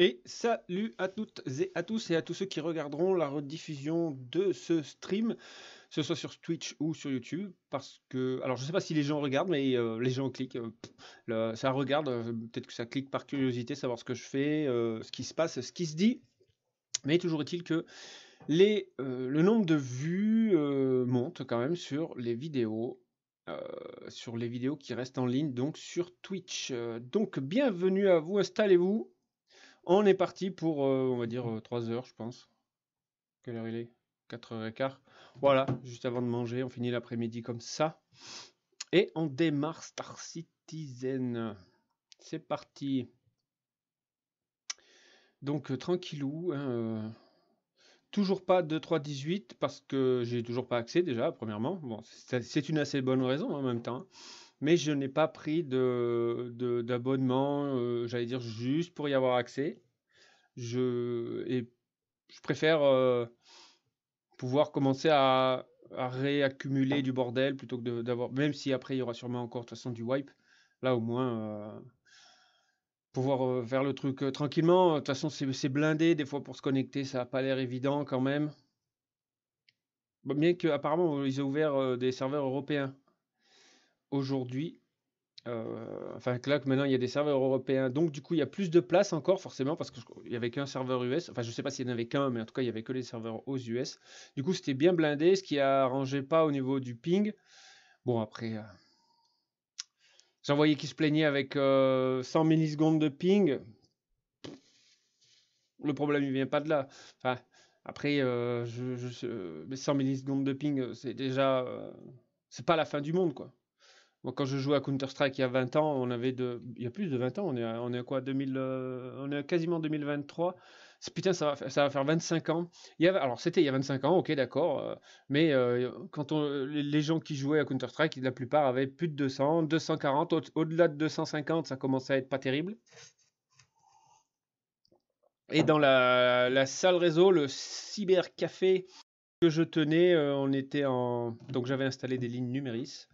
Et salut à toutes et à tous et à tous ceux qui regarderont la rediffusion de ce stream, que ce soit sur Twitch ou sur YouTube, parce que, alors je sais pas si les gens regardent, mais euh, les gens cliquent, euh, ça regarde, euh, peut-être que ça clique par curiosité, savoir ce que je fais, ce qui se passe, ce qui se dit, mais toujours est-il que le nombre de vues monte quand même sur les vidéos, sur les vidéos qui restent en ligne, donc sur Twitch. Donc bienvenue à vous, installez-vous. On est parti pour, euh, on va dire, 3 heures, je pense. Quelle heure il est? 4h15. Voilà, juste avant de manger, on finit l'après-midi comme ça. Et on démarre Star Citizen. C'est parti. Donc, euh, tranquillou. hein, euh, Toujours pas de 3.18 parce que j'ai toujours pas accès déjà, premièrement. Bon, c'est c'est une assez bonne raison en même temps. Mais je n'ai pas pris de, d'abonnement, euh, j'allais dire juste pour y avoir accès. Je, et je préfère euh, pouvoir commencer à, réaccumuler du bordel plutôt que d'avoir, même si après il y aura sûrement encore de toute façon du wipe. Là au moins, euh, pouvoir faire le truc tranquillement. De toute façon, c'est blindé. Des fois, pour se connecter, ça n'a pas l'air évident quand même. Bien qu'apparemment, ils ont ouvert des serveurs européens aujourd'hui. Euh, enfin, là, maintenant, il y a des serveurs européens. Donc, du coup, il y a plus de place encore, forcément, parce qu'il n'y avait qu'un serveur US. Enfin, je sais pas s'il n'y en avait qu'un, mais en tout cas, il y avait que les serveurs aux US. Du coup, c'était bien blindé, ce qui arrangeait pas au niveau du ping. Bon, après, euh, j'en voyais qui se plaignaient avec euh, 100 millisecondes de ping. Le problème, il vient pas de là. Enfin, après, euh, je, je, euh, mais 100 millisecondes de ping, euh, c'est déjà, euh, c'est pas la fin du monde, quoi. Moi, quand je jouais à Counter-Strike il y a 20 ans, on avait de, il y a plus de 20 ans, on est à, on est quoi, 2000, euh, on est à quasiment 2023. C'est- Putain, ça va, ça va faire 25 ans. Il y avait, alors, c'était il y a 25 ans, ok, d'accord, euh, mais euh, quand on, les gens qui jouaient à Counter-Strike, la plupart avaient plus de 200, 240, au- au-delà de 250, ça commençait à être pas terrible. Et dans la, la salle réseau, le cybercafé que je tenais, on était en. Donc j'avais installé des lignes Numéris.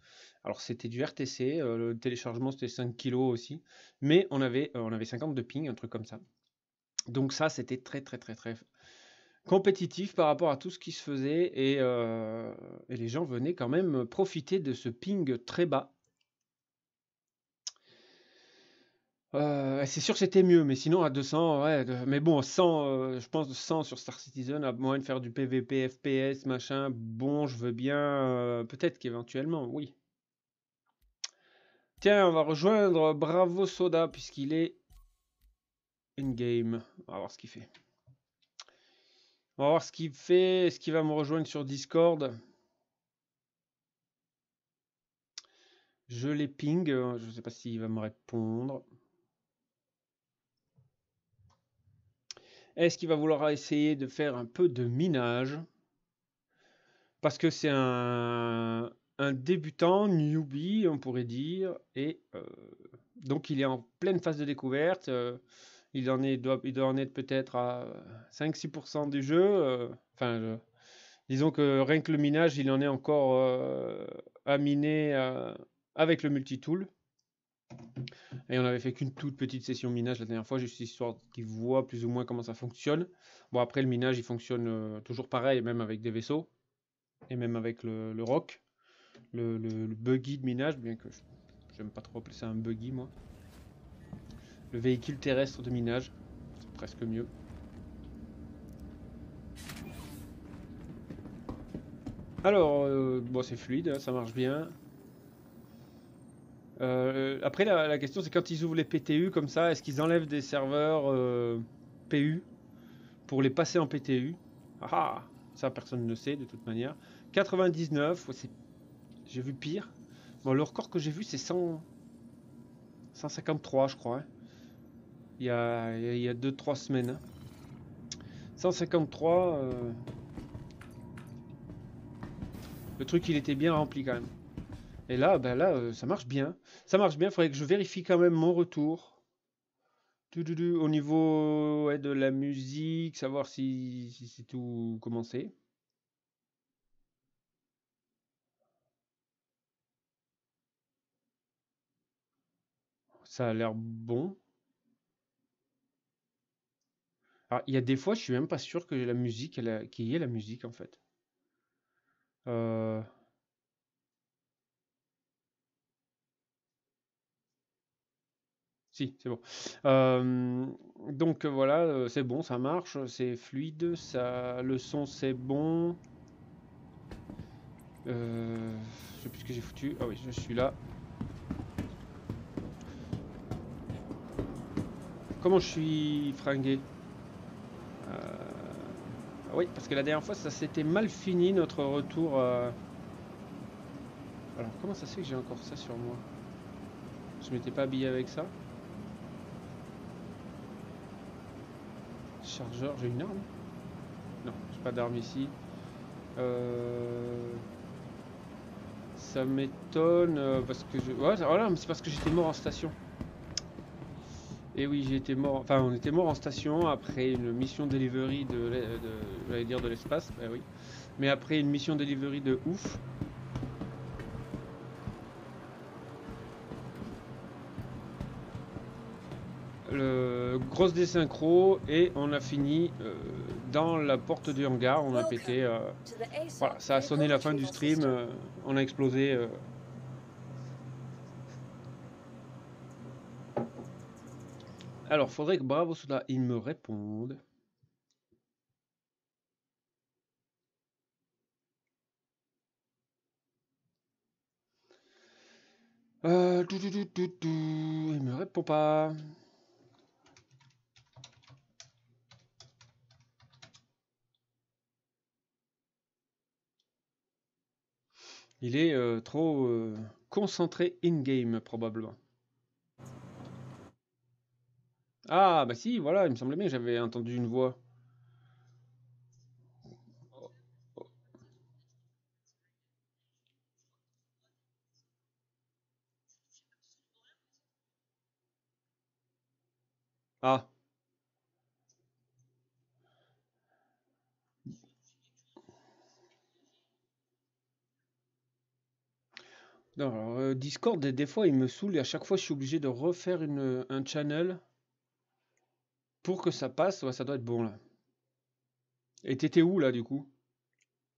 Alors c'était du RTC, euh, le téléchargement c'était 5 kilos aussi, mais on avait, euh, on avait 50 de ping, un truc comme ça. Donc ça c'était très très très très compétitif par rapport à tout ce qui se faisait et, euh, les gens venaient quand même profiter de ce ping très bas. Euh, c'est sûr que c'était mieux, mais sinon à 200, ouais, mais bon, 100, euh, je pense 100 sur Star Citizen, à moins de faire du PVP, FPS, machin, bon, je veux bien, euh, peut-être qu'éventuellement, oui. Tiens, on va rejoindre Bravo Soda, puisqu'il est in-game. On va voir ce qu'il fait. On va voir ce qu'il fait, est-ce qu'il va me rejoindre sur Discord Je les ping, euh, je sais pas s'il va me répondre. Est-ce qu'il va vouloir essayer de faire un peu de minage? Parce que c'est un, un débutant, newbie, on pourrait dire, et euh, donc il est en pleine phase de découverte. euh, il, en est, doit, il doit en être peut-être à 5-6% du jeu. enfin, disons que rien que le minage, il en est encore à miner euh, avec le multitool. Et on avait fait qu'une toute petite session minage la dernière fois, juste histoire qu'ils voient plus ou moins comment ça fonctionne. Bon, après, le minage, il fonctionne toujours pareil, même avec des vaisseaux, et même avec le, le rock, le, buggy de minage, bien que j'aime pas trop appeler ça un buggy, moi. Le véhicule terrestre de minage, c'est presque mieux. Alors, euh, bon, c'est fluide, hein, ça marche bien. Euh, après, la, question, c'est quand ils ouvrent les PTU comme ça, est-ce qu'ils enlèvent des serveurs euh, PU pour les passer en PTU Ah ah, ça personne ne sait de toute manière. 99, ouais, c'est- j'ai vu pire. Bon, le record que j'ai vu, c'est 100... 153, je crois. hein. Il y a 2-3 il y a deux, trois semaines. hein. 153, euh, le truc, il était bien rempli quand même. Et là, ben là, euh, ça marche bien. Ça marche bien, faudrait que je vérifie quand même mon retour. Au niveau de la musique, savoir si, si c'est tout commencé. Ça a l'air bon. Alors, il y a des fois, je suis même pas sûr que la musique, qu'il y ait la musique en fait. Euh, Si, c'est bon. Euh, donc voilà, euh, c'est bon, ça marche, c'est fluide, ça, le son c'est bon. Je que j'ai foutu. Ah oui, je suis là. Comment je suis fringué Euh, ah Oui, parce que la dernière fois, ça s'était mal fini notre retour. euh. Alors, comment ça se fait que j'ai encore ça sur moi? Je m'étais pas habillé avec ça Chargeur, j'ai une arme? Non, j'ai pas d'arme ici. Euh, Ça m'étonne euh, parce que je. Voilà, mais c'est parce que j'étais mort en station. Et oui, j'ai été mort. Enfin, on était mort en station après une mission delivery de, de j'allais dire de l'espace. Bah oui. Mais après une mission delivery de ouf. Le grosse désynchro et on a fini euh, dans la porte du hangar. On a pété. euh, voilà, ça a sonné la fin du stream. euh, on a explosé. Alors, faudrait que Bravo Soda il me réponde. Euh, tout, tout, tout, tout, tout, il me répond pas. Il est euh, trop euh, concentré in-game, probablement. Ah, bah si, voilà, il me semblait bien que j'avais entendu une voix. Ah, non, alors, euh, Discord, des, des fois, il me saoule et à chaque fois, je suis obligé de refaire une, un channel pour que ça passe. Ouais, ça doit être bon, là. Et t'étais où, là, du coup?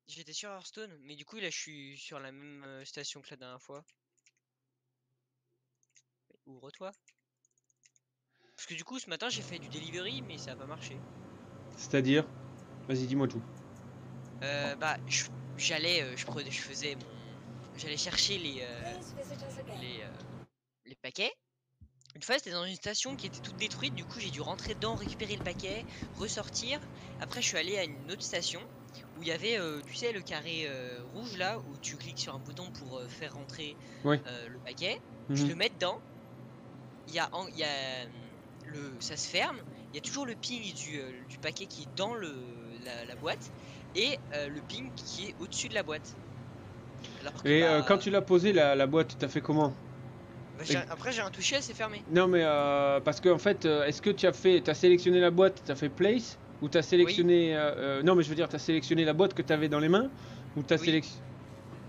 J'étais sur Hearthstone, mais du coup là je suis sur la même euh, station que la dernière fois. Mais Ouvre-toi. Parce que du coup ce matin j'ai fait du delivery mais ça a pas marché. C'est-à-dire? Vas-y, dis-moi tout. Euh, bah j'allais, euh, je prenais, je faisais mon, j'allais chercher les euh, les, euh, les paquets. Une fois c'était dans une station qui était toute détruite, du coup j'ai dû rentrer dedans, récupérer le paquet, ressortir. Après je suis allé à une autre station où il y avait, euh, tu sais, le carré euh, rouge là, où tu cliques sur un bouton pour euh, faire rentrer Oui. le paquet. Je Mhm. le mets dedans. Il y a, en- il y a le, ça se ferme. Il y a toujours le ping du, du paquet qui est dans le, la, la boîte et le ping qui est au-dessus de la boîte. Alors que, Et bah, quand tu l'as posé, la, la boîte, t'as fait comment? Bah, j'ai- après j'ai un touché, c'est fermé. Non, mais euh, parce que en fait, euh, est-ce que tu as fait, t'as sélectionné la boîte, t'as fait place, ou t'as sélectionné, euh, euh, non, mais je veux dire, t'as sélectionné la boîte que t'avais dans les mains, ou t'as Oui. sélectionné,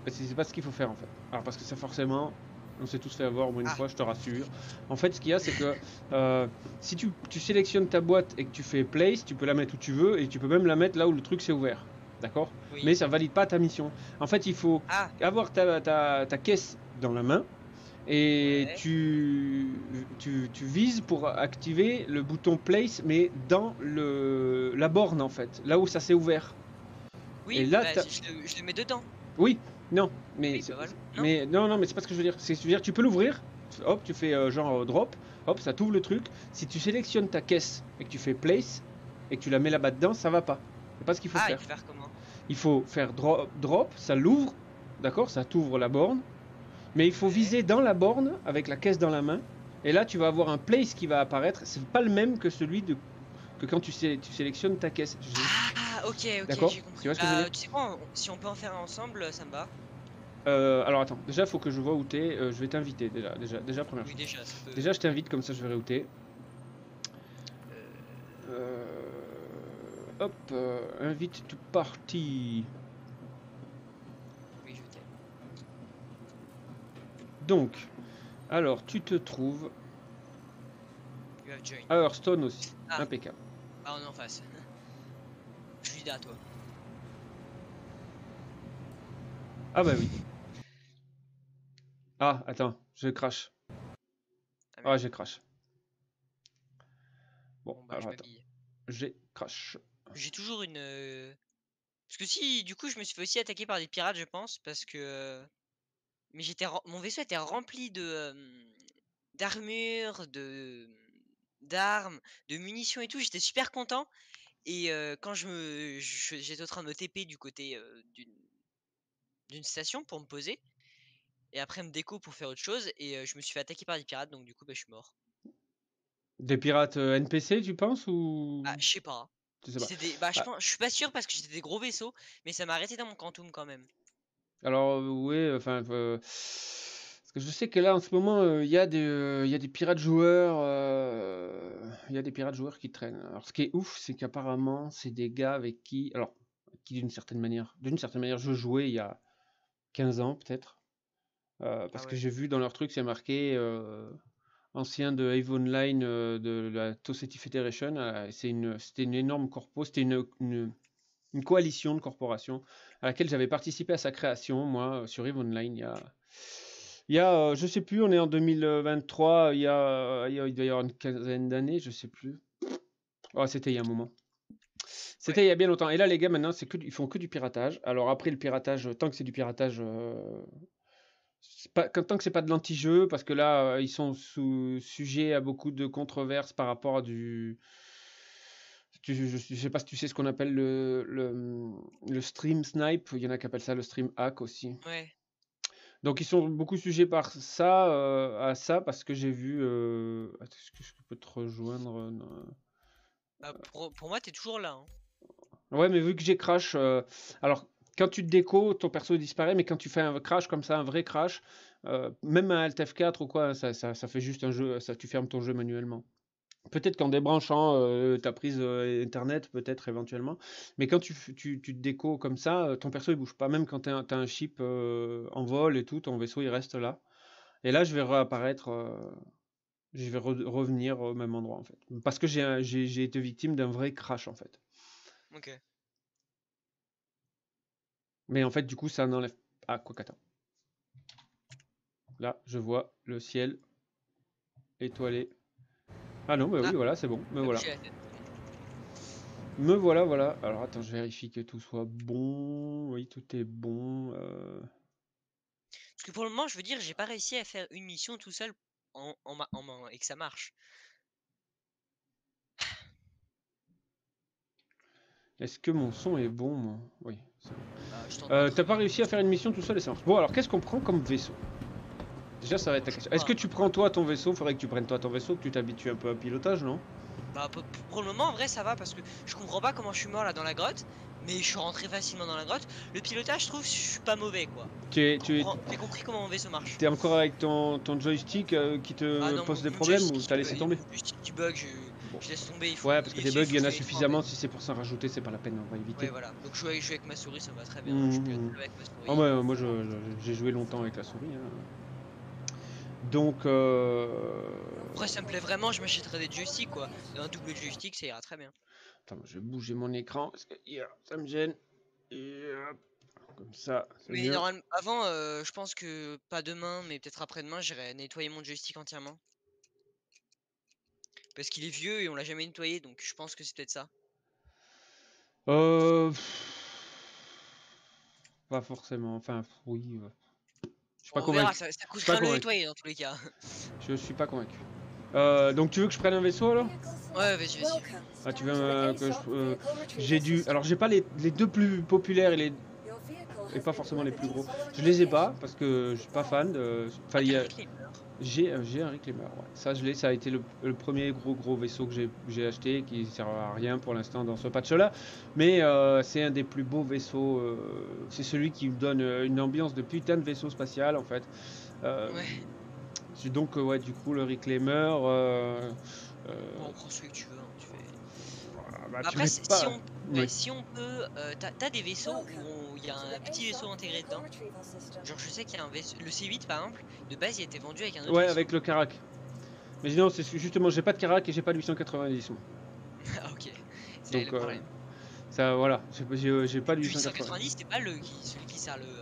c'est c'est pas ce qu'il faut faire en fait. Alors parce que ça forcément, on s'est tous fait avoir au moins une Ah. fois, je te rassure. En fait, ce qu'il y a, c'est que euh, si tu, tu sélectionnes ta boîte et que tu fais place, tu peux la mettre où tu veux, et tu peux même la mettre là où le truc s'est ouvert, d'accord? Oui. Mais ça valide pas ta mission. En fait, il faut Ah, avoir ta, ta, ta caisse dans la main et tu, tu, tu vises pour activer le bouton place mais dans le, la borne en fait, là où ça s'est ouvert. oui, et là, bah, je, le, je le mets dedans. Oui, non, mais, Oui, bah voilà. Non. mais non, non, mais c'est pas ce que je veux dire. C'est je veux dire, tu peux l'ouvrir, hop, tu fais euh, genre drop, hop, ça t'ouvre le truc. Si tu sélectionnes ta caisse et que tu fais place et que tu la mets là-bas dedans, ça va pas. C'est pas ce qu'il faut Ah, il faire. faut faire comment? Il faut faire drop, drop ça l'ouvre, d'accord? Ça t'ouvre la borne. Mais il faut viser dans la borne avec la caisse dans la main. Et là, tu vas avoir un place qui va apparaître. C'est pas le même que celui de que quand tu, sé- tu sélectionnes ta caisse. Ah, ok, ok, D'accord, j'ai compris. tu vois ce que je veux Bah, dire tu sais quoi, si on peut en faire un ensemble, ça me va. Euh, alors attends, déjà, faut que je vois où t'es. Euh, je vais t'inviter déjà, déjà, déjà première Oui, chose. déjà, ça peut. Déjà, je t'invite comme ça, je verrai où t'es. Euh, Euh, hop, euh, invite to party. Oui, je t'aime. Donc, alors, tu te trouves à Hearthstone aussi. Ah. Impeccable. Ah, on est en face. Je suis là, toi. Ah bah oui. Ah, attends, je crash. Ah, Ah, j'ai crash. Bon, Bon, bah, alors attends. J'ai crash. J'ai toujours une. euh, Parce que si, du coup, je me suis fait aussi attaquer par des pirates, je pense, parce que. Mais j'étais, mon vaisseau était rempli de euh, d'armure, de d'armes, de munitions et tout. J'étais super content. Et euh, quand je me, j'étais en train de me TP du côté euh, d'une d'une station pour me poser, et après me déco pour faire autre chose, et je me suis fait attaquer par des pirates, donc du coup, bah, je suis mort. Des pirates NPC, tu penses ou Ah, je sais pas. Je sais pas. C'était des... bah, je Ah. pense, je suis pas sûr parce que j'étais des gros vaisseaux, mais ça m'a arrêté dans mon quantum quand même. Alors euh, oui, enfin, euh, parce que je sais que là en ce moment euh, il y a des, euh, il y a des pirates joueurs, euh, il y a des pirates joueurs qui traînent. Alors ce qui est ouf, c'est qu'apparemment c'est des gars avec qui, alors qui d'une certaine manière, d'une certaine manière je jouais il y a 15 ans peut-être, euh, parce Ah que j'ai vu dans leur truc c'est marqué euh, ancien de Eve Online euh, de la Society Federation, euh, c'est une, c'était une énorme corpo, c'était une, une une coalition de corporations à laquelle j'avais participé à sa création, moi, euh, sur Eve Online, il y a, il y a euh, je sais plus, on est en 2023, il y a, il doit y avoir une quinzaine d'années, je sais plus. Oh, c'était il y a un moment. C'était il y a bien longtemps. Et là, les gars, maintenant, c'est que, ils font que du piratage. Alors après, le piratage, tant que c'est du piratage, euh, tant que c'est pas de l'anti-jeu, parce que là, euh, ils sont sous, sujets à beaucoup de controverses par rapport à du... tu- je, je sais pas si tu sais ce qu'on appelle le, le, le stream snipe. Il y en a qui appellent ça le stream hack aussi. Ouais. Donc ils sont beaucoup sujets par ça, euh, à ça, parce que j'ai vu. euh, Est-ce que je peux te rejoindre? euh. Bah, pour, pour moi, t'es toujours là. hein. Ouais, mais vu que j'ai crash, euh, alors quand tu te déco, ton perso disparaît, mais quand tu fais un crash comme ça, un vrai crash, euh, même un Alt F4 ou quoi, ça, ça, ça fait juste un jeu, ça, tu fermes ton jeu manuellement. Peut-être qu'en débranchant euh, ta prise euh, internet, peut-être éventuellement, mais quand tu, tu, tu te déco comme ça, euh, ton perso il bouge pas, même quand tu as, un chip euh, en vol et tout, ton vaisseau il reste là. Et là, je vais réapparaître, je vais re- revenir au même endroit en fait. Parce que j'ai été victime d'un vrai crash en fait. Ok. Mais en fait, du coup, ça n'enlève. Ah, quoi qu'attends. Là, je vois le ciel étoilé. Ah non, bah oui, Ah. voilà, c'est bon. Me Hop, voilà. Me voilà, voilà. Alors attends, je vérifie que tout soit bon. Oui, tout est bon. euh. Parce que pour le moment, je veux dire, j'ai pas réussi à faire une mission tout seul en, en, ma- en et que ça marche. Est-ce que mon son est bon, moi? Oui. bon. Bah, Euh, T'as pas réussi à faire une mission tout seul et ça marche. Bon, alors qu'est-ce qu'on prend comme vaisseau? Déjà, ça va être sais question. Est-ce que tu prends toi ton vaisseau? Faudrait que tu prennes toi ton vaisseau, que tu t'habitues un peu à pilotage, non? Bah, pour, le moment, en vrai, ça va parce que je comprends pas comment je suis mort là dans la grotte, mais je suis rentré facilement dans la grotte. Le pilotage, je trouve, je suis pas mauvais quoi. Tu es, tu es, compris comment mon vaisseau marche. T'es encore avec ton, ton joystick euh, qui te Ah non, pose des problèmes ou t'as laissé il- tomber? mon joystick qui bug, je, Bon. je laisse tomber. Il faut Ouais, parce que des bugs, il y en a suffisamment. Si c'est pour s'en rajouter, c'est pas la peine, on va éviter. Ouais, voilà. Donc je joue, avec, je joue avec ma souris, ça va très bien. Je peux avec ma souris. Ah ouais, moi j'ai joué longtemps avec la souris. hein. Donc, euh... Après, ça me plaît vraiment, je m'achèterai des joysticks quoi. Un double joystick, ça ira très bien. attends, je vais bouger mon écran parce que yeah, ça me gêne. Comme ça, Mais normalement, avant, euh, je pense que pas demain, mais peut-être après-demain, j'irai nettoyer mon joystick entièrement. Parce qu'il est vieux et on l'a jamais nettoyé, donc je pense que c'est peut-être ça. Euh... Pas forcément. Enfin, oui. Suis pas on verra, convaincu. ça, ça coûte pas rien de le convaincu. nettoyer dans tous les cas. Je suis pas convaincu. Euh, donc, tu veux que je prenne un vaisseau alors? Ouais, vas-y, vas-y. Ah, tu veux euh, que je. euh, J'ai dû. Alors, j'ai pas les, les deux plus populaires et les et pas forcément les plus gros. Je les ai pas parce que je suis pas fan. De... Enfin, il y a- Avec les meurs. J'ai euh, j'ai un Reclaimer. Ouais. Ça, je l'ai. Ça a été le, le premier gros gros vaisseau que j'ai j'ai acheté qui sert à rien pour l'instant dans ce patch-là. Mais euh, c'est un des plus beaux vaisseaux. euh, c'est celui qui me donne une ambiance de putain de vaisseau spatial en fait. Euh, Ouais, Donc ouais, du coup le Reclaimer. euh, euh, bon, prends celui que tu veux. hein, tu fais... bah, tu Après, mets si, pas- si on, Oui. ouais, si on peut, euh, t'as des vaisseaux où il y a un petit vaisseau intégré dedans. Genre, je sais qu'il y a un vaisseau, le C8 par exemple, de base il été vendu avec un autre Ouais, vaisseau. avec le Carac. Mais non, c'est justement, j'ai pas de Carac et j'ai pas de 890. moi. ah, ok. C'est Donc, le euh, problème. ça, voilà, j'ai pas- Le du 880. 890, c'était pas le, celui qui sert le.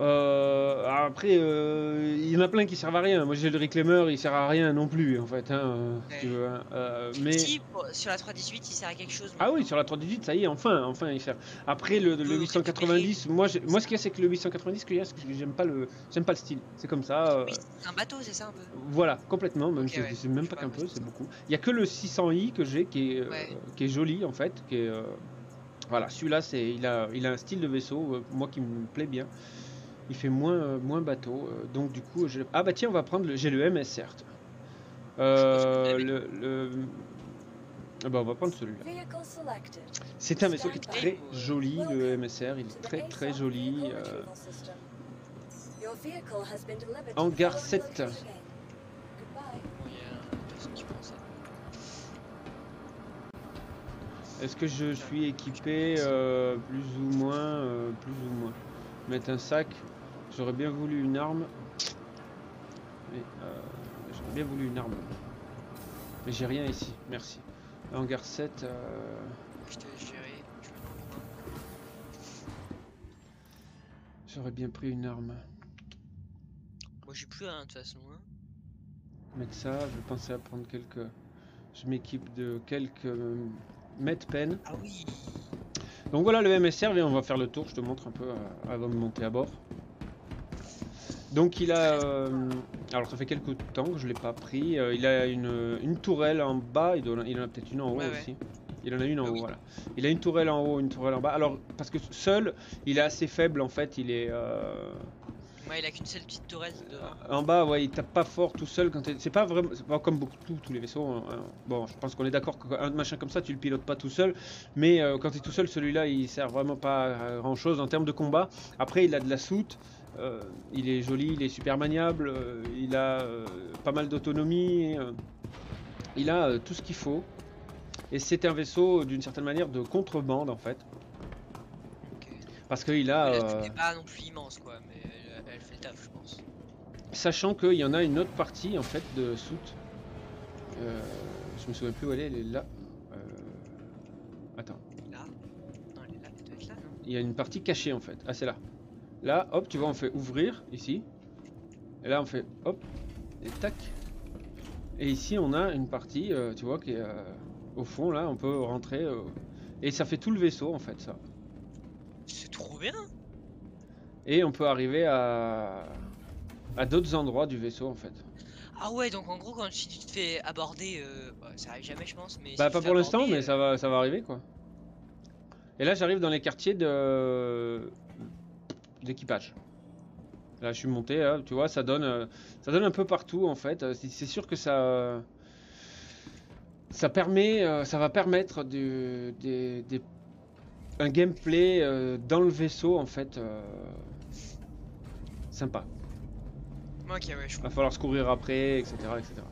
Euh, après, euh, il y en a plein qui servent à rien. Moi, j'ai le Reclaimer, il sert à rien non plus, en fait. hein, euh, si tu veux, hein. Euh, mais Si, sur la 318, il sert à quelque chose. ah oui, sur la 318, ça y est, enfin, enfin, il sert. Après, le, le peut 890, moi, moi, ce qu'il y a, c'est que le 890, ce qu'il y a, c'est que j'aime pas le, j'aime pas le style. C'est comme ça. Oui, c'est un bateau, c'est ça un peu Voilà, complètement, même Ok, c'est ouais. c'est même pas qu'un peu, c'est beaucoup. Il y a que le 600i que j'ai qui est, Ouais. qui est joli en fait, qui est, voilà, celui-là c'est, il a, il a un style de vaisseau, euh, moi qui me plaît bien. Il fait moins, euh, moins bateau, euh, donc du coup, je... ah bah tiens, on va prendre le, j'ai le MS certes. Euh, le, le- ah bah on va prendre celui-là. C'est un vaisseau qui est très joli, le MSR, il est très très joli. euh, Hangar 7. Bon, il y a personne qui prend ça. Est-ce que je suis équipé euh, plus ou moins euh, Plus ou moins? Mettre un sac. J'aurais bien voulu une arme. Mais euh, j'aurais bien voulu une arme. Mais j'ai rien ici. Merci. Hangar 7. euh, Je te laisse gérer. J'aurais bien pris une arme. Moi, j'ai plus rien de toute façon. Hein. Mettre ça. Je pensais à prendre quelques. Je m'équipe de quelques euh, pen. Ah oui Donc voilà le MSR, viens on va faire le tour, je te montre un peu euh, avant de monter à bord. Donc il a, euh, alors ça fait quelques temps que je l'ai pas pris, euh, il a une, une tourelle en bas, il, doit- il en a peut-être une en haut Ouais, ouais. aussi. Il en a une en Ah haut, oui. voilà. Il a une tourelle en haut, une tourelle en bas. Alors parce que seul, il est assez faible en fait, il est euh, Moi, il a qu'une seule petite tourelle dehors. en bas, ouais, il tape pas fort tout seul quand c'est pas vraiment, c'est pas comme beaucoup tous tous les vaisseaux. hein, hein. Bon, je pense qu'on est d'accord qu'un machin comme ça, tu le pilotes pas tout seul, mais euh, quand tu es tout seul, celui-là, il sert vraiment pas à grand chose en termes de combat. Après, il a de la soute, euh, il est joli, il est super maniable, euh, il a euh, pas mal d'autonomie, il a tout ce qu'il faut. Et c'est un vaisseau d'une certaine manière de contrebande en fait, parce qu'il a. la toute n'est pas non plus immense, quoi. Mais elle, elle fait le taf, je pense. Sachant qu'il y en a une autre partie en fait de soute. Je me souviens plus où elle est, elle est là. Attends, Là? Non, elle est là. Elle doit être là, non? Il y a une partie cachée en fait. Ah c'est là. Là, hop, tu vois, on fait ouvrir ici. Et là on fait hop et tac. Et ici on a une partie, euh, tu vois, qui est euh, au fond là, on peut rentrer. euh, et ça fait tout le vaisseau en fait ça. C'est trop bien Et on peut arriver à, à d'autres endroits du vaisseau en fait. Ah ouais, donc en gros, quand si tu te fais aborder, euh, bah, ça arrive jamais, je pense. Mais Bah pas pour l'instant, mais ça va, ça va arriver quoi. Et là j'arrive dans les quartiers de d'équipage. Là je suis monté, là, tu vois, ça donne, euh, ça donne un peu partout en fait. Euh, C'est sûr que ça, ça permet, euh, ça va permettre des- un gameplay dans le vaisseau en fait sympa. Ok, ouais, je Va falloir se courir après, etc. etc.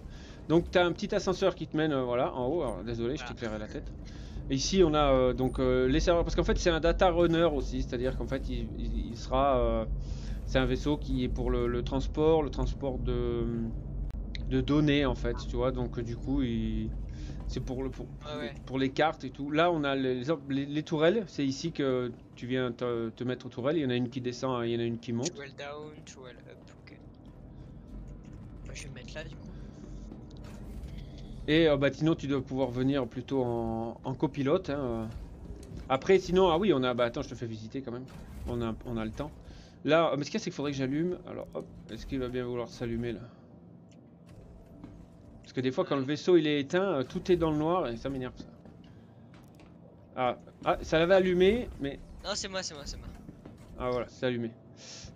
Donc tu as un petit ascenseur qui te mène voilà, en haut. Alors, désolé, je Voilà. t'éclairais la tête. Ici on a euh, donc euh, les serveurs, parce qu'en fait c'est un data runner aussi, c'est-à-dire qu'en fait il, il- il sera, euh, c'est un vaisseau qui est pour le, le transport, le transport de, de données en fait, tu vois. Donc du coup c'est pour le pour, Ouais, ouais. pour les cartes et tout. Là on a les, les- les tourelles, c'est ici que tu viens te, te mettre aux tourelles. Il y en a une qui descend, il y en a une qui monte. Twirl down, twirl up, ok. Je vais me mettre là, du coup. Et euh, bah, sinon, tu dois pouvoir venir plutôt en, en copilote. hein, euh. Après, sinon, ah oui, on a. Bah attends, je te fais visiter quand même. On a, on a le temps. Là, euh, mais ce qu'il y a, c'est qu'il faudrait que j'allume. Alors, hop, est-ce qu'il va bien vouloir s'allumer là? Parce que des fois, quand le vaisseau il est éteint, euh, tout est dans le noir et ça m'énerve ça. Ah, ah, ça l'avait allumé, mais Non, c'est moi, c'est moi, c'est moi. ah voilà, c'est allumé.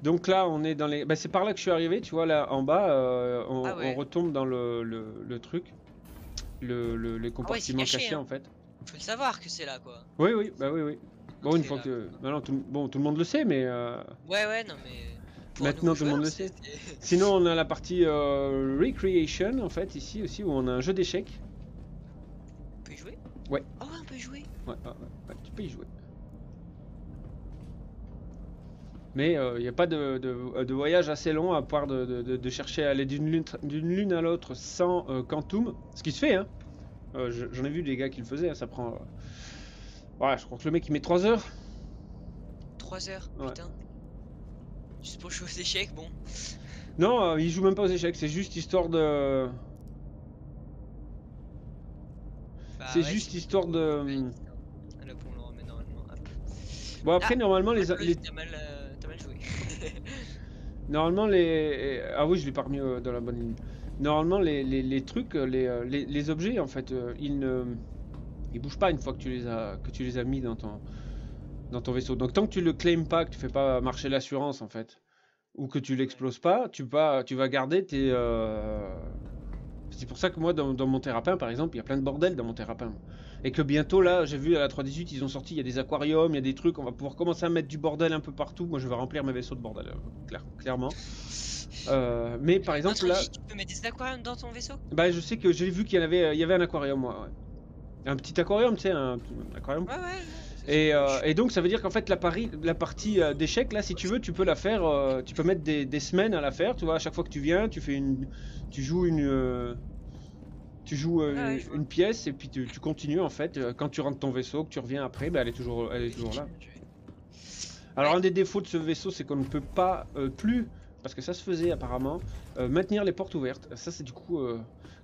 Donc là, on est dans les. Bah, c'est par là que je suis arrivé, tu vois, là en bas, euh, on, Ah ouais. on retombe dans le, le, le truc. Le, le- les compartiments caché, cachés hein. en fait. Faut le savoir que c'est là, quoi. Oui, oui, bah oui, oui. Bon, une fois là. que. Maintenant, tout, le- bon, tout le monde le sait, mais. euh, Ouais, ouais, non, mais. pour Maintenant, tout le monde le c'est- Sinon, on a la partie euh, Recreation en fait, ici aussi, où on a un jeu d'échecs. On peut y jouer? Ouais. Ah ouais, on peut y jouer. Ouais, ouais, ouais, ouais, tu peux y jouer. Mais il n'y a pas de, de- de voyage assez long à part de, de- chercher à aller d'une lune, lune à l'autre sans euh, quantum. Ce qui se fait, hein. Euh, je- J'en ai vu des gars qui le faisaient, hein, ça prend... euh, Ouais, je crois que le mec il met 3 heures. 3 heures, Ouais. putain. Juste pour jouer aux échecs, bon. Non, euh, il joue même pas aux échecs, c'est juste histoire de... Bah c'est ouais, juste histoire de... Hop. Bon après Ah, normalement les, Marcos, les- mal, euh. Normalement les ah oui je l'ai pas remis euh, dans la bonne ligne. Normalement les, les, trucs euh, les, euh, les, les objets en fait ils ne ils bougent pas une fois que tu les as que tu les as mis dans ton dans ton vaisseau. Donc tant que tu le claims pas, que tu fais pas marcher l'assurance en fait ou que tu l'exploses pas, tu pas tu vas garder tes c'est pour ça que moi dans, dans mon thérapin par exemple, il y a plein de bordel dans mon thérapin. Et que bientôt là, j'ai vu à la 318, ils ont sorti, il y a des aquariums, il y a des trucs, on va pouvoir commencer à mettre du bordel un peu partout. Moi je vais remplir mes vaisseaux de bordel, euh, clair- clairement. Euh, mais par exemple là, tu peux mettre des aquariums dans ton vaisseau? Bah je sais que j'ai vu qu'il y en avait, il y avait un aquarium moi. ouais. Un petit aquarium, tu sais, un, un aquarium. Ouais, ouais. Et, euh, et donc ça veut dire qu'en fait la, pari- la partie euh, d'échecs là si tu veux tu peux la faire euh, tu peux mettre des, des semaines à la faire tu vois à chaque fois que tu viens tu fais une tu joues une euh, tu joues euh, Ah ouais, une pièce et puis tu, tu continues en fait. Euh, quand tu rentres ton vaisseau que tu reviens après bah, elle est toujours elle est toujours là. Alors un des défauts de ce vaisseau c'est qu'on ne peut pas euh, plus parce que ça se faisait apparemment euh, maintenir les portes ouvertes. Ça c'est du coup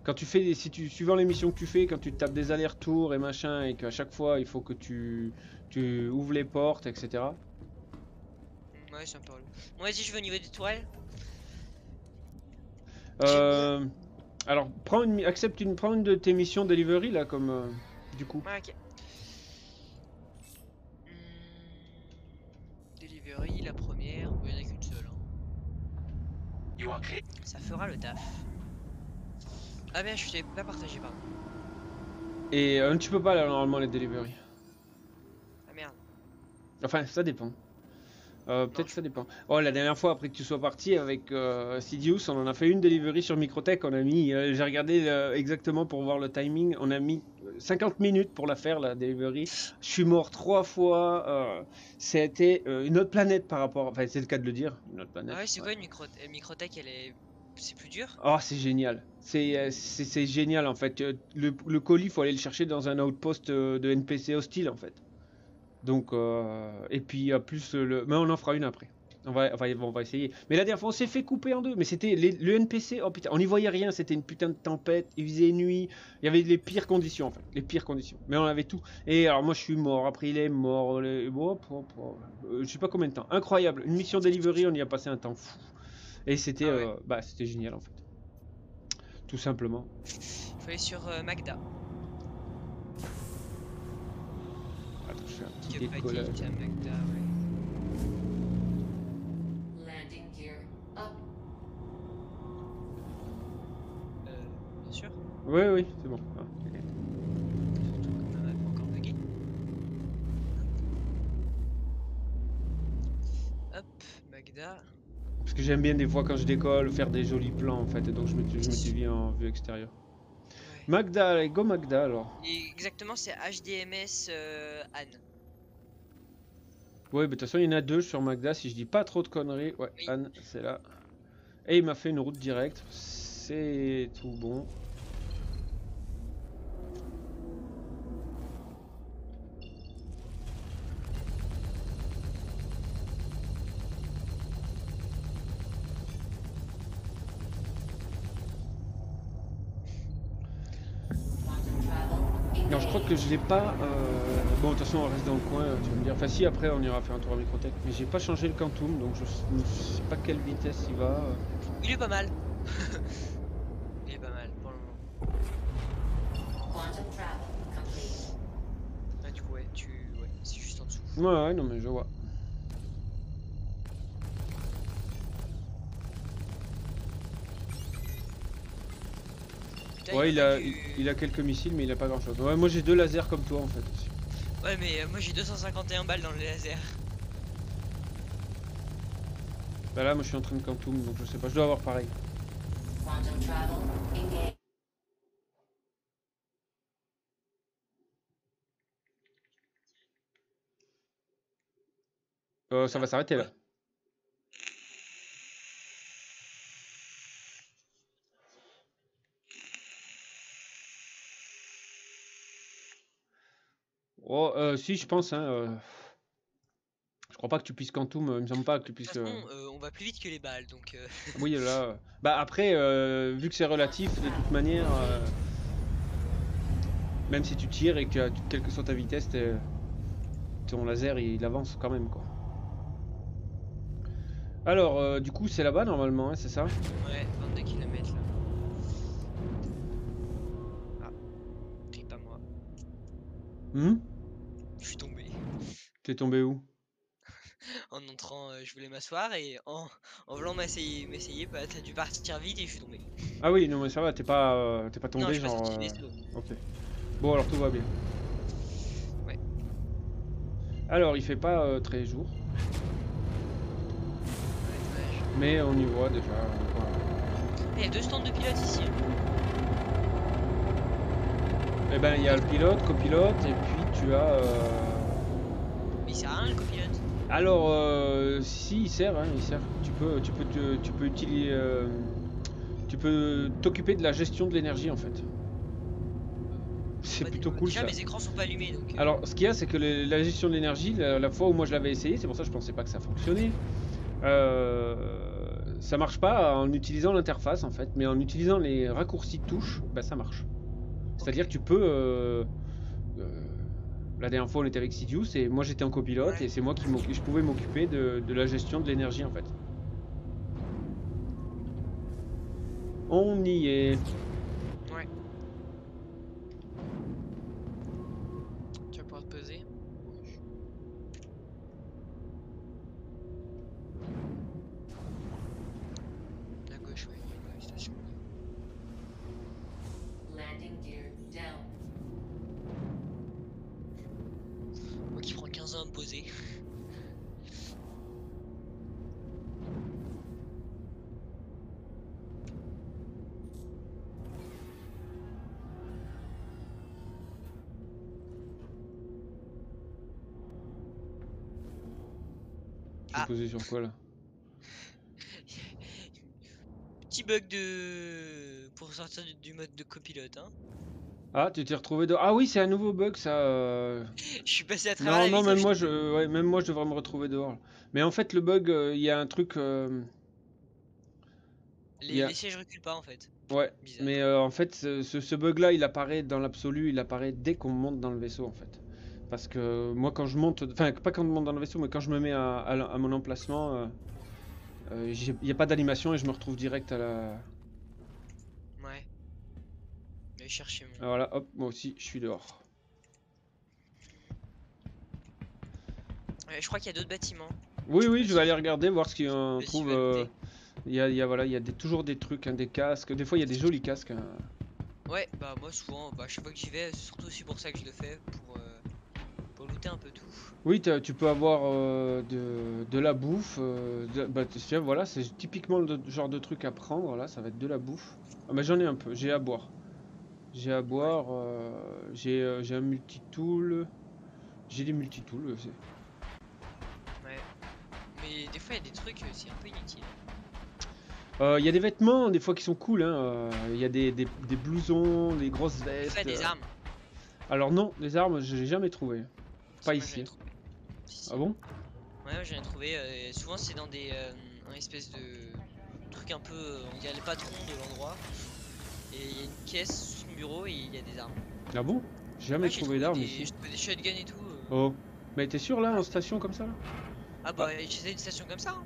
quand tu fais si tu suivant les missions que tu fais quand tu tapes des allers-retours et machin et qu'à chaque fois il faut que tu tu ouvres les portes etc Ouais, c'est un peu relou. Bon, vas-y, je vais au niveau des tourelles. Euh, alors prends une accepte une prends une de tes missions delivery là comme euh, du coup Ouais, ok. Hmm, Delivery, la première. Il n'y en a qu'une seule. hein. Ça fera le taf. Ah bien, je t'ai pas partagé, pardon. et euh, tu peux pas là normalement les delivery Ah merde. enfin ça dépend Euh, peut-être ça dépend. Oh, la dernière fois, après que tu sois parti avec euh, Sidious, on en a fait une delivery sur Microtech. On a mis, euh, j'ai regardé euh, exactement pour voir le timing. On a mis euh, 50 minutes pour la faire, la delivery. Je suis mort trois fois. euh, C'était euh, une autre planète par rapport. Enfin, c'est le cas de le dire. Une autre planète. Ah ouais, c'est ouais. quoi une micro microtech Elle est. C'est plus dur? Oh, c'est génial. C'est génial en fait. Le, le colis, faut aller le chercher dans un outpost de NPC hostile en fait. Donc, euh, et puis euh, plus euh, le. Mais on en fera une après. On va, enfin, on va essayer. Mais la dernière fois, on s'est fait couper en deux. Mais c'était le NPC. Oh putain, on n'y voyait rien. C'était une putain de tempête. Il faisait nuit. Il y avait les pires conditions en fait. Les pires conditions. Mais on avait tout. Et alors, moi, je suis mort. Après, il est mort. Les... Euh, je sais pas combien de temps. Incroyable. Une mission delivery, on y a passé un temps fou. Et c'était Ah ouais. euh, bah, c'était génial en fait. Tout simplement. Faut aller sur euh, Magda. Gear up. Euh, bien sûr. Oui, oui, c'est bon. Ah. Surtout est encore. Hop, Magda. Parce que j'aime bien des fois quand je décolle faire des jolis plans en fait, et donc je me, je me suis mis en vue extérieure. Magda, allez, go Magda alors. Et exactement, c'est HDMS euh, Anne. Oui, mais de toute façon il y en a deux sur Magda, si je dis pas trop de conneries. Ouais, Oui. Anne, c'est là. Et il m'a fait une route directe, c'est tout bon. Quantum travel. L'ai pas. euh, Bon, de toute façon, on reste dans le coin, tu vas me dire. Enfin, si, après, on ira faire un tour à Microtech. Mais j'ai pas changé le Quantum, donc je je sais pas quelle vitesse il va. euh. Il est pas mal. Il est pas mal pour le moment. Quantum travel complete. Ah, du coup, ouais, tu. Ouais, c'est juste en dessous. Ouais, ouais, non, mais je vois. Ouais, il a, du- il, a quelques missiles, mais il a pas grand chose. Ouais, moi j'ai deux lasers comme toi en fait aussi. Ouais, mais euh, moi j'ai 251 balles dans le laser. Bah là, moi je suis en train de Quantum, donc je sais pas, je dois avoir pareil. Euh, ça va s'arrêter là. Oh, euh, si, je pense. Hein, euh, Je crois pas que tu puisses quantum. euh, Il me semble pas que tu De puisses. toute façon, euh, on va plus vite que les balles, donc... euh, Oui, là. Bah après, euh, vu que c'est relatif, de toute manière, même si tu tires et que tu as- quelle que soit ta vitesse, t'es- ton laser il avance quand même quoi. Alors, du coup, c'est là-bas normalement, hein, c'est ça? Ouais, 22 km là. Ah, c'est pas moi. Hmm Je suis tombé. T'es tombé où? En entrant, euh, je voulais m'asseoir et en, en voulant m'essayer, m'essayer, bah, t'as dû partir vite et je suis tombé. Ah oui, non mais ça va, t'es pas, euh, t'es pas tombé non, je pas genre. sorti euh. Ok. Bon, alors tout va bien. Ouais. Alors, il fait pas euh, très jour, Ouais, dommage. mais on y voit déjà. Ah, Il y a deux stands de pilotes ici. Eh ben, il y a le pilote, copilote, et puis tu as. euh, Mais il sert à rien le copilote. Alors, euh, si, il sert, hein, il sert. Tu peux, tu peux, tu peux utiliser, euh, tu peux t'occuper de la gestion de l'énergie en fait. C'est Bah, plutôt déjà, cool ça. mes écrans sont pas allumés donc. Alors, ce qu'il y a, c'est que le- la gestion de l'énergie, la, la fois où moi je l'avais essayé, c'est pour ça que je pensais pas que ça fonctionnait. Euh, ça marche pas en utilisant l'interface en fait, mais en utilisant les raccourcis de touches, bah, ça marche. C'est-à-dire que tu peux. euh, euh, la dernière fois, on était avec Sidious et moi j'étais en copilote Ouais. et c'est moi qui je pouvais m'occuper de, de la gestion de l'énergie en fait. On y est. posé sur quoi là Petit bug de. pour sortir du, mode de copilote, hein. Ah, tu t'es retrouvé de. Ah oui, c'est un nouveau bug ça. euh. Je suis passé à travers Non, la non, même moi, je, ouais, même moi, je devrais me retrouver dehors. là. Mais en fait, le bug, euh, il y a un truc. euh, Les, y a- les sièges reculent pas en fait. Ouais, Bizarre. mais en fait, ce, ce- ce bug-là, il apparaît dans l'absolu, il apparaît dès qu'on monte dans le vaisseau, en fait. Parce que moi, quand je monte, enfin, pas quand je monte dans le vaisseau, mais quand je me mets à, à mon emplacement, euh, euh, il n'y a pas d'animation et je me retrouve direct à la. Ouais. Mais chercher mon. Ah, Voilà, hop, moi aussi, je suis dehors. Ouais, je crois qu'il y a d'autres bâtiments. Oui, oui, je vais aller regarder, voir ce qu'on Vas-y, trouve. va euh. Il y a, il y a, voilà, il y a des- toujours des trucs, hein, des casques. Des fois, il y a des jolis casques. hein. Ouais, bah moi souvent, bah chaque fois que j'y vais, c'est surtout aussi pour ça que je le fais, pour, euh, un peu tout. Oui, tu peux avoir euh, de, de la bouffe. euh, de- bah, voilà, c'est typiquement le genre de truc à prendre. Là, ça va être de la bouffe. Ah, bah, j'en ai un peu. J'ai à boire. J'ai à boire. euh, j'ai j'ai un multitool. J'ai des multitools. c'est- Ouais. Mais des fois il y a des trucs, c'est un peu inutile. Euh, Il y a des vêtements, des fois, qui sont cool. hein, euh, Il y a des, des, des blousons, des grosses vestes. des armes. Alors, non, les armes, je l'ai jamais trouvé. Pas ici. Si, si. Ah bon? Ouais, ouais, j'en ai trouvé. euh, souvent c'est dans des euh, un espèce de truc un peu, euh, on dirait le patron de l'endroit. Et il y a une caisse sous son bureau et il y a des armes. Ah bon? J'ai jamais Ouais, trouvé d'armes ici. j'ai trouvé des shotguns et tout. euh. Oh. Mais t'es sûr là, en station comme ça là? Ah bah j'essaie une station comme ça. Hein.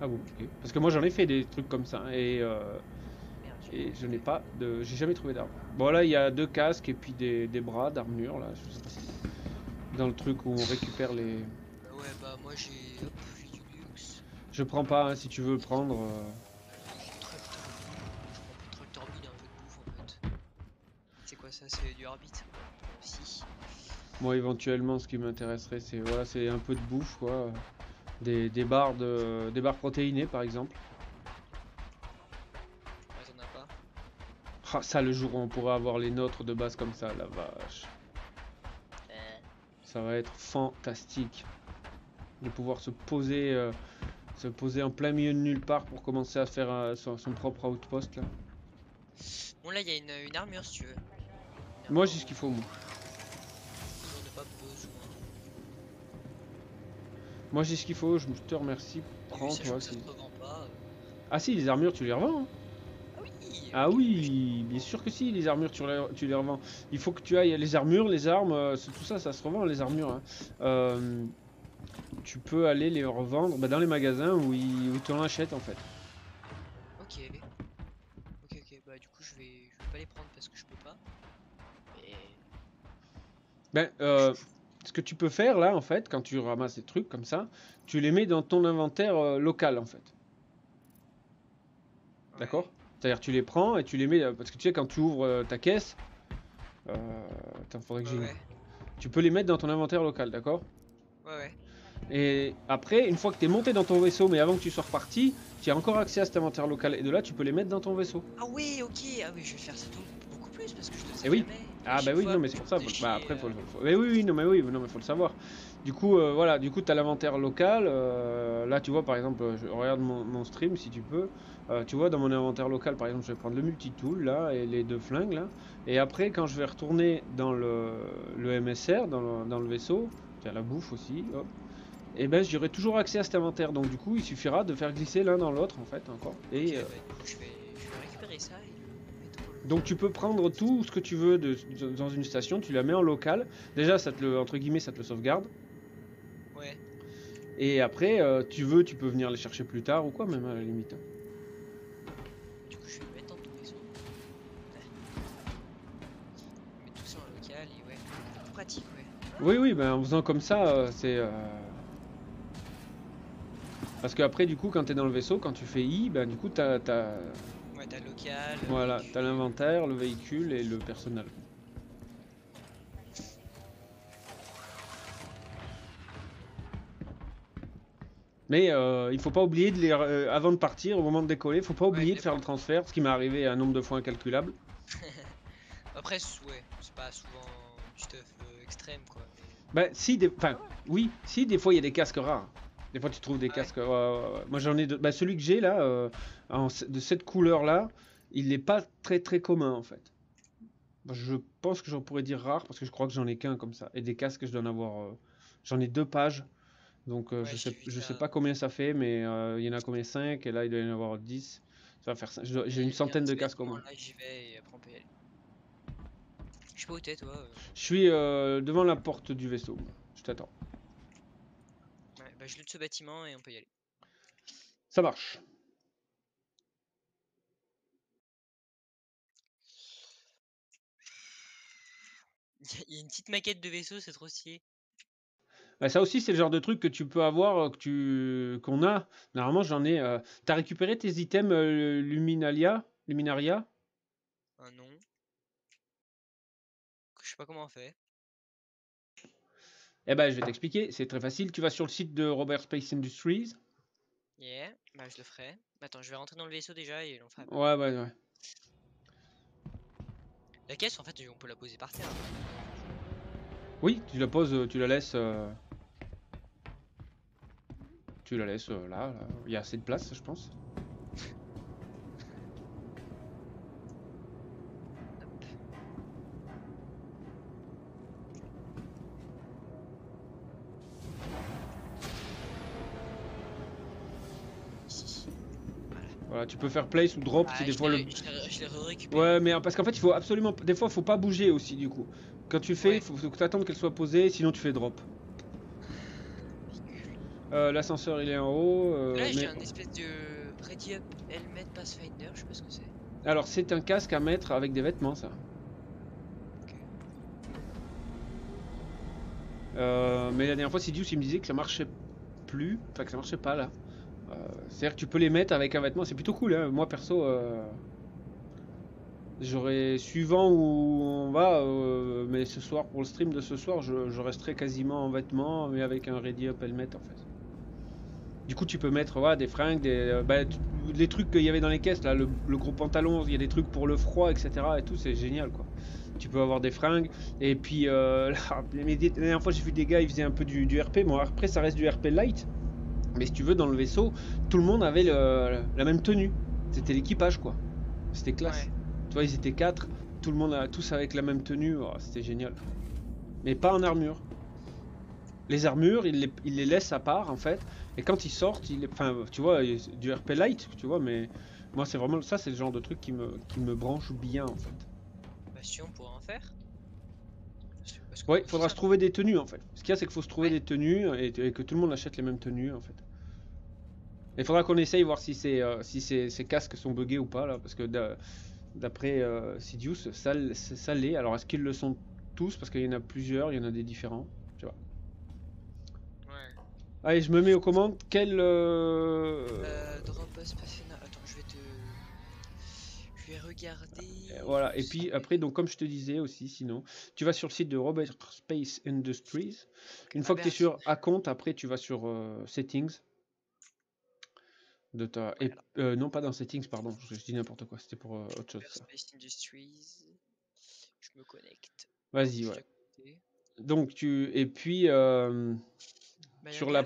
Ah bon. Parce que moi j'en ai fait des trucs comme ça et, euh, Merde, et je n'ai pas de. J'ai jamais trouvé d'armes. Bon là il y a deux casques et puis des, des bras d'armure là. Je sais pas si. Dans le truc où on récupère les. Ouais, bah moi j'ai du luxe. Je prends pas hein, si tu veux prendre. euh. J'ai une tractor Je prends pas de tractor bide, un peu de bouffe en fait. C'est quoi ça C'est du arbitre? Si. Moi éventuellement ce qui m'intéresserait c'est voilà c'est un peu de bouffe quoi. Des, des barres de des barres protéinées par exemple. Ouais, as pas. Ah ça le jour où on pourra avoir les nôtres de base comme ça, la vache. Ça va être fantastique de pouvoir se poser, euh, se poser en plein milieu de nulle part pour commencer à faire euh, son, propre outpost là. Bon là il y a une, armure si tu veux. Moi j'ai ce qu'il faut moi. Moi j'ai ce qu'il faut, je te remercie. Prends oui, toi. Pas. Euh. Ah si les armures tu les revends hein ah oui bien sûr que si, les armures, tu les, tu les revends. Il faut que tu ailles, les armures, les armes, euh, c'est- tout ça, ça se revend, les armures. hein. Euh, tu peux aller les revendre bah, dans les magasins où ils, où tu en achètes en fait. Ok. Ok, ok. Bah, du coup, je vais, je vais pas les prendre parce que je peux pas. Mais. Ben, euh, ce que tu peux faire là, en fait, quand tu ramasses des trucs comme ça, tu les mets dans ton inventaire euh, local, en fait. D'accord? C'est-à-dire, tu les prends et tu les mets. euh, Parce que tu sais, quand tu ouvres euh, ta caisse. Euh, attends, faudrait que Ouais, j'y. ouais. Tu peux les mettre dans ton inventaire local, d'accord? Ouais, ouais. Et après, une fois que tu es monté dans ton vaisseau, mais avant que tu sois reparti, tu as encore accès à cet inventaire local. Et de là, tu peux les mettre dans ton vaisseau. Ah oui, ok. Ah oui, je vais faire ça tout, beaucoup plus parce que je le sais Eh oui. jamais. Ah bah oui, non mais c'est pour ça. faut- Bah après faut, euh, le- faut- Mais oui, oui, non mais oui, non mais faut le savoir. Du coup, euh, voilà, du coup, tu as l'inventaire local. euh, là, tu vois, par exemple, je regarde mon, mon stream si tu peux. Euh, tu vois, dans mon inventaire local, par exemple, je vais prendre le multitool là et les deux flingues là. Et après, quand je vais retourner dans le, le MSR, dans le, dans le vaisseau, tu as la bouffe aussi. Hop. Et ben, j'aurai toujours accès à cet inventaire. Donc, du coup, il suffira de faire glisser l'un dans l'autre en fait encore. Et euh, bah, je vais, je vais récupérer ça et donc tu peux prendre tout ce que tu veux de- de- dans une station, tu la mets en local. Déjà, ça te le, entre guillemets, ça te le sauvegarde. Ouais. Et après, euh, tu veux, tu peux venir les chercher plus tard ou quoi, même à la limite. Du coup, je vais le mettre dans ton vaisseau. Mettre tout ça en local et ouais. Plus pratique, ouais. Oui, oui, ben en faisant comme ça, euh, c'est. euh, Parce que après, du coup, quand tu es dans le vaisseau, quand tu fais I, ben du coup, t'as, Ouais, t'as le local. voilà, t'as l'inventaire, le véhicule et le personnel. Mais euh, il faut pas oublier de les, euh, avant de partir, au moment de décoller, faut pas oublier de faire le transfert, ce qui m'est arrivé un nombre de fois incalculable. Après, ouais, c'est pas souvent du stuff euh, extrême quoi. Bah si, des... enfin oui, si des fois il y a des casques rares. Des fois tu trouves des ouais casques. Moi j'en ai de... bah, celui que j'ai là, euh, en de cette couleur là, il n'est pas très très commun en fait. Bah, je pense que j'en pourrais dire rare parce que je crois que j'en ai qu'un comme ça. Et des casques je dois en avoir, euh, j'en ai deux pages. Donc euh, Ouais, je sais, je sais pas combien ça fait, mais il y en a combien? 5 et là il doit y en avoir 10. Ça va faire J'ai une centaine de casques au moins. Là, j'y vais et après on peut y aller. Je sais pas où t'es toi. euh. Je suis euh, devant la porte du vaisseau. Je t'attends. Ouais, bah je loot ce bâtiment et on peut y aller. Ça marche. Il y a une petite maquette de vaisseau, c'est trop stylé. Bah, ça aussi, c'est le genre de truc que tu peux avoir, euh, que tu qu'on a. Normalement, j'en ai. euh, T'as récupéré tes items euh, Luminalia, Luminaria? Un nom. Pas comment on fait. Eh ben, je vais t'expliquer. C'est très facile. Tu vas sur le site de Robert Space Industries. Yeah, bah je le ferai. Attends, je vais rentrer dans le vaisseau déjà et on fera. Ouais, ouais, ouais. La caisse, en fait, on peut la poser par terre. Oui, tu la poses, euh, tu la laisses. euh, Tu la laisses euh, là, là. Il y a assez de place, je pense. Tu peux faire place ou drop Ah, si des fois le. je. Ouais, mais parce qu'en fait, il faut absolument. Des fois, faut pas bouger aussi, du coup. Quand tu fais, il faut, faut que tu attendes qu'elle soit posée, sinon tu fais drop. Euh, L'ascenseur, il est en haut. euh, Là, j'ai un espèce de Ready Up Helmet Pathfinder, je sais pas ce que c'est. Alors, c'est un casque à mettre avec des vêtements, ça. Euh, mais la dernière fois, Sidious, il me disait que ça marchait plus. Enfin, que ça marchait pas, là. Euh, C'est-à-dire que tu peux les mettre avec un vêtement. C'est plutôt cool, hein. Moi, perso, euh, j'aurais... Suivant où on va, euh, mais ce soir, pour le stream de ce soir, je, resterai quasiment en vêtements, mais avec un Ready Up Helmet, en fait. Du coup, tu peux mettre ouais, des fringues, des, bah, les trucs qu'il y avait dans les caisses, là, le, gros pantalon, il y a des trucs pour le froid, etc. Et tout, c'est génial, quoi. Tu peux avoir des fringues. Et puis, la dernière fois, j'ai vu des gars, ils faisaient un peu du, du RP. Bon, après, ça reste du RP light. Mais si tu veux, dans le vaisseau, tout le monde avait le- la même tenue. C'était l'équipage, quoi. C'était classe. Ouais. Tu vois, ils étaient quatre. Tout le monde, a, tous avec la même tenue. Oh, C'était génial. Mais pas en armure. Les armures, il les, il les laisse à part en fait. Et quand ils sortent, il est, enfin, tu vois, du RP light, tu vois, mais moi c'est vraiment ça, c'est le genre de truc qui me, qui me branche bien en fait. Bah si on pourrait en faire. Moi, il faudra se trouver des tenues en fait. Ce qu'il y a, c'est qu'il faut se trouver Ouais. des tenues et, et que tout le monde achète les mêmes tenues en fait. Il faudra qu'on essaye voir si, euh, si ces, ces casques sont buggés ou pas là, parce que d'a- d'après euh, Sidious, ça, l'est. Alors est-ce qu'ils le sont tous? Parce qu'il y en a plusieurs, il y en a des différents. Ouais. Allez, je me mets aux commandes. Quel. euh, Euh, drop. Attends, je vais te. Je vais regarder. Voilà, et puis après, donc comme je te disais aussi, sinon, tu vas sur le site de Robert Space Industries. Une fois que tu es sur Account, après tu vas sur euh, Settings. De ta... et- euh, non, pas dans Settings, pardon, je, je dis n'importe quoi, c'était pour euh, autre chose. ça. Space Industries. Je me connecte. Vas-y, ouais. Donc tu. Et puis, euh, sur la.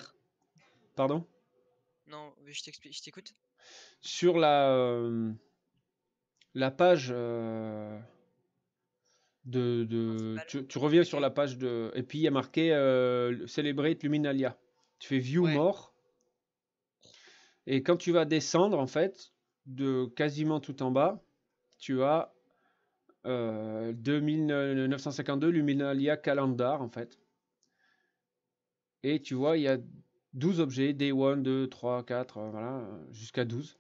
Pardon? Non, je t'écoute. Sur la. Euh, La page. euh, De. Tu, tu reviens sur la page de. Et puis il y a marqué euh, Celebrate Luminalia. Tu fais View Ouais. More. Et quand tu vas descendre, en fait, de quasiment tout en bas, tu as euh, 2952 Luminalia Calendar, en fait. Et tu vois, il y a 12 objets, Day 1, 2, 3, 4, euh, voilà, euh, jusqu'à 12.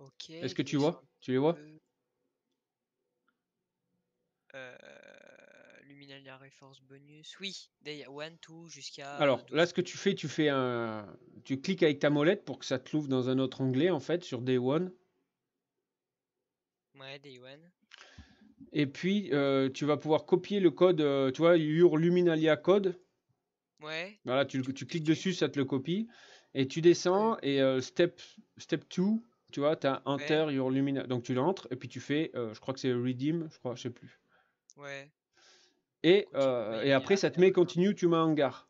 Ok. Est-ce que tu vois? Tu les vois? peu. Euh, Luminalia Reforce Bonus. Oui, Day 1, 2 jusqu'à. Alors 12. là, ce que tu fais, tu fais un, tu cliques avec ta molette pour que ça te l'ouvre dans un autre onglet en fait sur Day One. Ouais, Day 1. Et puis euh, tu vas pouvoir copier le code. euh, tu vois, Your Luminalia code. Ouais. Voilà, tu, tu cliques dessus, ça te le copie. Et tu descends et euh, step step 2, tu vois, tu as Enter Your Luminalia. Donc tu l'entres et puis tu fais, euh, je crois que c'est Redeem, je crois, je sais plus. Ouais. Et, euh, et après ça te met Continue, tu mets hangar.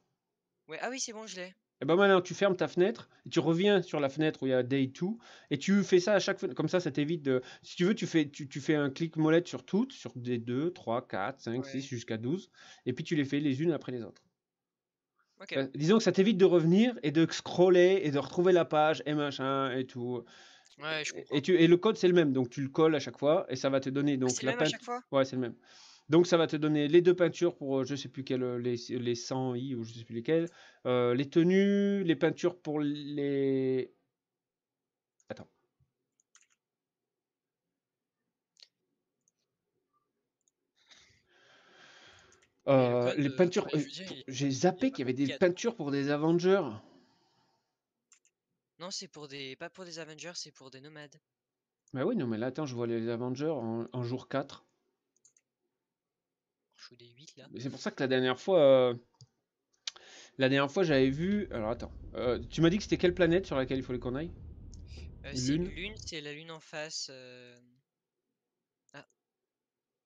Ouais, ah oui, c'est bon, je l'ai. Et ben maintenant, tu fermes ta fenêtre, et tu reviens sur la fenêtre où il y a Day 2, et tu fais ça à chaque fenêtre. Comme ça, ça t'évite de. Si tu veux, tu fais, tu, tu fais un clic molette sur toutes, sur des 2, 3, 4, 5, Ouais. 6, jusqu'à 12, et puis tu les fais les unes après les autres. Disons que ça t'évite de revenir et de scroller et de retrouver la page et machin et tout. Ouais, je Et, comprends. et tu, et le code, c'est le même, donc tu le colles à chaque fois, et ça va te donner Ah, donc la peinte- chaque fois? Ouais, c'est le même. Donc ça va te donner les deux peintures pour euh, je sais plus quelles, euh, les, les 100 i ou je sais plus lesquelles, euh, les tenues, les peintures pour les... Attends. Euh, les peintures... J'ai zappé qu'il y avait des peintures pour des Avengers. Non, c'est pour des. Pas pour des Avengers, c'est pour des nomades. Bah oui, non mais là, attends, je vois les Avengers en, en jour 4. Je joue des 8 là. Mais C'est pour ça que la dernière fois... euh, La dernière fois, j'avais vu... Alors attends. Euh, tu m'as dit que c'était quelle planète sur laquelle il fallait qu'on aille? Euh, c'est Lune? Lune, c'est la lune en face. Ah.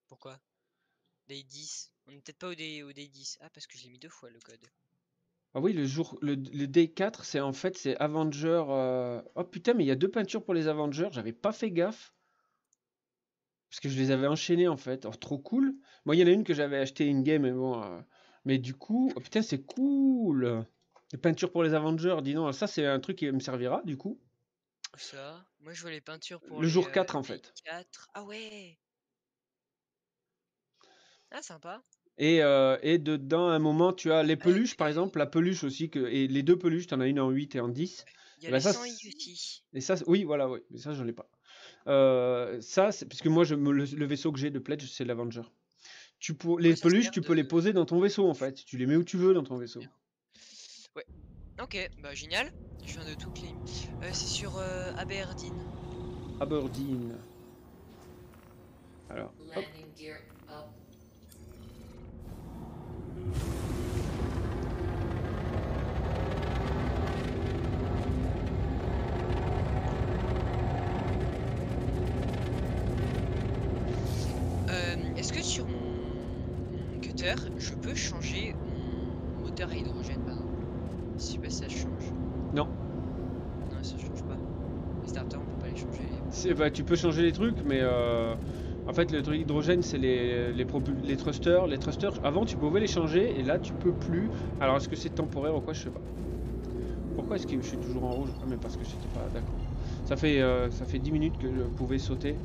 Pourquoi? Day 10. On est peut-être pas au day, au day 10. Ah, parce que je l'ai mis deux fois le code. Ah oui, le jour, le, le day 4, c'est en fait, c'est Avenger. euh, Oh putain, mais il y a deux peintures pour les Avengers, j'avais pas fait gaffe. Parce que je les avais enchaînées en fait. Oh, trop cool. Moi, il y en a une que j'avais acheté in-game, mais bon. euh, Mais du coup, oh, putain, c'est cool. Les peintures pour les Avengers, dis donc, ça c'est un truc qui me servira du coup. Ça. Moi, je vois les peintures pour Le les, jour euh, 4 en fait. 4. Ah ouais Ah, sympa. Et, euh, et dedans, à un moment, tu as les peluches par exemple, la peluche aussi, que... et les deux peluches, tu en as une en 8 et en 10. Il y a Bah, les ça, 100 i c'est- aussi. Et ça, oui, voilà, oui, mais ça, je l'ai pas. Euh, ça, c'est parce que moi, je me, le, le vaisseau que j'ai de Pledge, c'est l'Avenger. Tu pour, les Ouais, peluches, tu peux les poser dans ton vaisseau en fait. Tu les mets où tu veux dans ton vaisseau. Ok, bah génial. Je viens de tout claim. Euh, c'est sur euh, Aberdeen. Aberdeen. Alors, hop. Je peux changer mon moteur à hydrogène par exemple Je sais pas si ça change. Non. Non, ça change pas. Les starters, on peut pas les changer. Bah, tu peux changer les trucs, mais euh, En fait, le truc hydrogène, c'est les, les, les thrusters. Les thrusters, avant, tu pouvais les changer et là, tu peux plus. Alors, est-ce que c'est temporaire ou quoi Je sais pas. Pourquoi est-ce que je suis toujours en rouge? Ah, mais parce que j'étais pas d'accord. Ça fait, euh, ça fait 10 minutes que je pouvais sauter.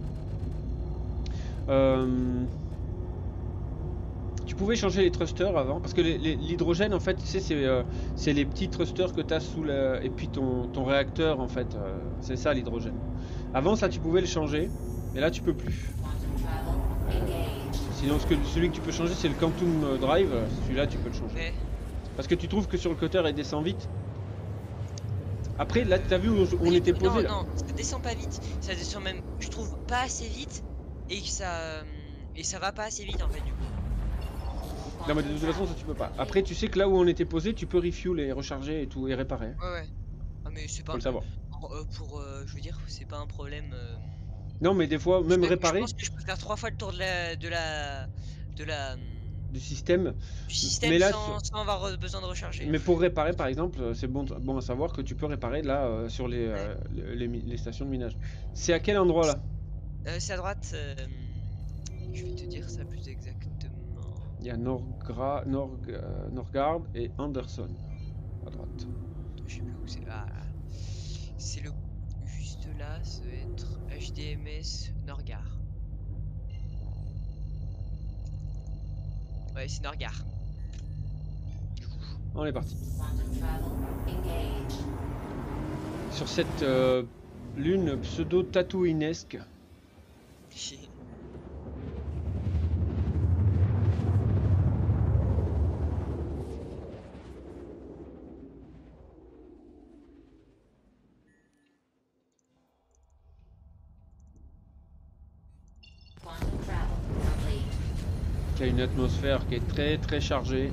Euh, Tu pouvais changer les thrusters avant, parce que l'hydrogène, en fait, tu sais, c'est euh, c'est les petits thrusters que tu as sous la... Et puis ton, ton réacteur, en fait, euh, c'est ça l'hydrogène. Avant, ça, tu pouvais le changer, mais là, tu peux plus. Sinon, ce que, celui que tu peux changer, c'est le Quantum euh, Drive. Celui-là, tu peux le changer. Ouais. Parce que tu trouves que sur le cutter, il descend vite. Après, là, t'as vu où on Oui, était non, posé là Non, ça descend pas vite. Ça descend même, je trouve, pas assez vite. Et que ça. Et ça va pas assez vite en fait, du coup. Non, mais de toute façon, ça, tu peux pas. Après, tu sais que là où on était posé, tu peux refuel et recharger et tout, et réparer. Ouais, ouais. Ah, mais c'est pas. Faut le savoir. euh, pour. euh, je veux dire, c'est pas un problème. euh, Non, mais des fois, même réparer Je pense que je peux faire trois fois le tour de la. De la. De la. du système. Du système Mais là, sans, sans avoir besoin de recharger. Mais pour réparer, par exemple, c'est bon, bon à savoir que tu peux réparer là euh, sur les, euh, les, stations de minage. C'est à quel endroit là? Euh, c'est à droite. Je vais te dire ça plus exactement. Il y a Norgra, Norg, euh, Norgard et Anderson à droite. Je sais plus où c'est. Ah, c'est le. Juste là, ça doit être HDMS Norgar. Ouais, c'est Norgar. On est parti. Sur cette euh, lune pseudo-tatooinesque. Quantum travel complete. qui a une atmosphère qui est très très chargée.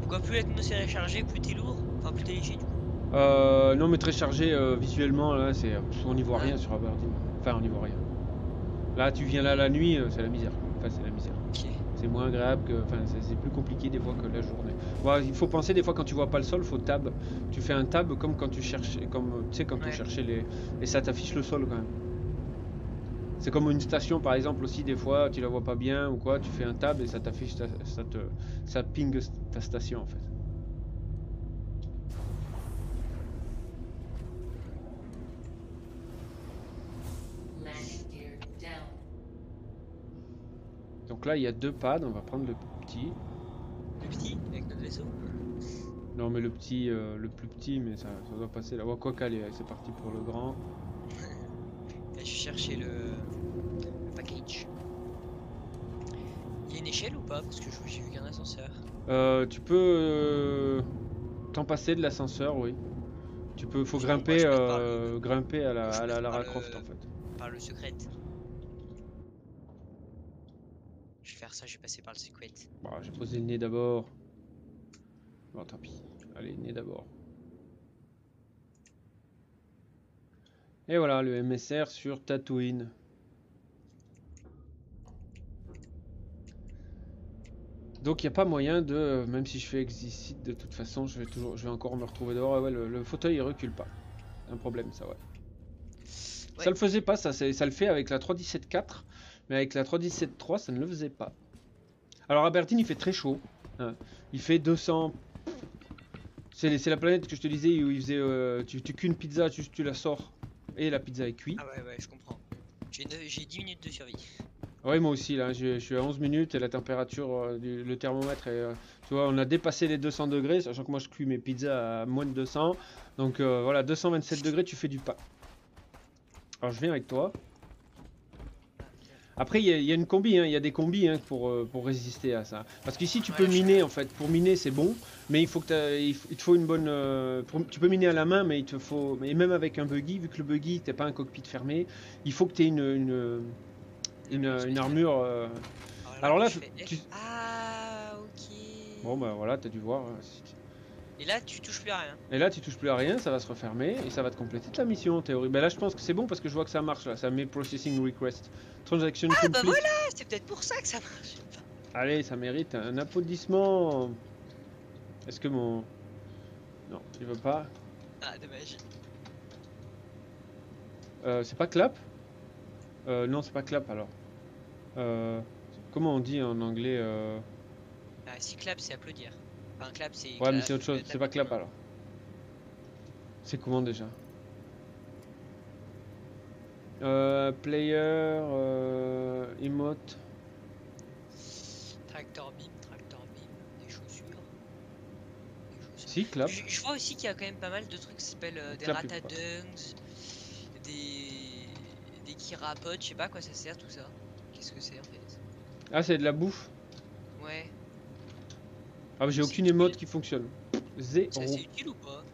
Pourquoi plus l'atmosphère est chargée, plus t'es lourd? Enfin, plus t'es léger du coup. Euh, non mais très chargée euh, visuellement là, c'est on n'y voit Ouais. rien sur Aberdeen. Enfin on n'y voit rien. Là tu viens là la nuit, euh, c'est la misère. Enfin c'est la misère. C'est moins agréable que. Enfin, c'est- plus compliqué des fois que la journée. Il faut penser des fois quand tu vois pas le sol, faut tab. Tu fais un tab comme quand tu cherchais, comme tu sais quand on Ouais. cherchait les, et ça t'affiche le sol quand même. C'est comme une station par exemple aussi des fois, tu la vois pas bien ou quoi, tu fais un tab et ça t'affiche, ta- ça te, ça ping ta station en fait. Donc là il y a deux pads, on va prendre le petit. Le petit, avec notre vaisseau. Non mais le petit, euh, le plus petit, mais ça, ça doit passer là. Ouais, quoi qu'allez, c'est parti pour le grand. Là, je cherchais le, le package. Il y a une échelle ou pas? Parce que j'ai vu qu'un ascenseur. Euh, tu peux euh, t'en passer de l'ascenseur, oui. Tu peux, faut grimper, moi, euh, grimper à la, à la Lara le- en fait. Par le secret. Je vais faire ça, je vais passer par le secret. Bon, j'ai posé le nez d'abord. Bon, tant pis. Allez, nez d'abord. Et voilà, le MSR sur Tatooine. Donc il n'y a pas moyen de, même si je fais exit, de toute façon, je vais toujours, je vais encore me retrouver dehors. Ouais, le, le fauteuil il recule pas. Un problème ça, ouais. Ça Ouais. le faisait pas, ça, ça le fait avec la 317.4, mais avec la 317.3, ça ne le faisait pas. Alors Aberdeen, il fait très chaud. hein. Il fait 200. C'est la planète que je te disais où il faisait. euh, tu, tu cuis une pizza, tu, tu la sors et la pizza est cuite. Ah ouais, ouais, je comprends. J'ai neuf- j'ai 10 minutes de survie. Ouais, moi aussi, là, je, je suis à 11 minutes et la température, euh, du, le thermomètre est. euh, tu vois, on a dépassé les 200 degrés, sachant que moi je cuis mes pizzas à moins de 200. Donc euh, voilà, 227 degrés, tu fais du pain. Alors je viens avec toi. Après, il y, a- il y a une combi, hein, il y a des combis hein, pour, euh, pour résister à ça. Parce qu'ici, tu Ouais, peux miner en fait. Pour miner, c'est bon, mais il faut que il, il te faut une bonne. euh, pour- tu peux miner à la main, mais il te faut. Mais même avec un buggy, vu que le buggy, t'es pas un cockpit fermé, il faut que tu aies une, une, une, une armure. euh, Alors là, tu-. Ah, ok. Bon, bah voilà, t'as dû voir. si- Et là, tu touches plus à rien. Et là, tu touches plus à rien, ça va se refermer et ça va te compléter la mission en théorie. Ben là, je pense que c'est bon parce que je vois que ça marche là. Ça met processing request. Transaction Ah, bah voilà, c'est peut-être pour ça que ça marche. Allez, ça mérite un applaudissement. Est-ce que mon. Non, il veut pas. Ah, dommage. Euh, c'est pas clap Euh, Non, c'est pas clap alors. Euh, comment on dit en anglais euh, Bah, si clap, c'est applaudir. Enfin, clap, c'est. Ouais, mais c'est autre chose. C'est pas clap alors. C'est comment déjà? Euh, Player, euh, emote. Tractor beam, tractor beam, des chaussures. Des chaussures. Si, clap. Je, je vois aussi qu'il y a quand même pas mal de trucs qui s'appellent euh, des ratadunks, des. des kirapotes, je sais pas à quoi ça sert tout ça. Qu'est-ce que c'est en fait? Ah, c'est de la bouffe? Ouais, Ah, j'ai aucune émote qui fonctionne. Zéro. c'est utile ou pas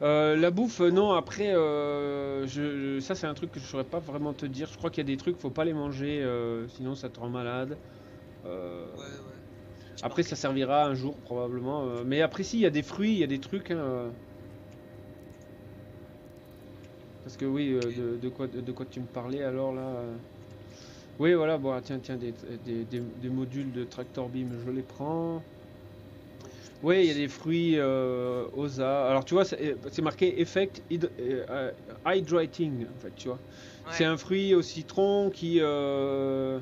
Euh, la bouffe, euh, non, après, euh, je, ça c'est un truc que je saurais pas vraiment te dire. Je crois qu'il y a des trucs, faut pas les manger, euh, sinon ça te rend malade. Ouais, ouais. Après, ça servira un jour probablement. mais après, si, il y a des fruits, il y a des trucs. hein. Parce que oui, de, de quoi, de, de quoi tu me parlais alors là. Oui, voilà, bon, ah, tiens, tiens, des, des, des- des modules de Tractor Beam, je les prends. Oui, il y a des fruits euh, OSA. Alors tu vois, c'est marqué Effect euh, Hydrating, en fait, tu vois. C'est un fruit au citron qui, euh,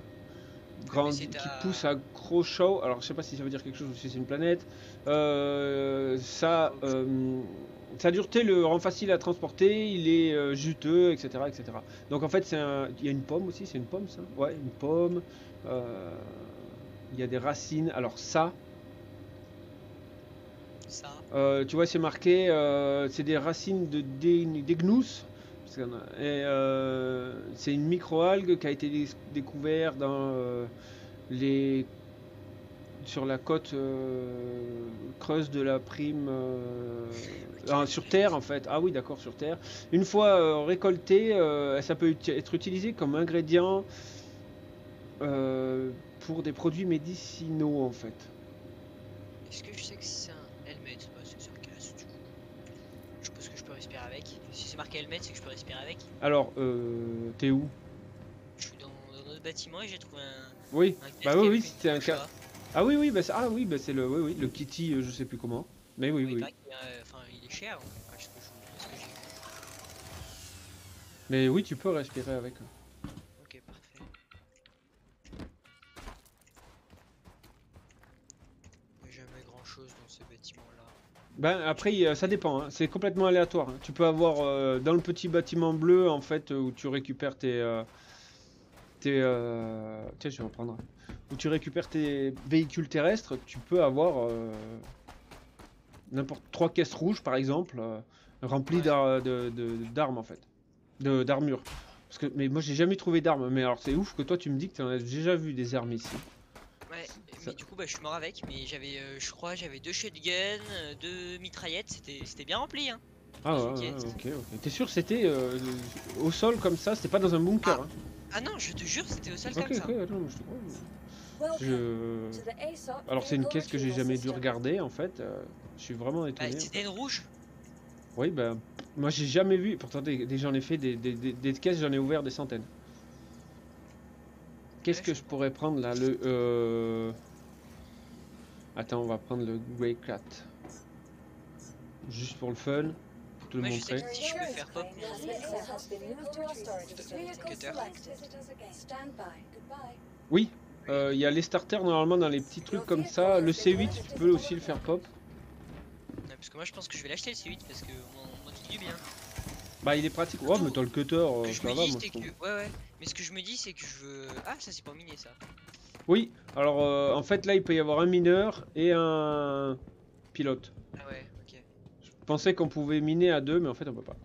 qui pousse à gros chaud. Alors je sais pas si ça veut dire quelque chose ou si c'est une planète. Euh, ça, euh, sa dureté le rend facile à transporter, il est euh, juteux, etc., etc. Donc en fait, c'est un- il y a une pomme aussi, c'est une pomme ça? Ouais, une pomme. euh, Il y a des racines. Alors ça, Ça. euh, tu vois, c'est marqué, euh, c'est des racines de a- Et euh, c'est une microalgue qui a été dé- découverte dans les sur la côte creuse de la prime ah, sur Terre en fait. Ah oui, d'accord, sur Terre. Une fois récoltée, ça peut être utilisé comme ingrédient pour des produits médicinaux en fait. Est-ce que je sais que si c'est un helmet Bah, c'est sarcasme du coup. Je pense que je peux respirer avec. Si c'est marqué helmet, c'est que je peux respirer avec. Alors, euh, t'es où? Je suis dans, dans notre bâtiment et j'ai trouvé un. Oui. un Bah oui, oui, c'était un cas. Ah oui, oui, bah, c'est- ah oui, bah, c'est le, oui, oui, le Kitty, euh, je sais plus comment. Mais oui, Oui, euh, Enfin, il est cher. hein. Enfin, ce que je- ce que. Mais oui, tu peux respirer avec. Ok, Ben après, ça dépend. hein, C'est complètement aléatoire. hein. Tu peux avoir euh, dans le petit bâtiment bleu, en fait, euh, où tu récupères tes, euh, tes, euh, tiens, je vais. Où tu récupères tes véhicules terrestres, tu peux avoir n'importe trois caisses rouges, par exemple, remplies Ouais. d'armes, en fait, de d'armure. Parce que, mais moi, j'ai jamais trouvé d'armes. Mais alors, c'est ouf que toi, tu me dis que tu en as déjà vu des armes ici. Ouais, Ça- mais du coup, bah, je suis mort avec. Mais j'avais, euh, je crois, j'avais deux shotguns, euh, deux mitraillettes. C'était, c'était bien rempli, hein. Ah ouais, Ok. ouais, ok, ok. T'es sûr que c'était euh, au sol comme ça C'était pas dans un bunker hein Ah non, je te jure, c'était au sol comme ça. ok, attends, je te crois. Alors c'est une caisse que j'ai jamais dû regarder en fait. euh, je suis vraiment Bah, étonné. c'était une rouge. Oui, ben moi j'ai jamais vu. Pourtant j'en ai fait des, des- des- des caisses, j'en ai ouvert des centaines. Qu'est-ce que je je pourrais prendre là Le. euh, Attends, on va prendre le Grey Cat. Juste pour le fun, pour te le Moi, sais montrer. si je peux faire pop. Oui, euh, il y a les starters normalement dans les petits trucs comme ça. Le C8, tu peux aussi le faire pop. Parce que moi, je pense que je vais l'acheter le C8 parce que on, on dit du bien. Bah il est pratique. Ouais, mais t'as le cutter, euh, ça va moi que. Ouais, ouais. Mais ce que je me dis, c'est que je veux. Ah, ça, c'est pas miné ça. Oui, alors euh, en fait là il peut y avoir un mineur et un pilote. Ah, ouais, ok. Je pensais qu'on pouvait miner à deux, mais en fait on peut pas.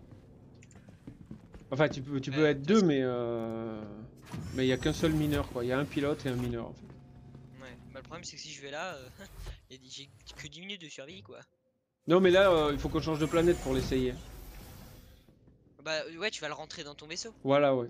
Enfin tu peux, tu peux être deux, mais euh, mais il y a qu'un seul mineur quoi. Il y a un pilote et un mineur en fait. Ouais. Bah, le problème, c'est que si je vais là, euh, j'ai que 10 minutes de survie quoi. Non mais là il faut qu'on change de planète pour l'essayer. Bah, ouais, tu vas le rentrer dans ton vaisseau. Voilà ouais.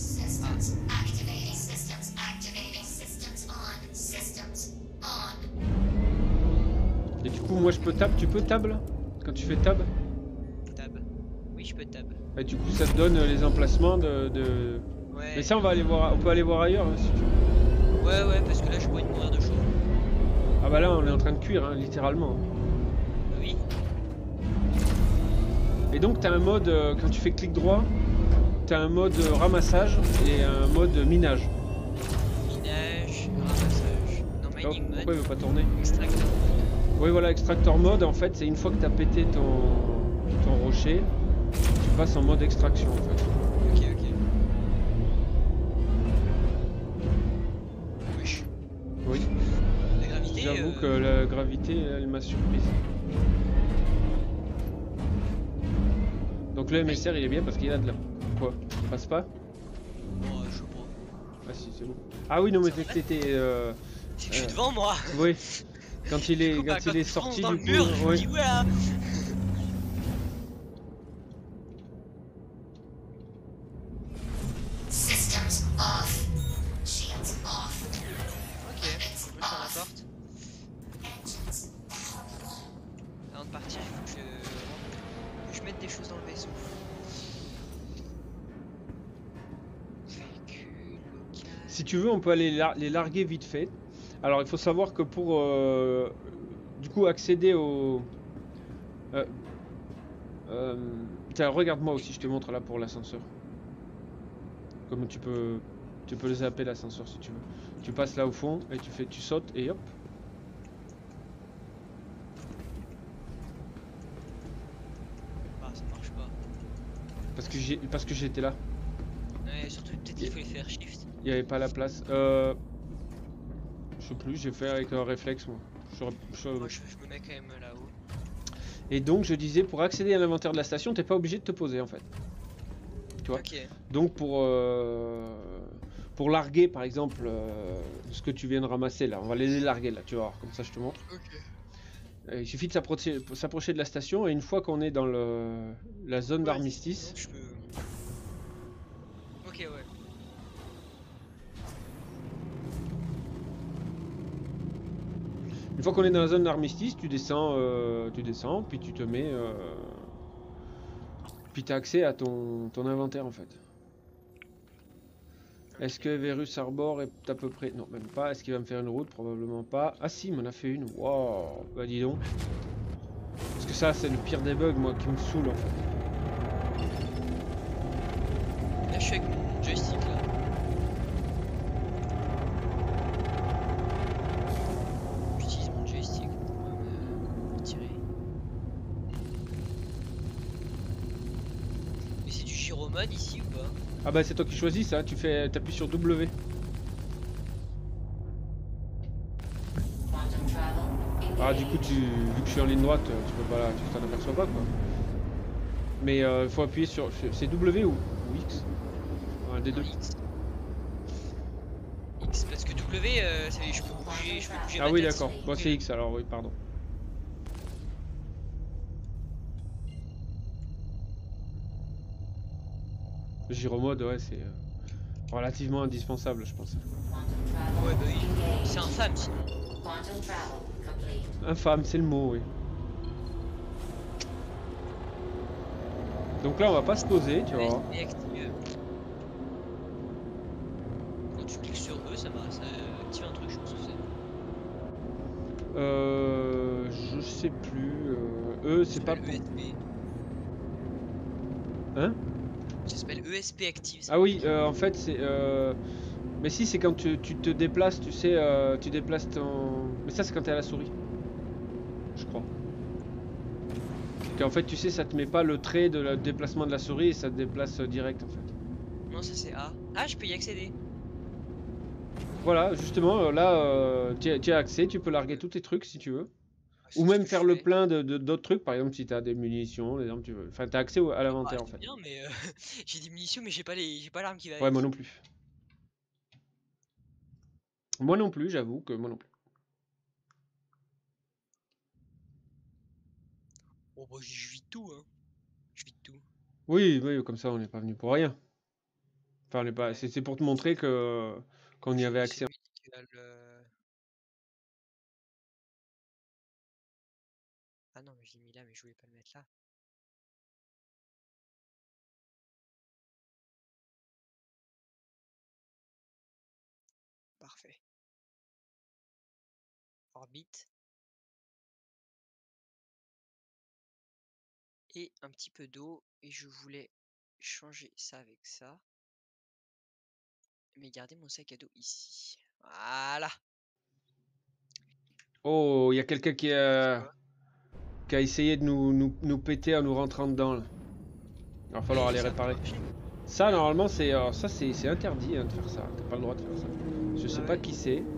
Systems activating. Systems activating. Systems on. Systems on. Et du coup moi je peux tab, tu peux tab là Quand tu fais tab? Tab. Oui, je peux tab. Et du coup, ça te donne euh, les emplacements de. de- Ouais. Mais ça, on va aller voir. On peut aller voir ailleurs hein, si tu veux. Ouais, ouais, parce que là, je pourrais de mourir de chaud. Ah bah là, on est en train de cuire, hein, littéralement. Oui. Et donc, t'as un mode euh, quand tu fais clic droit, t'as un mode euh, ramassage et un mode minage. Minage, ramassage. Non, mining pourquoi il mode. veut pas tourner. Oui, voilà, extractor mode, en fait, c'est une fois que t'as pété ton, ton rocher, tu passes en mode extraction, en fait. Ok, ok. Wesh. Oui. La gravité. J'avoue euh, que la gravité, elle m'a surprise. Donc le MSR, il est bien parce qu'il a de la... Quoi Ça passe pas bon, euh, je sais pas. Ah si, c'est bon. Ah oui, non, mais c'était... euh, C'est que je suis Euh, devant moi. Oui. Quand il est, bah, quand est sorti dans du coup... mur, je me oui. dis voilà. On peut aller les larguer vite fait. Alors, il faut savoir que pour euh, du coup accéder au. Euh, euh, tiens, regarde-moi aussi, je te montre là pour l'ascenseur. Comme tu peux, tu peux le zapper l'ascenseur si tu veux. Tu passes là au fond et tu fais, tu sautes et hop. Ah, ça marche pas. Parce que j'ai, parce que j'étais là. Ouais, surtout peut-être qu'il faut les faire shift. Il n'y avait pas la place. Euh, je sais plus, j'ai fait avec un réflexe moi. Je- je- Moi, je, je me mets quand même là-haut. Et donc je disais, pour accéder à l'inventaire de la station, t'es pas obligé de te poser en fait. Tu vois. Donc, pour, euh, pour larguer par exemple euh, ce que tu viens de ramasser là, on va les larguer là, tu vas voir, comme ça je te montre. il suffit de s'approcher de la station et une fois qu'on est dans le, la zone Ouais, d'armistice, peux. Ok, ouais. Une fois qu'on est dans la zone d'armistice, tu descends, euh, tu descends, puis tu te mets, euh, puis t'as accès à ton, ton inventaire en fait. Est-ce que Verus Arbor est à peu près... Non, même pas. Est-ce qu'il va me faire une route? Probablement pas. Ah si, il m'en a fait une. Waouh Bah dis donc. Parce que ça, c'est le pire des bugs, moi, qui me saoule en fait. Là, je suis avec mon joystick là. Ah bah c'est toi qui choisis ça, tu fais... T'appuies sur W. Ah du coup, tu... vu que je suis en ligne droite, euh, tu peux pas... Tu t'en aperçois pas quoi. Mais il euh, faut appuyer sur... C'est W ou, ou X? Un des deux. X. X, parce que W, euh, je peux bouger, je peux bouger Ah oui d'accord, bon c'est X alors, oui pardon. Gyromode, ouais, c'est euh, relativement indispensable, je pense. Ouais, bah oui. C'est infâme sinon. Infâme, c'est le mot, oui. Donc là, on va pas se poser, tu vois. Quand tu cliques sur E, ça, va, ça active un truc, je pense que c'est. Euh, je sais plus. Euh, eux, c'est pas. ESP. Hein? S'appelle ESP active. ça. Ah oui, euh, en fait, c'est. Euh... Mais si, c'est quand tu, tu te déplaces, tu sais, euh, tu déplaces ton. Mais ça, c'est quand t'es à la souris. Je crois. Qu'en fait, tu sais, ça te met pas le trait de le déplacement de la souris et ça te déplace direct en fait. Non, ça c'est A. Ah, je peux y accéder. Voilà, justement, là, tu as accès, tu peux larguer tous tes trucs si tu veux. Ah, Ou même faire le plein de de- d'autres trucs, par exemple si tu as des munitions, les armes, tu veux. Enfin, tu as accès à Ah, l'inventaire en c'est fait. bien, mais euh, j'ai des munitions, mais j'ai pas les, j'ai pas l'arme qui va. Ouais, avec. moi non plus. Moi non plus, j'avoue que moi non plus. Oh bah je vis tout, hein. Je vis tout. Oui, oui, comme ça on n'est pas venu pour rien. Enfin, on pas. C'est pour te montrer que qu'on y avait accès. Médical, euh. Parfait. Orbite. Et un petit peu d'eau. Et je voulais changer ça avec ça. Mais garder mon sac à dos ici. Voilà. Oh, il y a quelqu'un qui a, quoi qui a essayé de nous, nous, nous péter en nous rentrant dedans là. Il va falloir aller réparer. Ça, normalement, c'est alors ça, c'est interdit hein, de faire ça. T'as pas le droit de faire ça. Je sais Ah pas ouais qui c'est.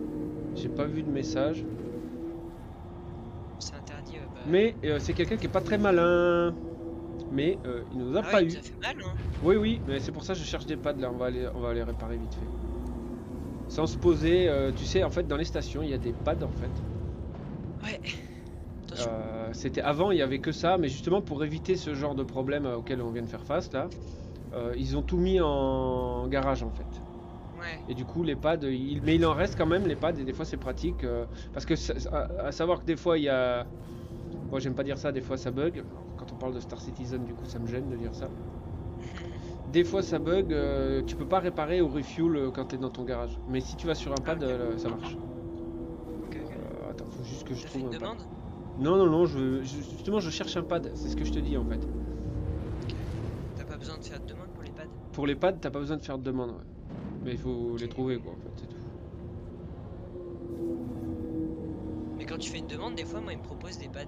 J'ai pas vu de message. C'est interdit. euh, bah, Mais euh, c'est quelqu'un qui est pas très malin. Mais euh, il nous a ah pas ouais, eu. il nous a fait mal, hein. Oui, oui, mais c'est pour ça que je cherche des pads là. On va aller, on va aller réparer vite fait. Sans se poser, euh, tu sais, en fait, dans les stations, il y a des pads en fait. Ouais. Euh, C'était avant, il y avait que ça, mais justement pour éviter ce genre de problème euh, auquel on vient de faire face là, euh, ils ont tout mis en garage en fait. Ouais. Et du coup, les pads, il- mais il en reste quand même les pads, et des fois c'est pratique. euh, parce que, à, à savoir que des fois il y a. Moi j'aime pas dire ça, des fois ça bug. Quand on parle de Star Citizen, du coup ça me gêne de dire ça. Des fois ça bug, euh, tu peux pas réparer ou refuel quand t'es dans ton garage. Mais si tu vas sur un pad, euh, ça marche. Ok, ok. Euh, attends, faut juste que je trouve une un pad. demande Non, non, non, je- justement je cherche un pad, c'est ce que je te dis en fait. T'as pas besoin de faire de demande pour les pads Pour pads, t'as pas besoin de faire de demande, ouais. Mais il faut les trouver quoi en fait, c'est tout. Mais quand tu fais une demande, des fois, moi, il me propose des pads.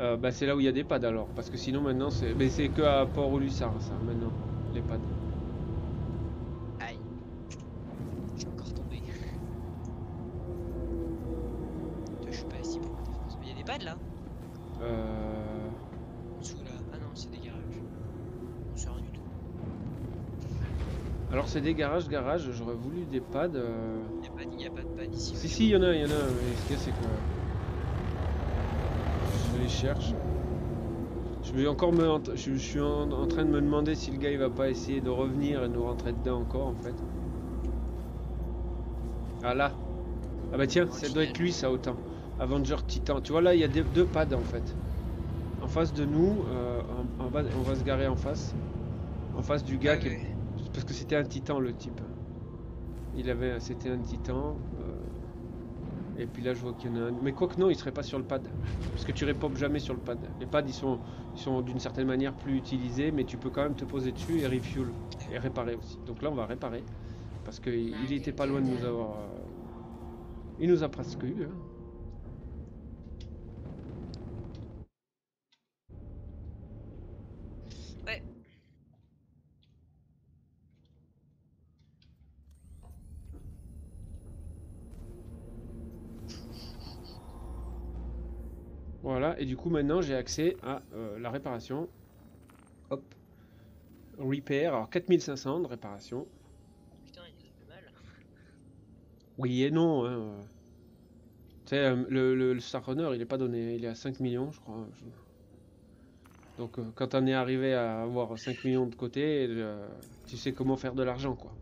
Euh, bah c'est là où il y a des pads alors, parce que sinon maintenant c'est mais c'est que à Port au Lussard ça maintenant, les pads. Aïe. Je suis encore tombé. Toi, je suis pas assis pour la défense. Mais il y a des pads là Euh... En dessous là. Ah non, c'est des garages. On sait rien du tout. Alors c'est des garages, garages, j'aurais voulu des pads. euh, Il y a, pas, a de pads ici. Si si, il y en a, il y en a, mais ce qu'il y a c'est que je les cherche. Je vais encore me, je, je suis en, en train de me demander si le gars il va pas essayer de revenir et nous rentrer dedans encore en fait. Ah là. Ah bah tiens, ça doit être lui ça autant. Avenger Titan. Tu vois là il y a des- deux pads en fait. En face de nous, euh, on va se garer en face. En face du gars qui est. parce que c'était un titan le type. Il avait, c'était un titan. euh, et puis là je vois qu'il y en a un. Mais quoi que non, il serait pas sur le pad. Parce que tu répopes jamais sur le pad. Les pads ils sont, ils sont d'une certaine manière plus utilisés, mais tu peux quand même te poser dessus et refuel. Et réparer aussi. Donc là on va réparer. Parce qu'il il était pas loin de nous avoir. euh, Il nous a presque eu. hein. Ouais. Voilà, et du coup maintenant j'ai accès à euh, la réparation. Hop. Repair, alors 4500 de réparation. Putain, il nous a fait mal. Oui et non. hein, euh. Tu sais, euh, le, le, le Star Runner, il est pas donné, il est à 5 millions, je crois. Donc, quand on est arrivé à avoir 5 millions de côté, euh, tu sais comment faire de l'argent, quoi.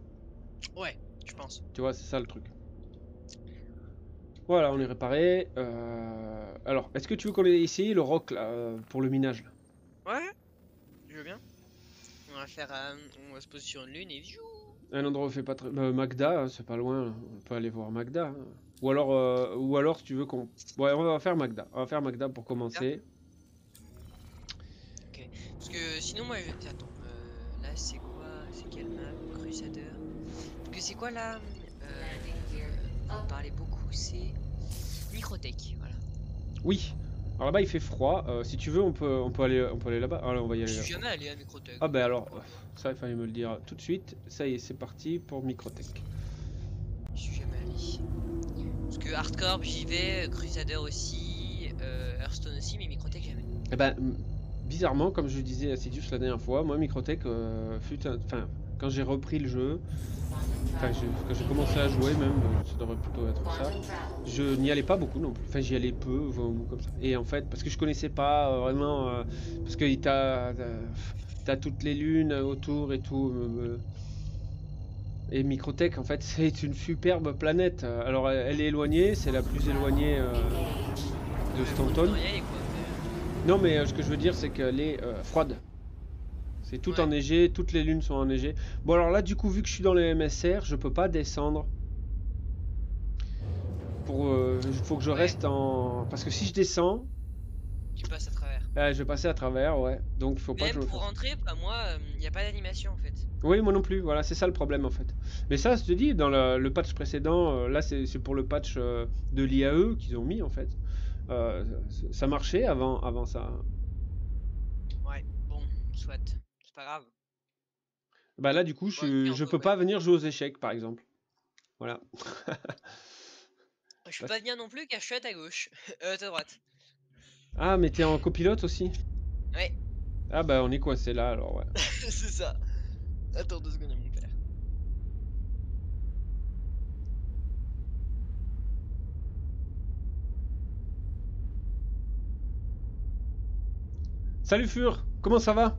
Ouais, je pense. Tu vois, c'est ça le truc. Voilà, on est réparé. euh, Alors, est-ce que tu veux qu'on ait ici le rock là, euh, pour le minage là? Ouais, je veux bien? On va faire, euh, on va se poser sur une lune et. Un endroit où fait pas très. bah, Magda, c'est pas loin. On peut aller voir Magda. hein. Ou alors, euh, ou alors, si tu veux qu'on. Ouais, on va faire Magda. On va faire Magda pour commencer. Parce que sinon moi, je... attends, là c'est quoi? C'est quelle map? Crusader? Parce que c'est quoi là? Up. parlait beaucoup, c'est Microtech, voilà. Oui. Alors là-bas, il fait froid. Euh, si tu veux, on peut, on peut aller, on peut aller là-bas. Ah, là, on va y Je aller. suis là. jamais allé à Microtech. Ah ben alors, euh, ça, il fallait me le dire tout de suite. Ça y est, c'est parti pour Microtech. Je suis jamais allé. Parce que Hardcore, j'y vais, Crusader aussi, euh, Hearthstone aussi, mais Microtech jamais. Eh ben, bizarrement, comme je disais à Sidious la dernière fois, moi, Microtech, euh, fut un- enfin, quand j'ai repris le jeu, quand j'ai commencé à jouer même, euh, ça devrait plutôt être ça. Je n'y allais pas beaucoup non plus. Enfin, j'y allais peu, comme ça. Et en fait, parce que je connaissais pas euh, vraiment, euh, parce que t'as, t'as toutes les lunes autour et tout. Et Microtech, en fait, c'est une superbe planète. Alors, elle, est éloignée, c'est la plus éloignée de Stanton. Non, mais ce que je veux dire, c'est qu'elle est froide. C'est tout Ouais. enneigé, toutes les lunes sont enneigées. Bon, alors là, du coup, vu que je suis dans les MSR, je peux pas descendre Pour, euh, faut que je Ouais. reste en. Parce que si je descends, Tu passes à travers. euh, je vais passer à travers, ouais. Donc faut pas que je pour rentrer, bah moi, il n'y a pas d'animation en fait. Oui, moi non plus. Voilà, c'est ça le problème en fait. Mais ça, je te dis, dans le, le patch précédent, euh, là c'est pour le patch euh, de l'IAE qu'ils ont mis en fait. Euh, ça marchait avant, avant ça. Ouais, bon, soit. C'est pas grave. Bah là, du coup, je, Ouais, suis- je peu, peux ouais. pas venir jouer aux échecs, par exemple. Voilà. Je peux Parce- pas venir non plus car je suis à ta gauche. euh, à ta droite. Ah, mais t'es en copilote aussi? Ouais, Ah bah on est coincé là alors ouais. c'est ça. Attends deux secondes, mon père. Salut Fur, comment ça va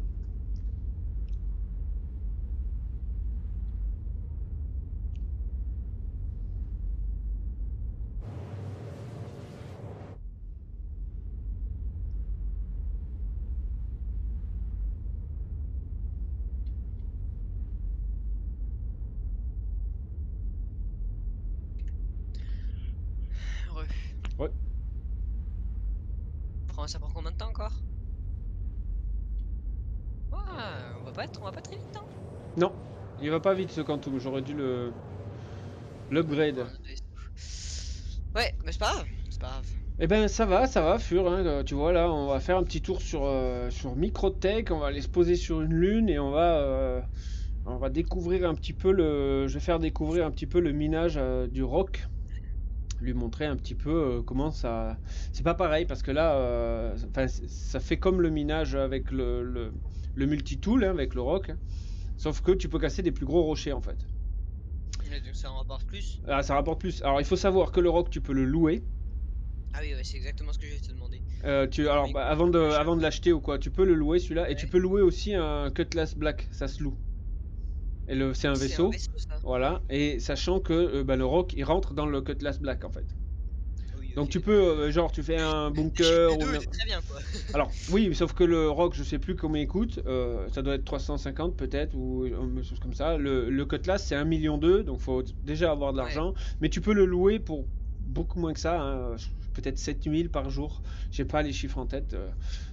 Re. Ouais. Prends- Ça prend combien de temps encore Ouais, on va pas être, on va pas très vite, hein. Non, il va pas vite ce Quantum, j'aurais dû le l'upgrade. Ouais, mais c'est pas grave, c'est pas grave. Eh ben ça va, ça va Fur, hein, euh, tu vois là on va faire un petit tour sur, euh, sur Microtech, on va aller se poser sur une lune et on va, euh, on va découvrir un petit peu le... Je vais faire découvrir un petit peu le minage euh, du rock. Lui montrer un petit peu comment ça... C'est pas pareil parce que là, ça fait comme le minage avec le, le, le multitool, hein, avec le rock. Sauf que tu peux casser des plus gros rochers en fait. Donc ça en rapporte plus. Ah, ça rapporte plus. Alors il faut savoir que le rock tu peux le louer. Ah oui, ouais, c'est exactement ce que je vais te demander. Euh, tu, alors, bah, avant de, avant de l'acheter ou quoi, tu peux le louer celui-là et tu peux louer aussi un Cutlass Black, ça se loue. Et le, c'est un vaisseau, ça. voilà. Et sachant que euh, bah, le rock il rentre dans le Cutlass Black en fait. Donc tu peux, euh, genre, tu fais un bunker deux, très bien quoi. Alors oui, sauf que le rock, je sais plus combien il coûte. euh, ça doit être 350 peut-être ou une chose comme ça. Le, le Cutlass c'est 1 million d'eux, donc faut déjà avoir de Ouais. l'argent. Mais tu peux le louer pour beaucoup moins que ça, hein, peut-être 7000 par jour. J'ai pas les chiffres en tête, euh,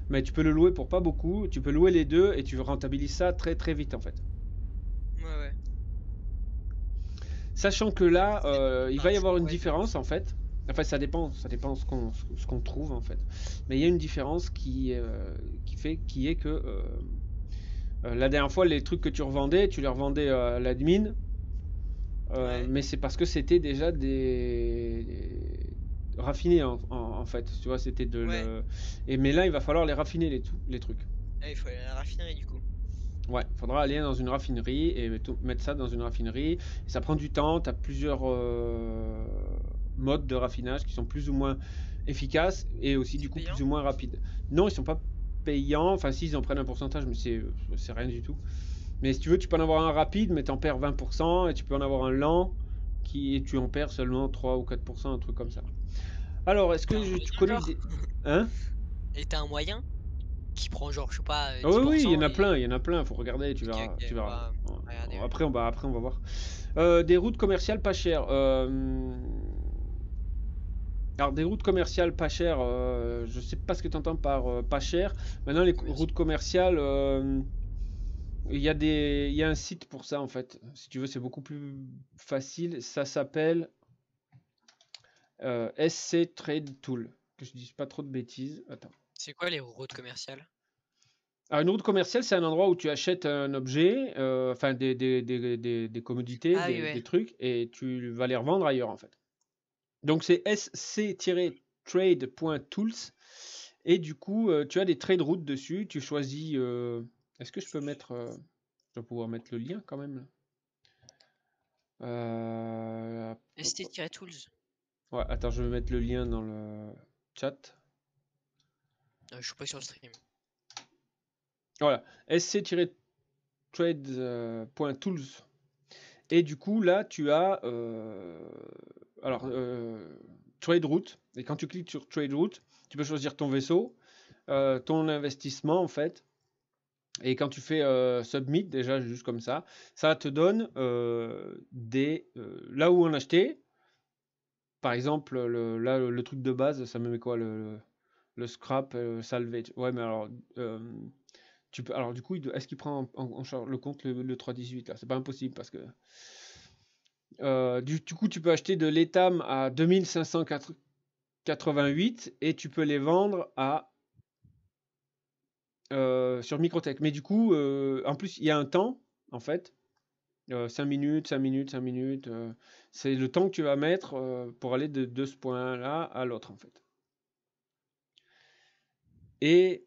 mais tu peux le louer pour pas beaucoup. Tu peux louer les deux et tu rentabilises ça très très vite en fait. Ouais, ouais. Sachant que là, euh, il va y avoir une différence en fait. Enfin, ça dépend, ça dépend ce qu'on ce qu'on trouve en fait. Mais il y a une différence qui, euh, qui fait, qui est que euh, euh, la dernière fois, les trucs que tu revendais, tu les revendais à l'admin. Ouais. Mais c'est parce que c'était déjà des, des- raffinés en, en- en fait. Tu vois, c'était de Ouais. le... Et mais là, il va falloir les raffiner les, les trucs. Ah, il faut aller à la raffinerie du coup. Ouais, faudra aller dans une raffinerie et mettre ça dans une raffinerie. Ça prend du temps, tu as plusieurs euh, modes de raffinage qui sont plus ou moins efficaces et aussi du coup payant plus ou moins rapides. Non, ils sont pas payants, enfin si ils en prennent un pourcentage, mais c'est c'est rien du tout. Mais si tu veux, tu peux en avoir un rapide, mais tu en perds 20%, et tu peux en avoir un lent, qui, et tu en perds seulement 3 ou 4%, un truc comme ça. Alors, est-ce que je- tu connais des... Hein? Et t'as un moyen qui prend genre, je sais pas. Ah oui, oui, il y en a 10% et- plein, il y en a plein, faut regarder, tu verras. tu On- après, on va, après, on va voir. Euh, des routes commerciales pas chères. euh, Alors, des routes commerciales pas chères, euh, je sais pas ce que tu entends par euh, pas cher. Maintenant, les routes commerciales, euh, il y, a des... il y a un site pour ça en fait. Si tu veux, c'est beaucoup plus facile. Ça s'appelle euh, SC Trade Tool. Que je dise pas trop de bêtises. Attends. C'est quoi les routes commerciales? Alors, une route commerciale, c'est un endroit où tu achètes un objet, enfin des, des, des, des- des commodités, Ah des trucs, et tu vas les revendre ailleurs en fait. Donc c'est sc-trade.tools, et du coup, euh, tu as des trade routes dessus. Tu choisis. euh, Est-ce que je peux mettre. euh, Je dois pouvoir mettre le lien quand même. Euh, ST-Tools. Ouais, attends, je vais mettre le lien dans le chat. Je suis pas sur le stream. Voilà, sc-trade.tools. Et du coup, là, tu as alors euh, trade route. Et quand tu cliques sur trade route, tu peux choisir ton vaisseau, euh, ton investissement en fait. Et quand tu fais euh, submit, déjà juste comme ça, ça te donne des là où en acheter, par exemple, le, là, le, truc de base, ça me met quoi le, le, scrap, salvage. Ouais, mais alors, tu peux, alors du coup, est-ce qu'il prend en, le compte le, le 318 là? C'est pas impossible parce que euh, du, coup, tu peux acheter de l'étam à 2588 et tu peux les vendre à euh, sur Microtech. Mais du coup, euh, en plus, il y a un temps en fait. 5 minutes, 5 minutes, 5 minutes. c'est le temps que tu vas mettre pour aller de, ce point-là à l'autre, en fait. Et,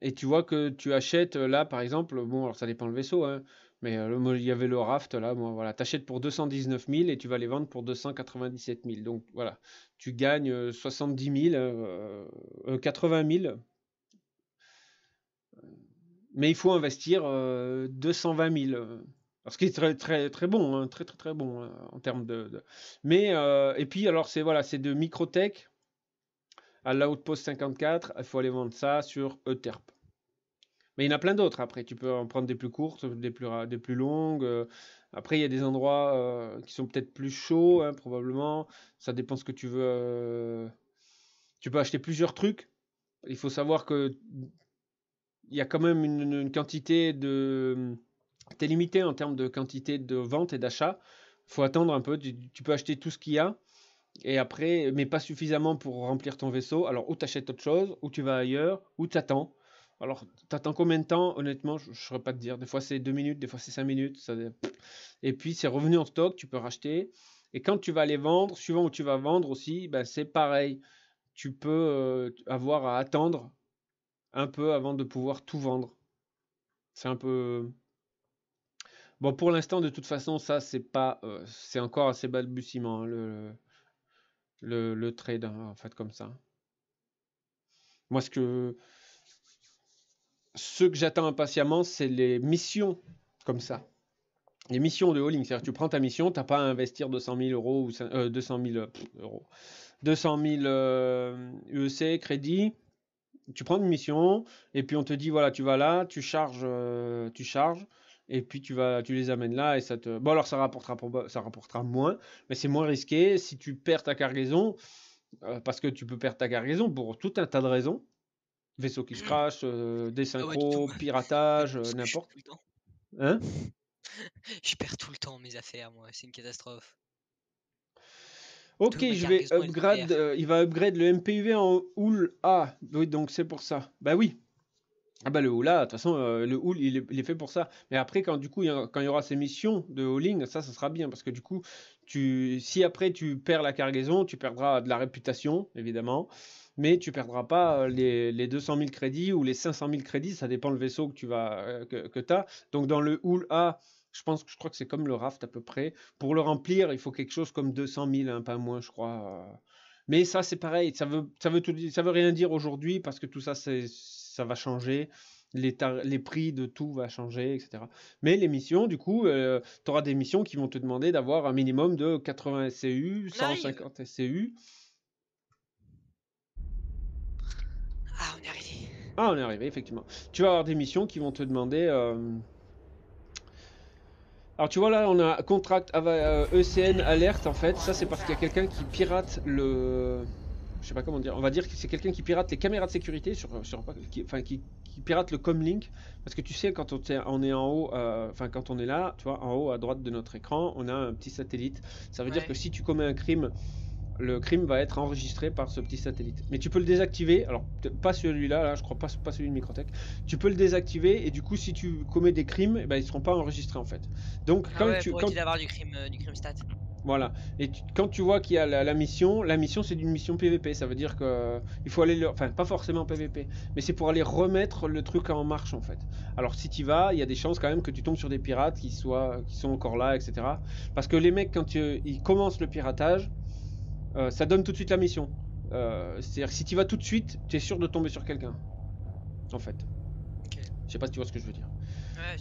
et tu vois que tu achètes là, par exemple, bon, alors ça dépend le vaisseau, hein, mais euh, il y avait le raft là, bon, voilà, tu achètes pour 219 000 et tu vas les vendre pour 297 000. Donc voilà, tu gagnes euh, 70 000, euh, euh, 80 000 mais il faut investir euh, 220 000. euh, Ce qui est très très très bon, hein, très très très bon euh, en termes de. Mais euh, et puis alors c'est voilà, c'est de Microtech à l'Outpost 54. Il faut aller vendre ça sur Euterp. Mais il y en a plein d'autres après. Tu peux en prendre des plus courtes, des plus des plus longues. euh. Après il y a des endroits euh, qui sont peut-être plus chauds, hein, probablement. Ça dépend ce que tu veux. euh. Tu peux acheter plusieurs trucs. Il faut savoir que il y a quand même une, quantité de. T'es limité en termes de quantité de vente et d'achat. faut attendre un peu. Tu, peux acheter tout ce qu'il y a. Et après, mais pas suffisamment pour remplir ton vaisseau. Alors, ou tu achètes autre chose, ou tu vas ailleurs, ou tu attends. Alors, tu attends combien de temps Honnêtement, je ne saurais pas te dire. Des fois, c'est 2 minutes, des fois, c'est 5 minutes. Et puis, c'est revenu en stock, tu peux racheter. Et quand tu vas les vendre, suivant où tu vas vendre aussi, ben, c'est pareil. Tu peux euh, avoir à attendre un peu avant de pouvoir tout vendre. C'est un peu. Bon, pour l'instant, de toute façon, ça, c'est pas. euh, c'est encore assez balbutiement, hein, le, le, le trade, hein, en fait, comme ça. Moi, ce que. Ce que j'attends impatiemment, c'est les missions comme ça. Les missions de hauling. C'est-à-dire tu prends ta mission, tu n'as pas à investir 200 000 euros ou cin- euh, 200 000 euh, pff, euros. 200 000 euh, UEC crédit. Tu prends une mission et puis on te dit voilà, tu vas là, tu charges, euh, tu charges et puis tu vas, tu les amènes là et ça te. Bon alors ça rapportera, ça rapportera moins, mais c'est moins risqué si tu perds ta cargaison euh, parce que tu peux perdre ta cargaison pour tout un tas de raisons. Vaisseau qui se crache, euh, des Ah ouais, synchros, tout. piratage, euh, n'importe. perds tout le temps. Hein? Je perds tout le temps mes affaires, moi. C'est une catastrophe. Ok, je vais upgrade. euh, il va upgrade le MPUV en HUL A. Oui, donc c'est pour ça. Bah oui. Ah bah le HUL A, de toute façon, le HUL, il est, il est fait pour ça. Mais après, quand du coup, il y a- quand il y aura ces missions de hauling, ça, ça sera bien. Parce que du coup, tu, si après tu perds la cargaison, tu perdras de la réputation, évidemment. Mais tu perdras pas euh, les, les 200 000 crédits ou les 500 000 crédits. Ça dépend le vaisseau que tu vas, euh, que, que as. Donc dans le HUL A, je pense que je crois que c'est comme le raft à peu près. Pour le remplir, il faut quelque chose comme 200 000, hein, pas moins, je crois. euh. Mais ça, c'est pareil. Ça veut, ça veut tout ça veut rien dire aujourd'hui parce que tout ça, ça va changer. Les, les prix de tout va changer, etc. Mais les missions, du coup, tu auras des missions qui vont te demander d'avoir un minimum de 80 SCU, On arrive. 150 SCU. Ah, on est arrivé, effectivement. Tu vas avoir des missions qui vont te demander. euh, Alors, tu vois là, on a contract ava- euh, ECN alerte en fait. Ça, c'est parce qu'il y a quelqu'un qui pirate le. Je sais pas comment dire. On va dire que c'est quelqu'un qui pirate les caméras de sécurité sur. sur... qui- Enfin, qui, qui pirate le comlink. Parce que tu sais, quand on, est en haut, euh, enfin, quand on est là, tu vois, en haut à droite de notre écran, on a un petit satellite. Ça veut dire que si tu commets un crime le crime va être enregistré par ce petit satellite. Mais tu peux le désactiver, alors pas celui-là, là, je crois pas, pas celui de Microtech. Tu peux le désactiver et du coup si tu commets des crimes, eh ben, ils seront pas enregistrés en fait. Donc Ah quand ouais, tu pour quand, d'avoir du crime, euh, du crime stat. voilà et tu- quand tu vois qu'il y a la, la mission, la mission c'est une mission PVP, ça veut dire que euh, il faut aller le, enfin pas forcément PVP, mais c'est pour aller remettre le truc en marche en fait. Alors si tu vas, il y a des chances quand même que tu tombes sur des pirates qui soient qui sont encore là, etc. Parce que les mecs quand tu- ils commencent le piratage, euh, ça donne tout de suite la mission. Euh, C'est-à-dire que si tu vas tout de suite, tu es sûr de tomber sur quelqu'un. En fait. Je sais pas si tu vois ce que je veux dire. Ouais.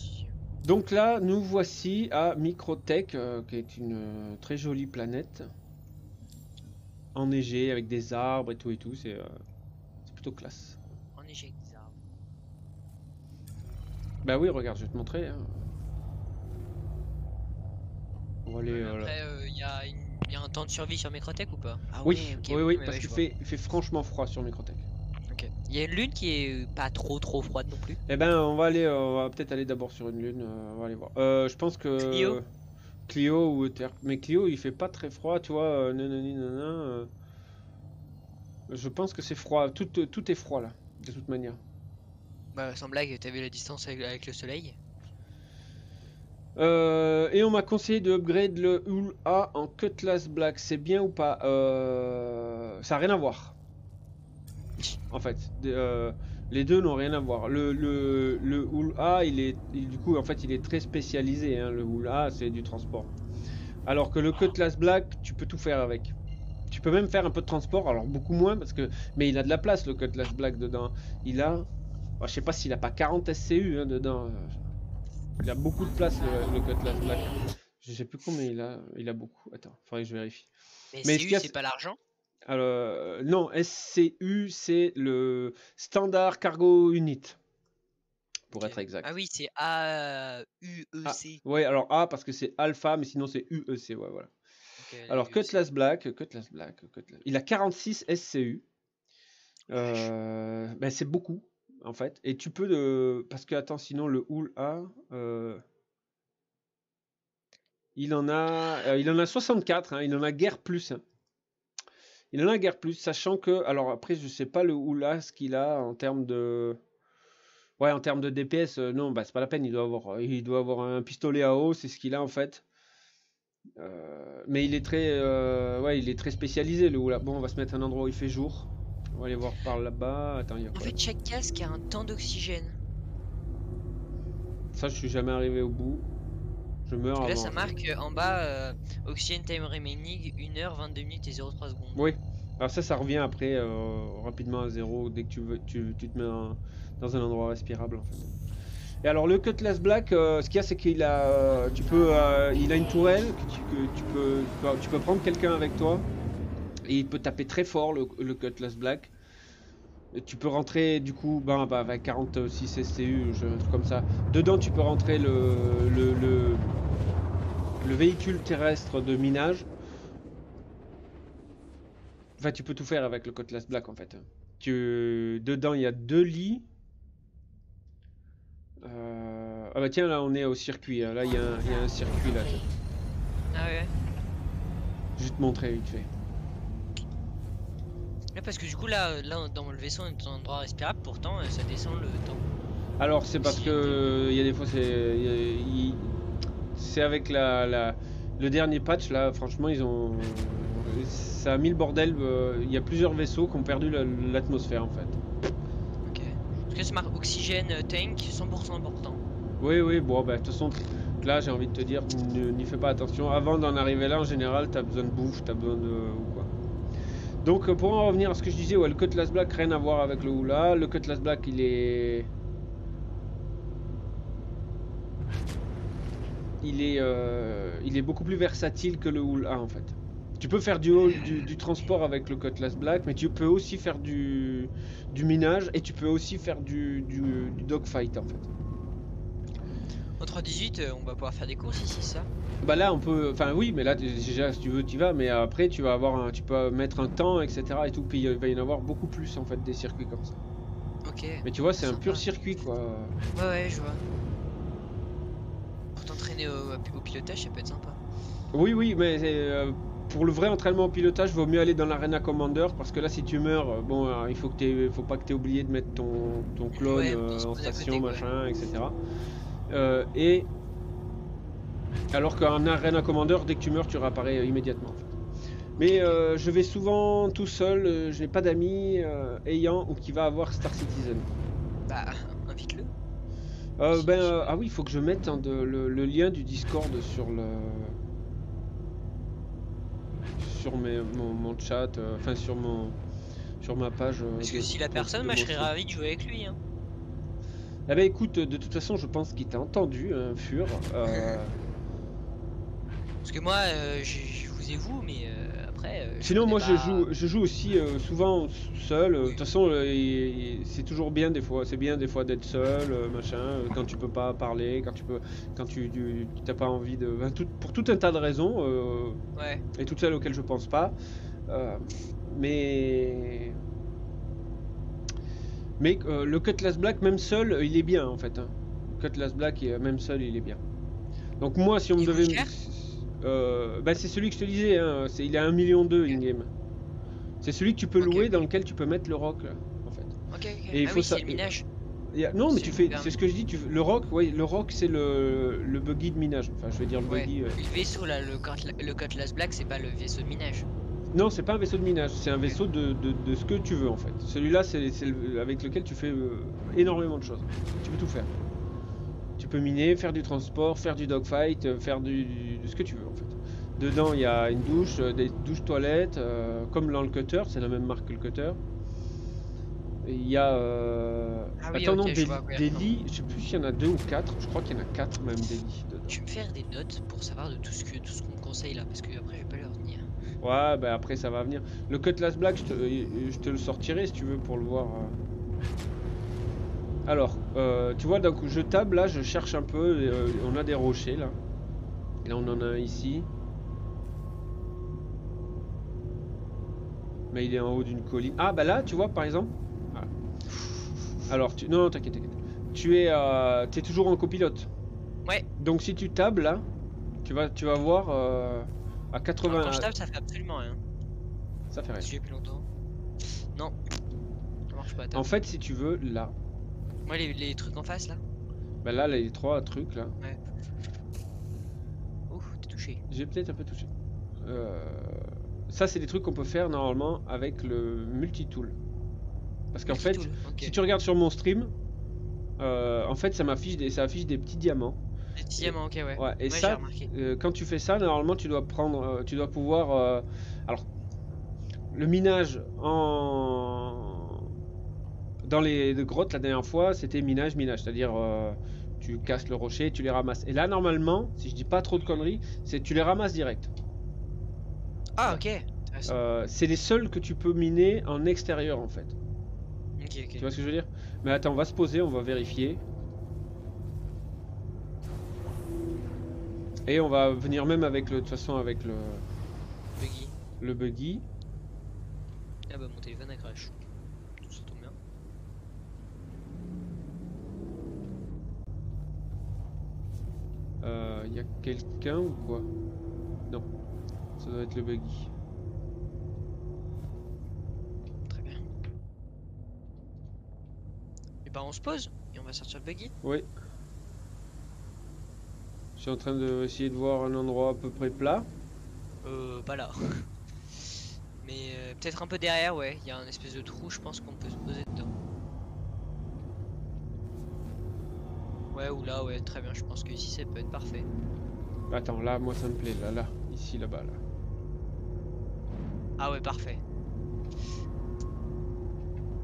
Donc là, nous voici à Microtech, euh, qui est une très jolie planète. Enneigée, avec des arbres et tout et tout. C'est plutôt classe. Est avec des arbres. Bah oui, regarde, je vais te montrer. hein. On va aller. Ouais, mais là. après, il y a une, Il y a un temps de survie sur Microtech ou pas? Ah Oui, oui, oui, parce qu'il fait, il fait franchement froid sur Microtech. Ok. Il y a une lune qui est pas trop trop froide non plus? Eh ben, on va aller, euh, on va peut-être aller d'abord sur une lune. euh, on va aller voir. Euh, je pense que Clio Clio ou Ether. Mais Clio, il fait pas très froid, tu vois. euh, nanani, nanana, euh. Je pense que c'est froid. Tout, tout est froid là, de toute manière. Bah sans blague, t'avais la distance avec, avec le soleil? Euh, et on m'a conseillé de upgrade le Hull A en Cutlass Black. C'est bien ou pas Euh, Ça n'a rien à voir. En fait, euh, les deux n'ont rien à voir. Le, le, Hull A, il est, du coup, en fait, il est très spécialisé. hein. Le Hull A, c'est du transport. Alors que le Cutlass Black, tu peux tout faire avec. Tu peux même faire un peu de transport, alors beaucoup moins parce que, mais il a de la place le Cutlass Black dedans. Il a, bah, je sais pas s'il a pas 40 SCU hein, dedans. Il a beaucoup de place le, le Cutlass Black. Je sais plus combien il a. Il a beaucoup. Attends, faudrait que je vérifie. Mais, Mais ce CU, qu'il y a, c'est pas l'argent? Alors, euh, non, SCU c'est le Standard Cargo Unit. Pour être exact. Ah oui, c'est A U E C. Ouais, alors A parce que c'est Alpha, mais sinon c'est UEC. Ouais, voilà. Alors UEC. Cutlass Black, Cutlass Black, Cutlass- il a 46 SCU. Euh, ben c'est beaucoup en fait. Et tu peux de parce que attends sinon le A, euh, il en a, euh, il en a 64. hein, il en a guère plus. hein. Il en a guère plus, sachant que alors après je sais pas le Hull A ce qu'il a en termes de Ouais, en termes de DPS, euh, non, bah c'est pas la peine. Il doit avoir, un pistolet à eau, c'est ce qu'il a en fait. Euh, mais il est très, euh, ouais, il est très spécialisé le Oula. Bon, on va se mettre à un endroit où il fait jour. On va aller voir par là-bas. Attends, il y a En quoi fait, chaque casque a un temps d'oxygène. Ça, je suis jamais arrivé au bout. Je meurs Parce que là, avant. ça marque euh, en bas euh, Oxygen Time Remaining 1h, 22 minutes et 03 secondes. Oui. Alors ça, ça revient après euh, rapidement à zéro dès que tu veux, tu, tu te mets un- dans un endroit respirable. En fait. Et alors le Cutlass Black, euh, ce qu'il y a, c'est qu'il a, tu peux, il a une tourelle que tu peux- tu peux prendre quelqu'un avec toi et il peut taper très fort le, le Cutlass Black. Et tu peux rentrer du coup, ben, bah, avec 46 SCU, je- un truc comme ça. Dedans, tu peux rentrer le, le, le, le véhicule terrestre de minage. Enfin, tu peux tout faire avec le Cutlass Black en fait. Tu... Dedans, il y a deux lits. Euh, Ah bah tiens, là on est au circuit. hein. Là, il y, a un- il y a un circuit là. Ah ouais. Je vais te montrer vite fait. Là, parce que du coup, là, euh, là dans le vaisseau, on est dans un endroit respirable, pourtant, euh, ça descend le temps. Alors c'est parce que il y a des fois c'est c'est avec la, la- le dernier patch là franchement ils ont ça a mis le bordel euh, il y a plusieurs vaisseaux qui ont perdu la- l'atmosphère en fait. Ok. Parce que ça marque Oxygène euh, Tank 100% important. Oui oui bon bah de toute façon là j'ai envie de te dire n'y fais pas attention avant d'en arriver là en général t'as besoin de bouffe t'as besoin de. Donc euh, pour en revenir à ce que je disais le Cutlass Black rien à voir avec le Oula le Cutlass Black il est il est, euh, il est beaucoup plus versatile que le Hull A en fait. Tu peux faire du, du, transport avec le Cutlass Black, mais tu peux aussi faire du, du minage et tu peux aussi faire du dogfight en fait. En 3.18, euh, on va pouvoir faire des courses ici, ça? Bah là on peut, enfin oui, mais là déjà si tu veux tu vas, mais après tu vas avoir, un, tu peux mettre un temps etc et tout, puis il va y en avoir beaucoup plus en fait des circuits comme ça. Ok. Mais tu vois c'est un pur circuit quoi. Ouais, ouais, je vois. Pour t'entraîner au, au pilotage, ça peut être sympa. Oui, oui, mais euh, pour le vrai entraînement au pilotage, vaut mieux aller dans l'Arena Commander parce que là, si tu meurs, euh, bon, euh, il faut que faut pas que tu aies oublié de mettre ton, ton clone Ouais, euh, en station, machin, etc. Euh, et alors qu'en Arena Commander, dès que tu meurs, tu réapparais euh, immédiatement. en fait. Mais euh, je vais souvent tout seul, euh, je n'ai pas d'amis ayant ou qui va avoir Star Citizen. Bah, invite-le. Ben, ah oui, il faut que je mette hein, de- le, le lien du Discord sur le sur mes, mon, mon chat, enfin sur mon sur ma page. Parce que si la personne, moi je serais ravi de jouer avec lui. Hein. Eh ben écoute, de toute façon, je pense qu'il t'a entendu, hein, Fur. euh, Parce que moi, euh, je je vous ai vous, mais euh, après je Sinon, moi, je joue, je joue aussi souvent seul. De toute façon, c'est toujours bien des fois. C'est bien des fois d'être seul, machin. Quand tu peux pas parler, quand tu peux, quand tu, t'as pas envie de, enfin, tout- pour tout un tas de raisons, Ouais. et toutes celles auxquelles je pense pas. Mais mais euh, le Cutlass Black, même seul, euh, il est bien en fait. hein. Le Cutlass Black, même seul, il est bien. Donc moi, si on me devait, euh, bah, c'est celui que je te disais. Hein, il est à 1 million 2 in game. C'est celui que tu peux louer dans lequel tu peux mettre le rock là, en fait. Et il ah faut oui, ça- le minage. A- Non, mais tu fais, c'est ce que je dis. Tu, le rock, ouais, le rock, c'est le, le buggy de minage. Enfin, je vais dire le Ouais. buggy. euh. Le vaisseau là, le, le Cutlass Black, c'est pas le vaisseau de minage. Non, c'est pas un vaisseau de minage, c'est un vaisseau de, de- de ce que tu veux en fait. Celui-là, c'est le- avec lequel tu fais euh, énormément de choses. Tu peux tout faire. Tu peux miner, faire du transport, faire du dogfight, euh, faire du, de ce que tu veux en fait. Dedans, il y a une douche, euh, des douches toilettes, comme dans le cutter, c'est la même marque que le cutter. Il y a. Ah oui, Attends, non, des, vois des lits, je sais plus s'il y en a deux ou quatre, je crois qu'il y en a quatre même des lits dedans. Je vais me faire des notes pour savoir de tout ce que tout ce qu'on me conseille là, parce que après je vais pas le retenir. Ouais, bah après ça va venir. Le Cutlass Black, je te, je te le sortirai si tu veux pour le voir. euh. Alors, euh, tu vois, donc je table là, je cherche un peu. euh, on a des rochers là. Et là, on en a un ici. Mais il est en haut d'une colline. Ah, bah là, tu vois, par exemple. Ah. Alors, tu... non, non, t'inquiète, t'inquiète. Tu es, euh, toujours en copilote. Ouais. Donc si tu tables là, tu vas, tu vas voir à 80. Alors, quand je tape, ça fait absolument rien. Ça fait rien. Parce que j'ai plus longtemps. Non. Ça marche pas. En fait, si tu veux, là, Moi, les, les trucs en face là. bah là, les trois trucs là, Ouh, t'es touché. j'ai peut-être un peu touché. Euh, ça, c'est des trucs qu'on peut faire normalement avec le multitool. Parce qu'en fait, si tu regardes sur mon stream, euh, en fait, ça m'affiche des, ça affiche des petits diamants. Les diamants, ok, ouais. Ouais, et Ouais, ça, euh, quand tu fais ça, normalement, tu dois prendre, euh, tu dois pouvoir, euh, alors, le minage en dans les grottes la dernière fois, c'était minage, minage, c'est-à-dire euh, tu casses le rocher, tu les ramasses. Et là, normalement, si je dis pas trop de conneries, c'est tu les ramasses direct. Ah, ok. C'est les seuls que tu peux miner en extérieur en fait. ok, Tu ok. vois ce que je veux dire? Mais attends, on va se poser, on va vérifier. Et on va venir même avec le, de toute façon avec le, Buggy. le buggy. Ah bah, mon téléphone a crash. Ça tombe bien. Euh, y a quelqu'un ou quoi? Non, ça doit être le buggy. Très bien. Et bah, on se pose et on va sortir le buggy? Oui. Je suis en train de essayer de voir un endroit à peu près plat. Euh, pas là. Mais euh, peut-être un peu derrière, ouais. Il y a un espèce de trou, je pense qu'on peut se poser dedans. Ouais, ou là, ouais, très bien. Je pense que ici ça peut être parfait. Attends, là, moi ça me plaît. Là, là, ici, là-bas, là. Ah ouais, parfait.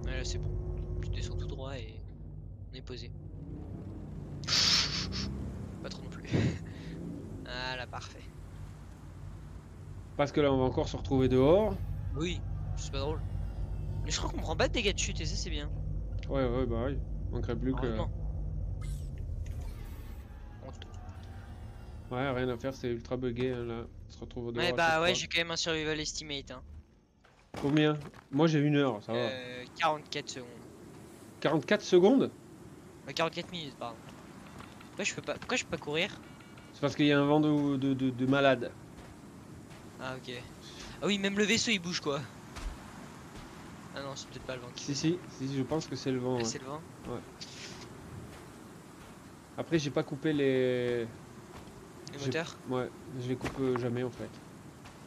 Ouais, là c'est bon. Tu descends tout droit et on est posé. Pas trop non plus. Ah là, parfait. Parce que là, on va encore se retrouver dehors. Oui, c'est pas drôle. Mais je crois qu'on prend pas de dégâts de chute et ça c'est bien. Ouais, ouais, bah oui. Manquerait plus que. Ouais, rien à faire, c'est ultra bugué hein, là. On se retrouve dehors. Ouais, bah ouais, j'ai quand même un survival estimate. Hein. Combien? Moi j'ai une heure, ça va. Euh, 44 secondes. 44 secondes? Euh, 44 minutes, pardon. Pourquoi je peux pas, pourquoi je peux pas courir C'est parce qu'il y a un vent de, de, de- de malade. Ah ok. Ah oui, même le vaisseau il bouge quoi. Ah non, c'est peut-être pas le vent qui Si, si, si, je pense que c'est le vent. Ah, ouais. c'est le vent. Après, j'ai pas coupé les. Les moteurs Ouais, je les coupe euh, jamais en fait.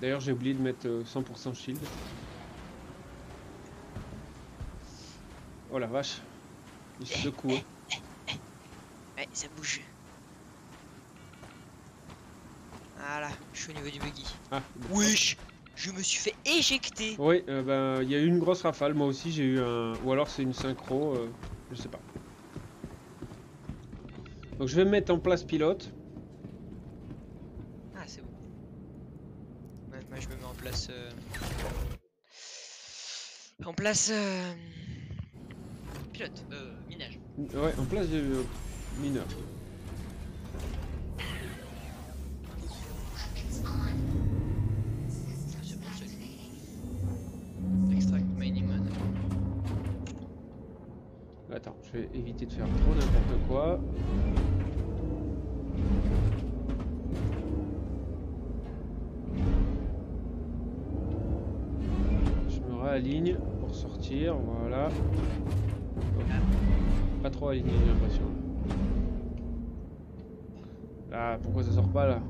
D'ailleurs, j'ai oublié de mettre euh, 100% shield. Oh la vache. Il se secoue. Ouais, ça bouge. Voilà, je suis au niveau du buggy. Ah. Wesh Je me suis fait éjecter Oui, euh, ben, il y a eu une grosse rafale. Moi aussi, j'ai eu un. Ou alors, c'est une synchro. euh, je sais pas. Donc, je vais me mettre en place pilote. Ah, c'est bon. Moi je me mets en place. euh, En place. euh, Pilote, euh, minage. Ouais, en place de mineur. Attends, je vais éviter de faire trop n'importe quoi. Je me réaligne pour sortir, voilà. Pas trop aligné j'ai l'impression. Ah, pourquoi ça sort pas là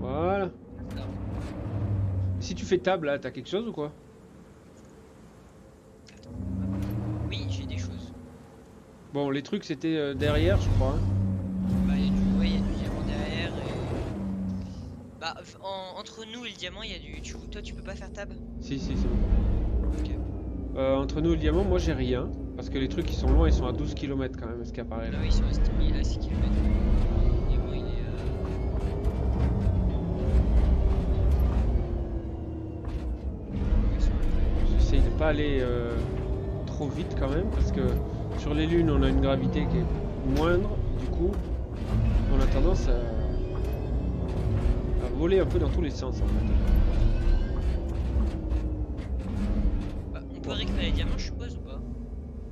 Voilà. Si tu fais table là, t'as quelque chose ou quoi Oui, j'ai des choses. Bon, les trucs c'était euh, derrière, je crois. hein. Bah, il y a du, ouais, y a du diamant derrière et. Bah, en- entre nous et le diamant, il y a du. Tu, toi, tu peux pas faire tab Si, si, c'est bon. Euh, entre nous et le diamant, moi j'ai rien. Parce que les trucs qui sont loin, ils sont à 12 km quand même, ce qui apparaît Là, là. oui, ils sont estimés à 6 km. Ils J'essaye de pas aller euh, trop vite quand même, parce que sur les lunes, on a une gravité qui est moindre. Du coup, on a tendance à, à voler un peu dans tous les sens en fait. Bah, on peut récupérer les diamants, je pas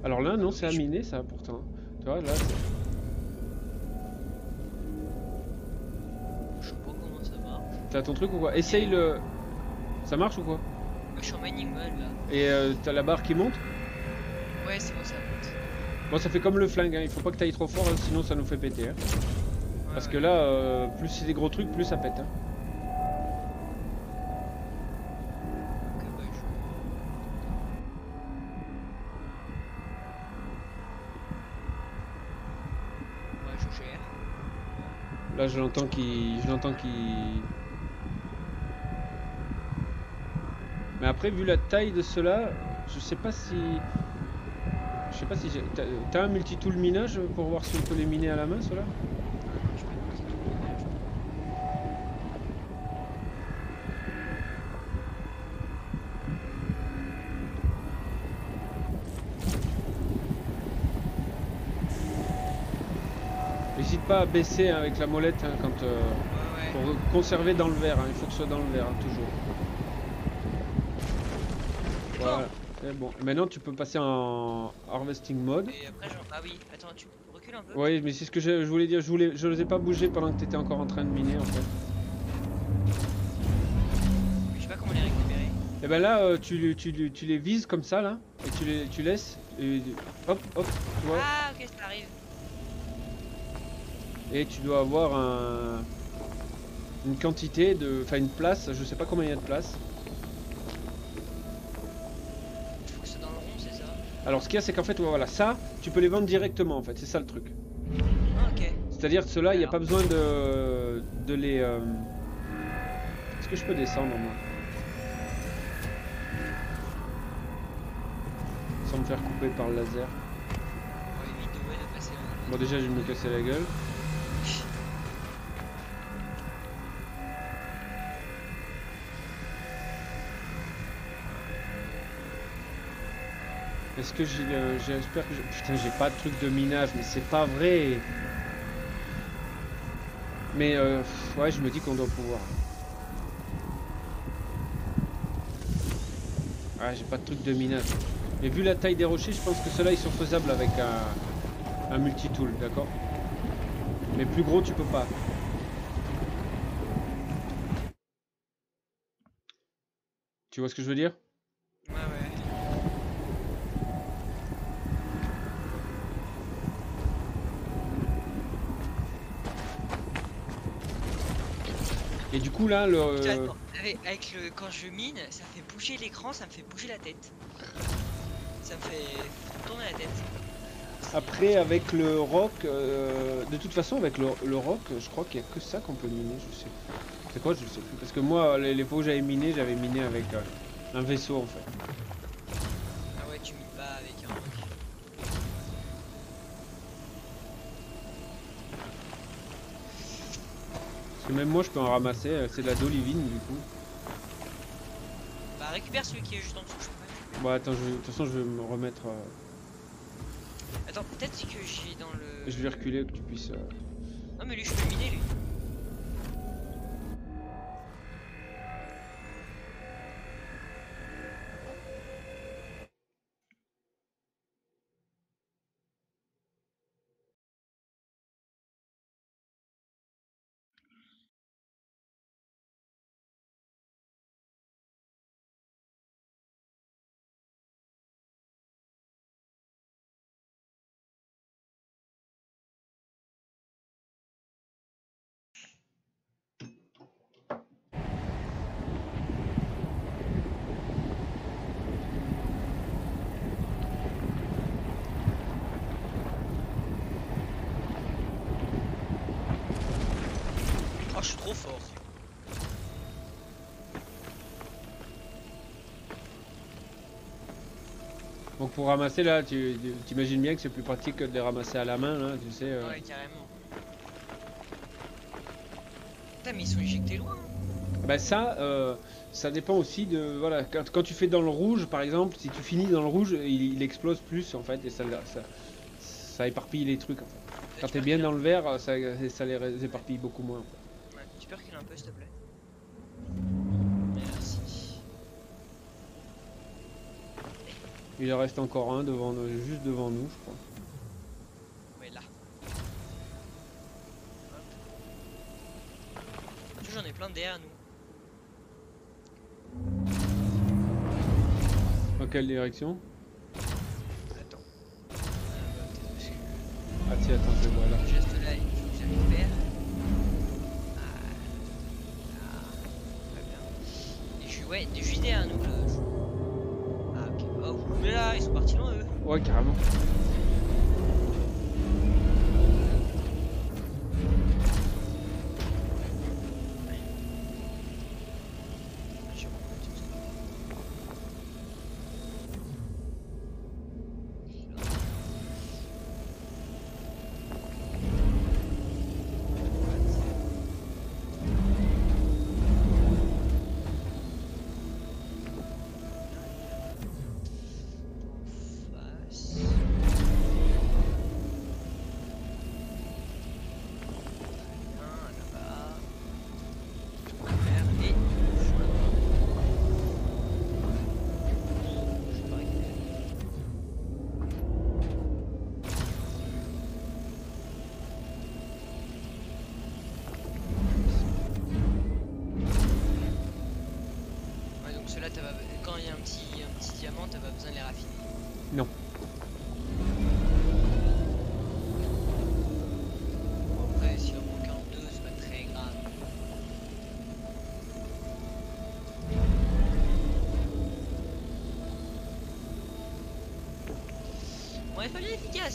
Alors là, non, c'est à miner ça pourtant. Tu vois, là, c'est- Je sais pas comment ça marche. t'as ton truc ou quoi? Essaye le. Ça marche ou quoi? Je suis en mining mode là. Et euh, t'as la barre qui monte? Ouais, c'est bon, ça monte. Bon, ça fait comme le flingue, hein. il faut pas que t'ailles trop fort, hein, sinon ça nous fait péter. hein. Ouais, Parce ouais. que là, euh, plus c'est des gros trucs, plus ça pète. hein. Ok, bah, je- Ouais, je gère. Je l'entends qui, je l'entends qui. Mais après, vu la taille de cela, je sais pas si, je sais pas si j'ai. T'as un multitool minage pour voir si on peut les miner à la main, cela Je peux monter tout le ménage. N'hésite pas baisser hein, avec la molette hein, quand, euh, Ouais, ouais. pour conserver dans le verre. hein, Il faut que ce soit dans le verre hein, toujours. Voilà. C'est bon. Maintenant, tu peux passer en harvesting mode. Et après, genre. Ah oui, attends, tu recules un peu Oui, mais c'est ce que je, je voulais dire. Je voulais, je n'osais pas bouger pendant que tu étais encore en train de miner en fait. Je sais pas comment les récupérer. Et ben là, euh, tu, tu, tu les vises comme ça là, et tu les tu laisses, et hop hop, tu vois, Ah, ok, ça arrive. Et tu dois avoir un, une quantité de, enfin une place, je sais pas combien il y a de place. Faut que c'est dans le rond, c'est ça Alors ce qu'il y a, c'est qu'en fait, voilà, ça, tu peux les vendre directement en fait, c'est ça le truc. Ah, ok. C'est-à-dire que ceux-là, il n'y a pas besoin de, de les. euh, Est-ce que je peux descendre moi? Sans me faire couper par le laser. Bon déjà, je vais me casser la gueule. Est-ce que j'ai le- j'espère que je- putain j'ai pas de truc de minage mais c'est pas vrai. Mais euh, ouais je me dis qu'on doit pouvoir. Ah j'ai pas de truc de minage. Et vu la taille des rochers je pense que ceux-là ils sont faisables avec un, un multitool d'accord? Mais plus gros tu peux pas. Tu vois ce que je veux dire? Et du coup là le... Attends, avec, avec le, quand je mine, ça fait bouger l'écran, ça me fait bouger la tête. Ça me fait tourner la tête. Après, avec le rock, euh, de toute façon, avec le, le rock, je crois qu'il n'y a que ça qu'on peut miner, je sais. C'est quoi, je sais plus. Parce que moi, les, les fois où j'avais miné, j'avais miné avec euh, un vaisseau en fait. Même moi je peux en ramasser, euh, c'est de la d'olivine du coup. Bah récupère celui qui est juste en dessous, je peux pas. Bon attends, je vais- de toute façon je vais me remettre... euh, Attends, peut-être que j'ai dans le. je vais reculer que tu puisses... euh, Non mais lui je peux le miner lui. Pour ramasser là, tu t'imagines bien que c'est plus pratique que de les ramasser à la main là, tu sais. euh. Ouais carrément. Putain mais ils sont éjectés loin. hein. Bah ça, euh, ça dépend aussi de... Voilà, quand, quand tu fais dans le rouge par exemple, si tu finis dans le rouge, il, il explose plus en fait et ça, ça, ça éparpille les trucs en fait. Quand t'es bien dans le vert, ça, ça les éparpille beaucoup moins. Ouais, tu peux reculer un peu s'il te plaît. Il en reste encore un devant nous, juste devant nous je crois. Ouais là. J'en ai plein derrière nous. Dans quelle direction? Attends. Ah si attends, je vois là. geste là, il faut que je récupère. Ah, là. Très bien. Et je ouais, des juste derrière nous là. Oh mais là, ils sont partis loin eux. Ouais carrément.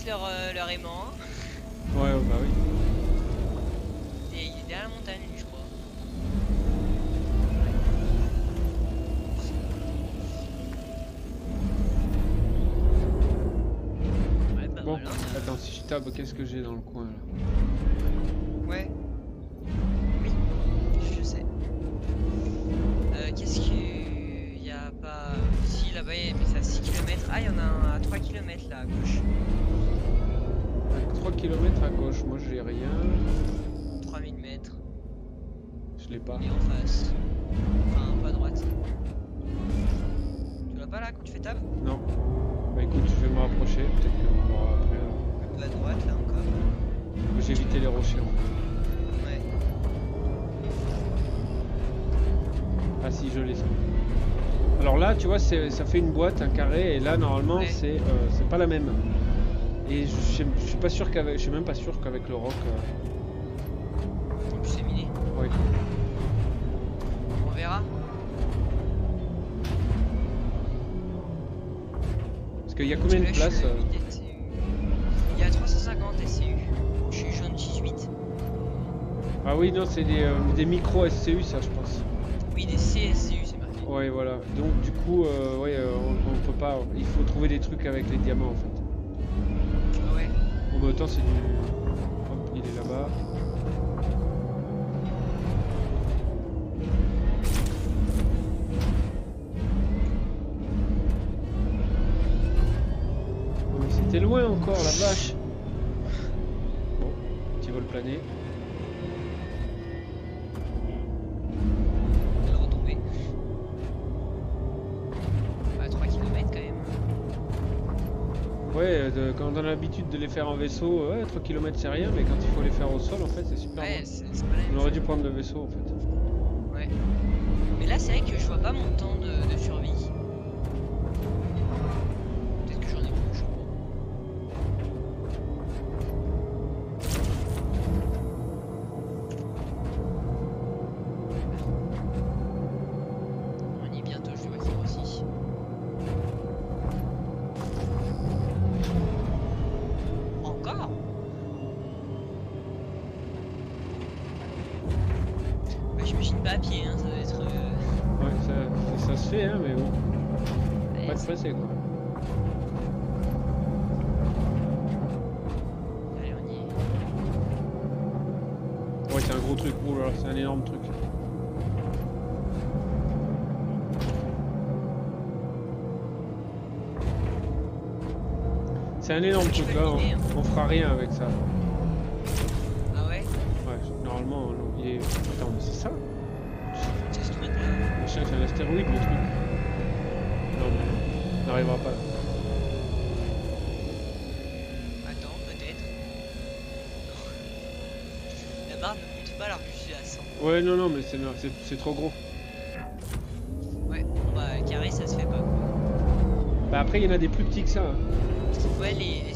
Leur, euh, leur aimant. hein. Ouais, bah oui. Et il est derrière la montagne, lui, je crois. Ouais, pas Bon, mal, hein. attends, si je tape, qu'est-ce que j'ai dans le coin là? Ouais. Oui, je sais. Euh, Qu'est-ce qu'il y a pas. Si là-bas, mais c'est à 6 km. Ah, il y en a un à 3 km là à gauche. 3 km à gauche, moi j'ai rien. 3000 mètres. Je l'ai pas. Et en face. Enfin, pas à droite. Tu l'as pas là quand tu fais tab Non. Bah écoute, je vais me rapprocher, peut-être qu'on l'aura après. alors. Un peu à droite là encore. J'ai évité les rochers. en fait. Ouais. Ah si, je l'ai. ça. Alors là, tu vois, ça fait une boîte, un carré, et là, normalement, Ouais. c'est euh, c'est pas la même. Et je, suis pas sûr qu'avec, je suis même pas sûr qu'avec le rock. euh, c'est miné. ouais. On verra. Parce qu'il y a combien de places euh, 8 SCU. Il y a 350 SCU. Je suis jaune 18. Ah oui, non, c'est des, euh, des micro SCU, ça, je pense. Oui, des CSCU, c'est marqué. Ouais, voilà. Donc, du coup, euh, ouais, on, on peut pas. Il faut trouver des trucs avec les diamants, en fait. Bon, autant c'est du. Hop, il est là-bas. Les faire en vaisseau, ouais, 3 km c'est rien, mais quand il faut les faire au sol, en fait, c'est super. Ouais, pas On aurait dû prendre le vaisseau, en fait. Ouais. Mais là, c'est vrai que je vois pas mon temps de, de truc, oh là là, c'est un énorme truc. C'est un énorme truc, là, on, on fera rien avec ça. Ah ouais? Ouais, normalement, non, il est... Attends, mais c'est ça? C'est un astéroïde, le truc. Non, mais on n'arrivera pas là. Ouais, non, non, mais c'est trop gros. Ouais, bon bah carré ça se fait pas quoi. Bah après, il y en a des plus petits que ça. hein. Ouais, les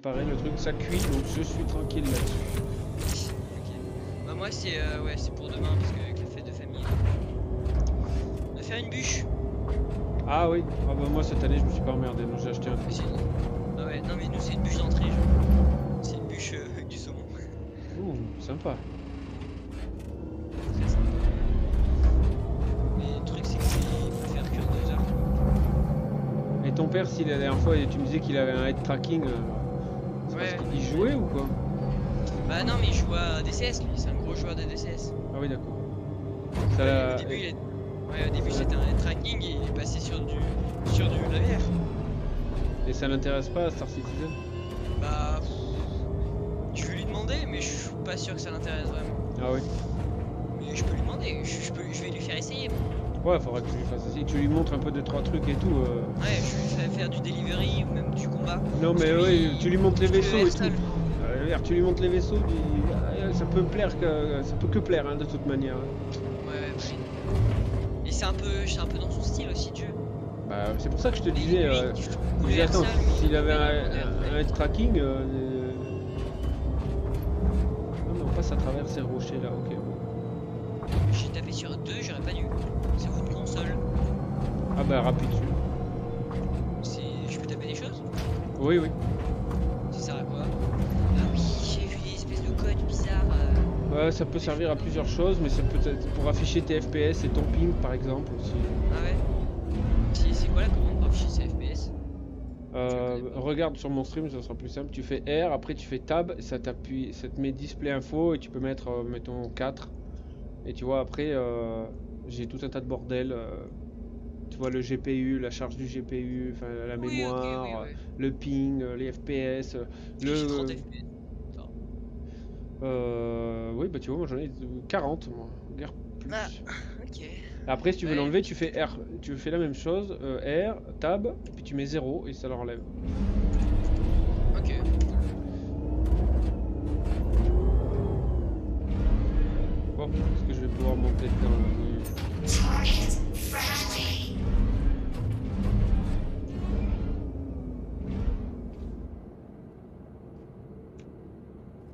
préparé le truc, ça cuit, donc je suis tranquille là-dessus. ok. Bah moi c'est euh, ouais c'est pour demain parce que avec la fête de famille. On va faire une bûche. Ah oui, ah bah moi cette année je me suis pas emmerdé, donc j'ai acheté un truc. Ah ouais, non mais nous c'est une bûche d'entrée genre. C'est une bûche euh, avec du saumon. Ouh, sympa. Très sympa. Mais le truc c'est que c'est il faut faire cuire deux heures. Et ton père, si la dernière fois tu me disais qu'il avait un head tracking, euh, Ouais. parce qu'il jouait ou quoi? Bah non mais il joue à DCS lui, c'est un gros joueur de DCS. Ah oui, d'accord. Ça au début, il est- ouais, au début c'était un tracking et il est passé sur du sur du navire. Et ça l'intéresse pas Star Citizen? Bah je vais lui demander mais je suis pas sûr que ça l'intéresse vraiment. Ah oui. Mais je peux lui demander, je, je peux, je vais lui faire essayer. moi. Ouais, faudrait que tu lui fasses aussi, que tu lui montres un peu de trois trucs et tout. euh. Ouais, je vais faire, du delivery ou même du combat. Non mais oui, lui, tu lui montres les vaisseaux et tout. Euh, tu lui montres les vaisseaux, ça peut plaire que ça peut que plaire hein, de toute manière. Ouais, ouais, oui. Et c'est un peu, c'est un peu dans son style aussi de jeu. Bah c'est pour ça que je te Mais disais. lui, euh, disais, attends, s'il avait un, head tracking. euh, euh, Non mais on passe à travers ces rochers là, ok. J'ai tapé sur deux, j'aurais pas dû. C'est votre console. Ah bah rapide dessus. Je peux taper des choses Oui oui. Ça sert à quoi? Ah oui, j'ai vu des espèces de codes bizarres. euh. Ouais, ça peut servir à plusieurs choses, mais ça peut être pour afficher tes FPS et ton ping par exemple aussi. Ah ouais? C'est, c'est quoi la commande pour afficher ses FPS Euh, regarde sur mon stream, ça sera plus simple. Tu fais R, après tu fais Tab, ça t'appuie, ça te met display info et tu peux mettre, euh, mettons 4. Et tu vois après, euh, j'ai tout un tas de bordel. euh, tu vois le GPU, la charge du GPU, enfin la Oui, mémoire, oui, le ping, euh, les FPS, euh, 30 le. FPS. Euh, oui, bah tu vois, moi j'en ai 40, moi. Guère plus. Ah. Ok. Après, si tu veux Ouais. l'enlever, tu fais R. Tu fais la même chose, euh, R, Tab, et puis tu mets 0 et ça l'enlève. Ok. Bon, est-ce que je vais pouvoir monter là Oui.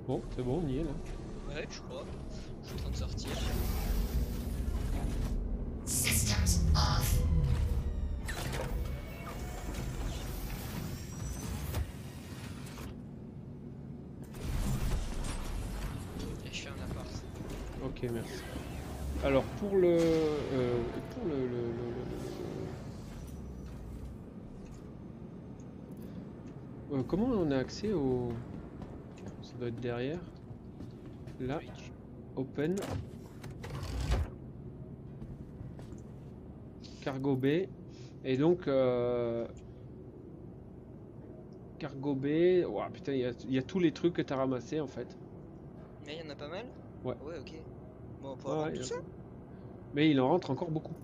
Bon, c'est bon, on y est là. Ouais, je crois. Je suis en train de sortir. Systems off. Je fais un appart. Ok, merci. Alors pour le, euh, pour le, le- le- Euh, comment on a accès au, ça doit être derrière. Là, open. Cargo B. Et donc euh, Cargo B. Ouah, putain, il y y a tous les trucs que t'as ramassés en fait. Mais il y en a pas mal? Ouais. Ouais, ok. Bon, on peut avoir tout ça Mais il en rentre encore beaucoup.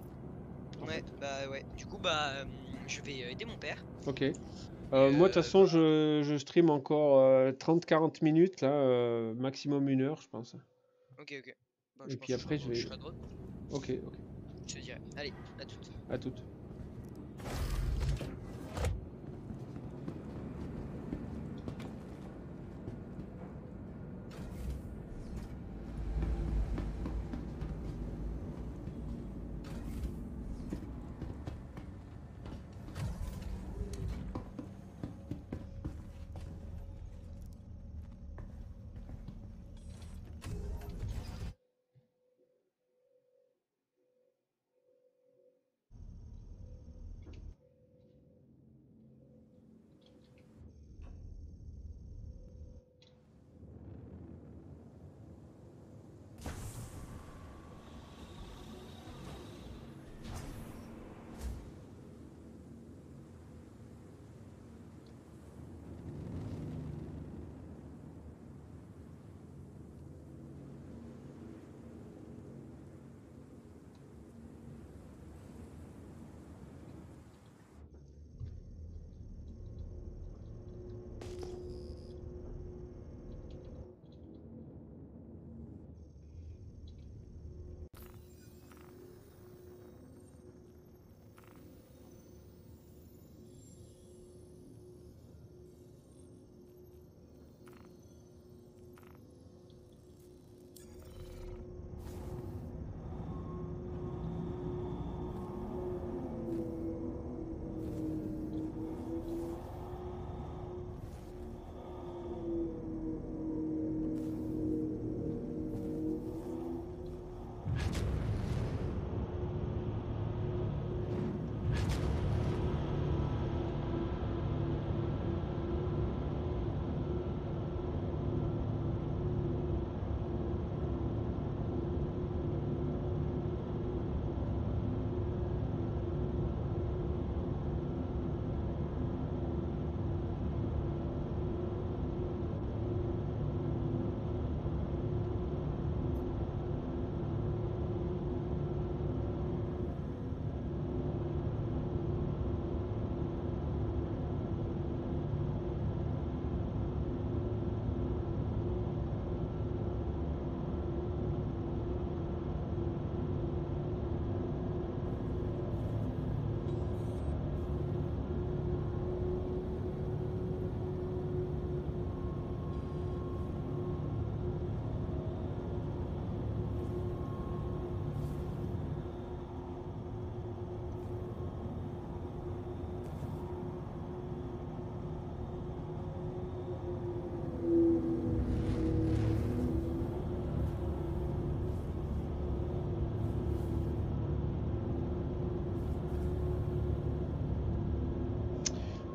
en Ouais, bah ouais. Du coup, bah, euh, je vais euh, aider mon père. Ok. Euh, moi, de toute euh, façon, je, je stream encore euh, 30-40 minutes, là, euh, maximum une heure, je pense. Ok, ok. Bah, Et je puis pense que après, je, vais- je serai de retour. Ok, ok. Je te dirai. Allez, à toutes. À toutes.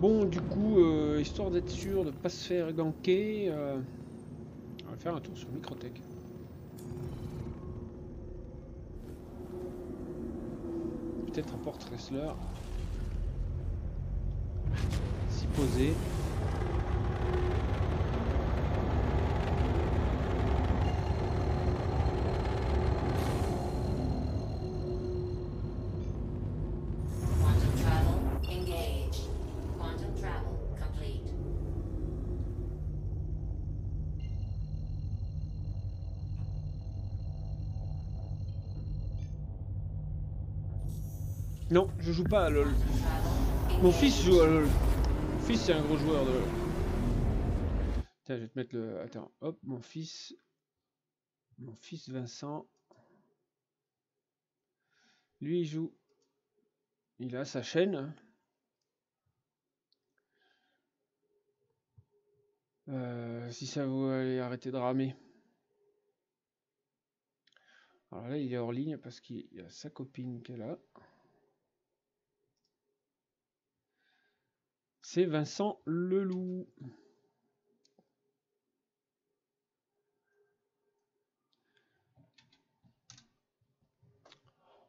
Bon, du coup, euh, histoire d'être sûr de pas se faire ganker, euh, on va faire un tour sur Microtech. Peut-être un porte wrestler. S'y poser. Quantum travel engaged. Quantum travel complete. Non, je joue pas à LoL. Mon fils joue à LoL. Mon fils c'est un gros joueur de LoL. Tiens, je vais te mettre le. Attends, hop, mon fils. Mon fils Vincent. Lui, il joue. Il a sa chaîne. Euh, si ça vous allez arrêter de ramer. Alors là, il est hors ligne parce qu'il y a sa copine qui est là. Vincent Leloup.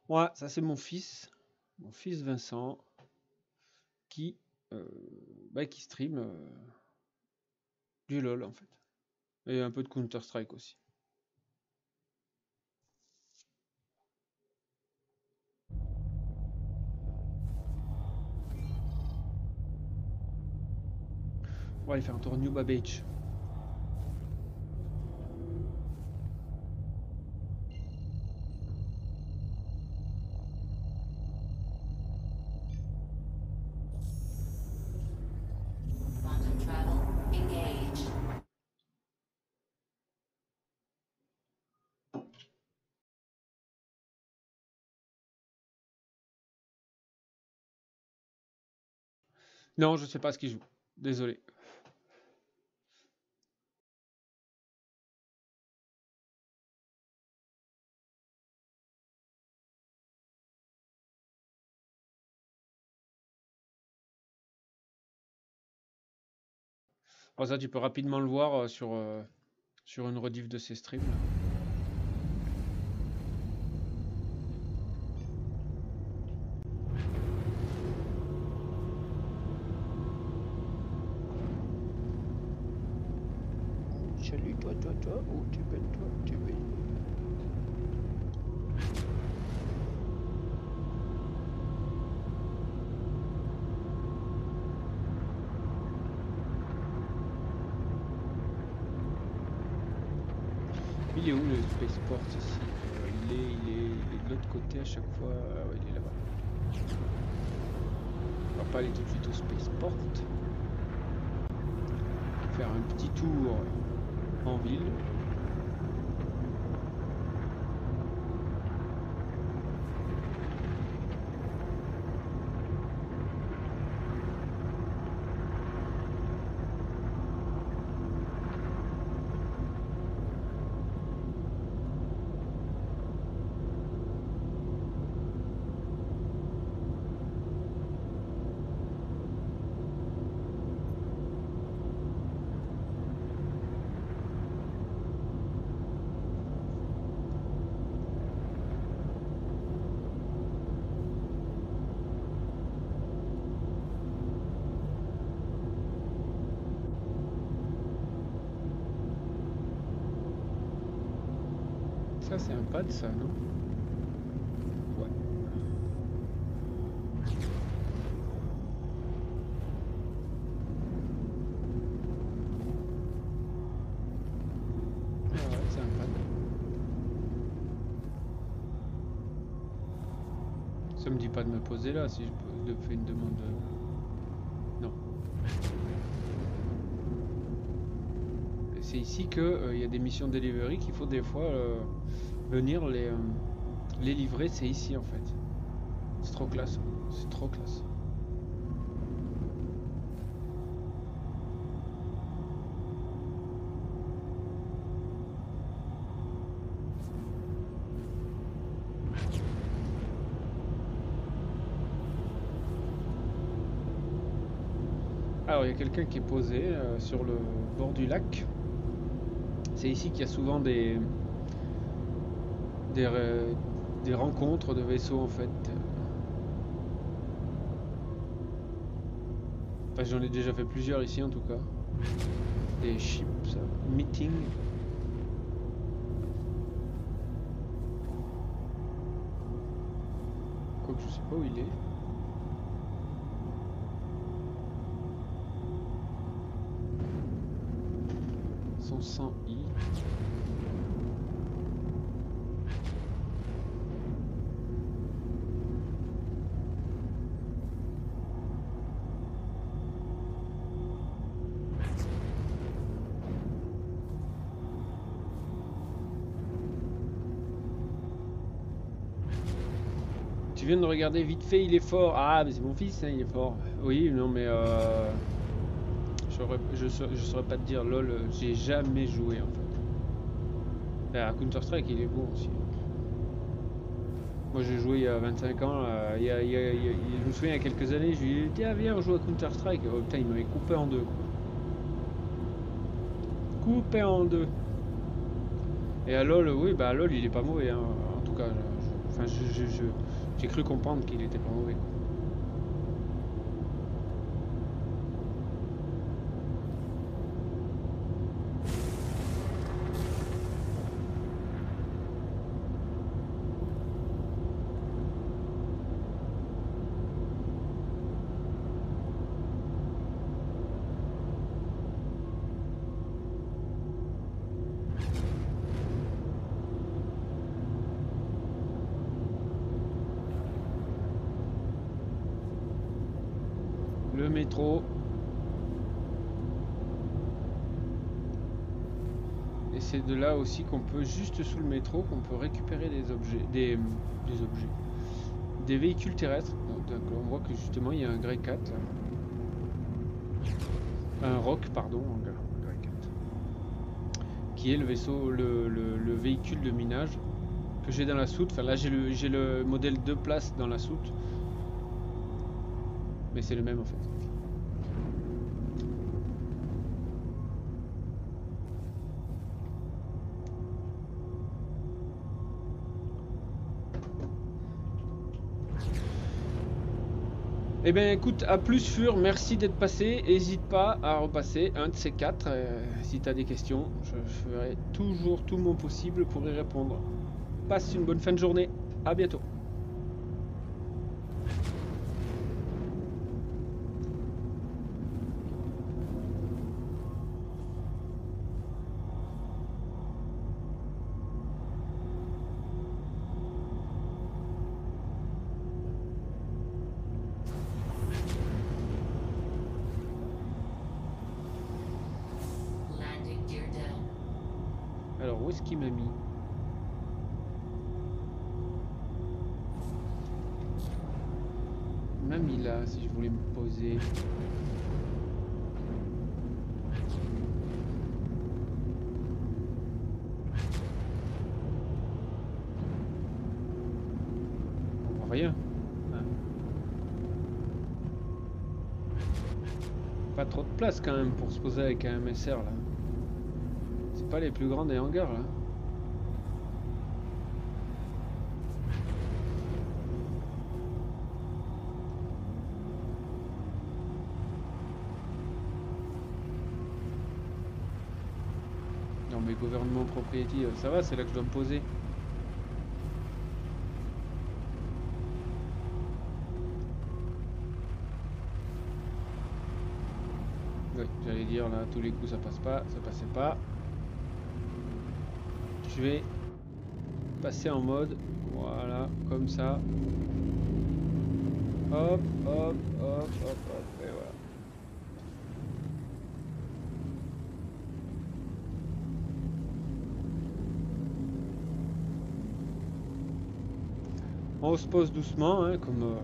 Ouais, ça c'est mon fils, mon fils Vincent, qui, euh, bah, stream euh, du LOL en fait. Et un peu de Counter-Strike aussi. Va aller faire un tour New engaged. Non, je sais pas ce qu'il joue. Désolé. Bon, ça, tu peux rapidement le voir euh, sur, euh, sur une rediff de ses streams. là. Salut toi, toi, toi. Oh, tu es belle, toi, tu es belle. Il est où le spaceport ici Euh, il, est, il, est, il est de l'autre côté à chaque fois. Ah ouais, il est là-bas. On va pas aller tout de suite au spaceport. Faire un petit tour en ville. C'est un pad, ça, non? Ouais. Ah c'est un pad. Ça me dit pas de me poser là si je fais une demande. de- Non. Et C'est ici que euh, y a des missions delivery qu'il faut des fois euh, venir les, euh, les livrer. C'est ici en fait. C'est trop classe. C'est trop classe. Alors il y a quelqu'un qui est posé sur le bord du lac. C'est ici qu'il y a souvent des des, re- des rencontres de vaisseaux en fait. Enfin, j'en ai déjà fait plusieurs ici en tout cas. Des ships euh, meeting. Quoique je sais pas où il est. 500i. Je viens de regarder vite fait, il est fort. Ah, mais c'est mon fils, hein, il est fort. Oui, non, mais... Euh, je saurais, saurais pas te dire, lol, j'ai jamais joué en fait. À Counter Strike, il est bon aussi. Moi, j'ai joué il y a 25 ans. euh, il je me souviens il y a quelques années, je lui ai dit tiens viens on joue à Counter Strike. Oh putain, il m'avait coupé en deux. Quoi. Coupé en deux. Et à LoL, oui, bah à LoL, il est pas mauvais. hein, En tout cas, je- enfin, j'ai cru comprendre qu'il était pas mauvais. Le métro. Et c'est de là aussi qu'on peut, juste sous le métro, qu'on peut récupérer des objets, des, des objets, des véhicules terrestres. Donc, on voit que justement il y a un Grey 4. là. Un Rock, pardon, un Grey un Grey 4. Qui est le vaisseau, le, le- le véhicule de minage que j'ai dans la soute. Enfin là j'ai le, le modèle 2 places dans la soute. Mais c'est le même en fait. Eh bien écoute, à plus Fur, merci d'être passé. N'hésite pas à repasser un de ces quatre. euh, si tu as des questions, je ferai toujours tout mon possible pour y répondre. Passe une bonne fin de journée. À bientôt. Quand même pour se poser avec un MSR là. C'est pas les plus grands des hangars là. Non mais gouvernement propriété, ça va, c'est là que je dois me poser. Dire là, tous les coups ça passe pas, ça passait pas. Je vais passer en mode, voilà, comme ça. Hop, hop, hop, hop, hop, et voilà. On se pose doucement, hein, comme, euh,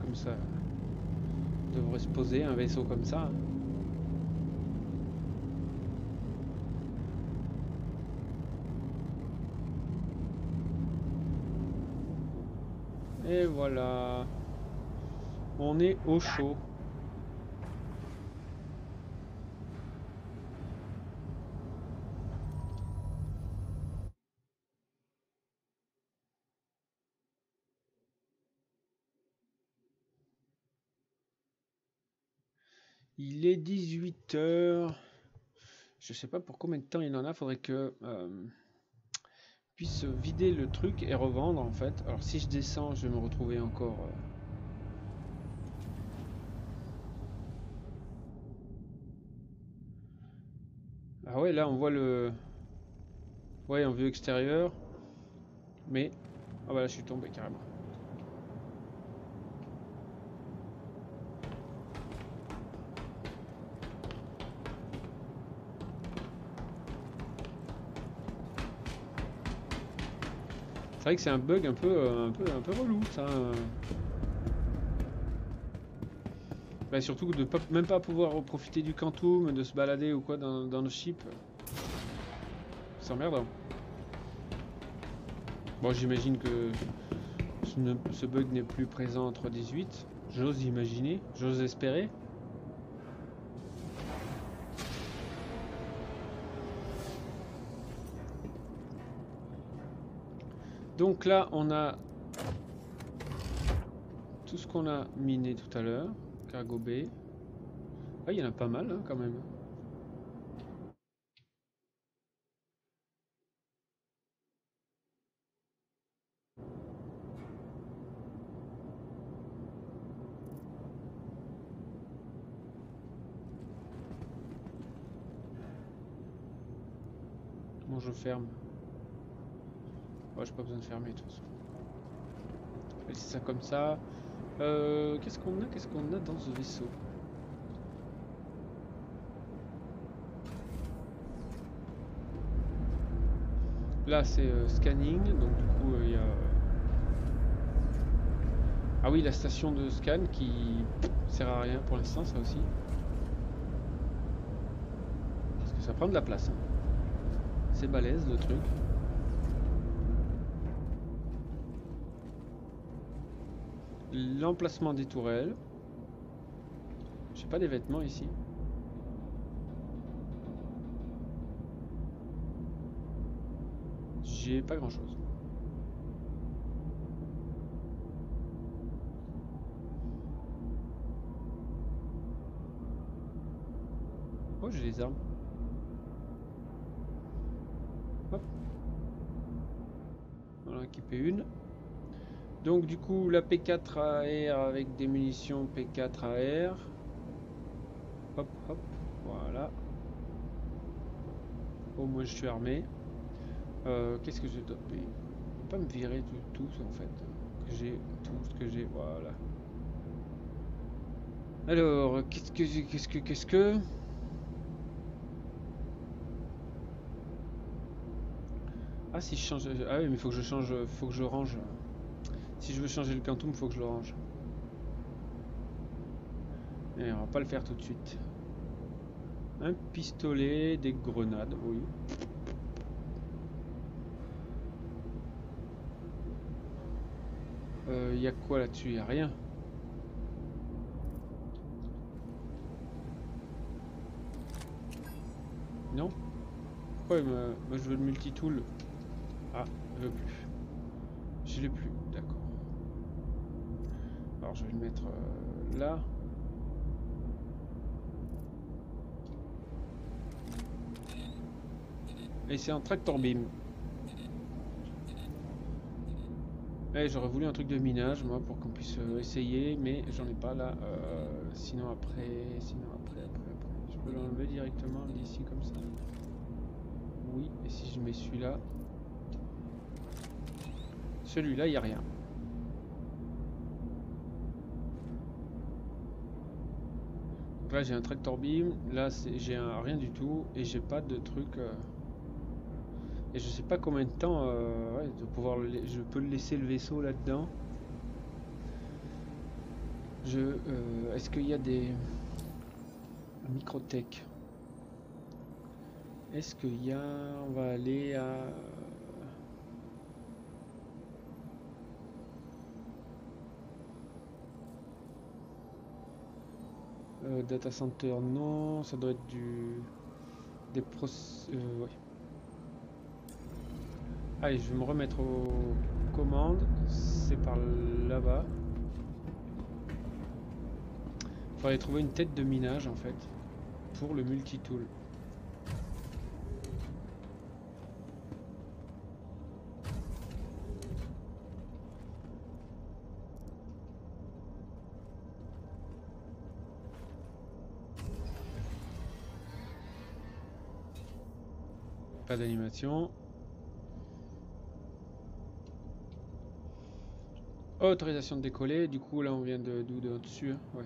comme ça devrait se poser un vaisseau comme ça. hein. Et voilà. On est au chaud. Il est 18h. Je sais pas pour combien de temps il en a. Faudrait que euh, puisse vider le truc et revendre en fait. Alors si je descends, je vais me retrouver encore. euh, Ah ouais, là on voit le. Ouais, en vue extérieure. Mais. Ah bah là je suis tombé carrément. Vrai que c'est un bug un peu, euh, un peu, un peu relou, ça. Bah, surtout de même pas pouvoir profiter du quantum, de se balader ou quoi dans, dans nos ships. C'est emmerdant. Bon, j'imagine que ce, ce bug n'est plus présent en 3.18. J'ose imaginer, j'ose espérer. Donc là, on a tout ce qu'on a miné tout à l'heure. Cargo B. Ah, il y en a pas mal hein, quand même. Comment je ferme? Ouais, j'ai pas besoin de fermer de toute façon. Laisser ça comme ça. Euh, qu'est-ce qu'on a Qu'est-ce qu'on a dans ce vaisseau? Là, c'est euh, scanning, donc du coup, euh, il y a. Ah oui, la station de scan qui sert à rien pour l'instant, ça aussi. Parce que ça prend de la place. hein. C'est balèze le truc. L'emplacement des tourelles. J'ai pas des vêtements ici. J'ai pas grand chose. Oh, j'ai des armes. Hop. Voilà, équipé une. Donc du coup la P4 AR avec des munitions P4 AR. Hop hop, voilà. Au moins je suis armé. Euh, Qu'est-ce que je dois payer Pas me virer de tout en fait. Que j'ai tout ce que j'ai, voilà. Alors, qu'est-ce que j'ai- qu'est-ce que qu'est-ce que? Ah si je change ah oui mais faut que je change faut que je range si je veux changer le quantum, faut que je le range. Et on va pas le faire tout de suite. Un pistolet, des grenades, oui. Il y a quoi là-dessus? Il a rien. Non? Pourquoi moi je veux le multitool? Ah, je veux plus. Je l'ai plus, je vais le mettre euh, là. Et c'est un tractor beam. Eh, j'aurais voulu un truc de minage moi pour qu'on puisse euh, essayer, mais j'en ai pas là. Euh, sinon après, sinon après, après, après. Je peux l'enlever directement d'ici comme ça. Oui, et si je mets celui-là, celui-là, il n'y a rien. Donc là, j'ai un tractor beam. Là, j'ai un rien du tout. Et j'ai pas de truc. euh, Et je sais pas combien de temps euh, de pouvoir le je peux laisser le vaisseau là-dedans. Je. euh, Est-ce qu'il y a des. Microtech? Est-ce qu'il y a. On va aller à. Euh, data center, non, ça doit être du. Des pros. euh, ouais. Allez, je vais me remettre aux commandes. C'est par là-bas. Faudrait trouver une tête de minage en fait. Pour le multitool. D'animation. Autorisation de décoller. Du coup, là, on vient de d'où? De dessus. Ouais.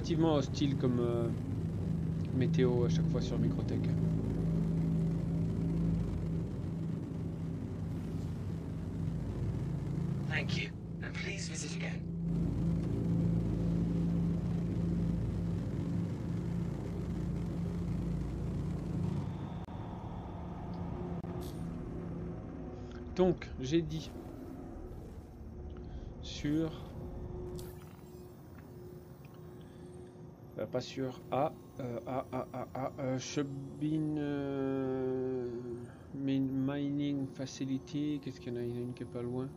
Relativement hostile comme euh, météo à chaque fois sur Microtech. Thank you, and please visit again. Donc, j'ai dit sur. Pas sur A. euh, A, A, A, A. euh, euh, min- Mining Facility. Qu'est-ce qu'il y en a? Il une qui est pas loin.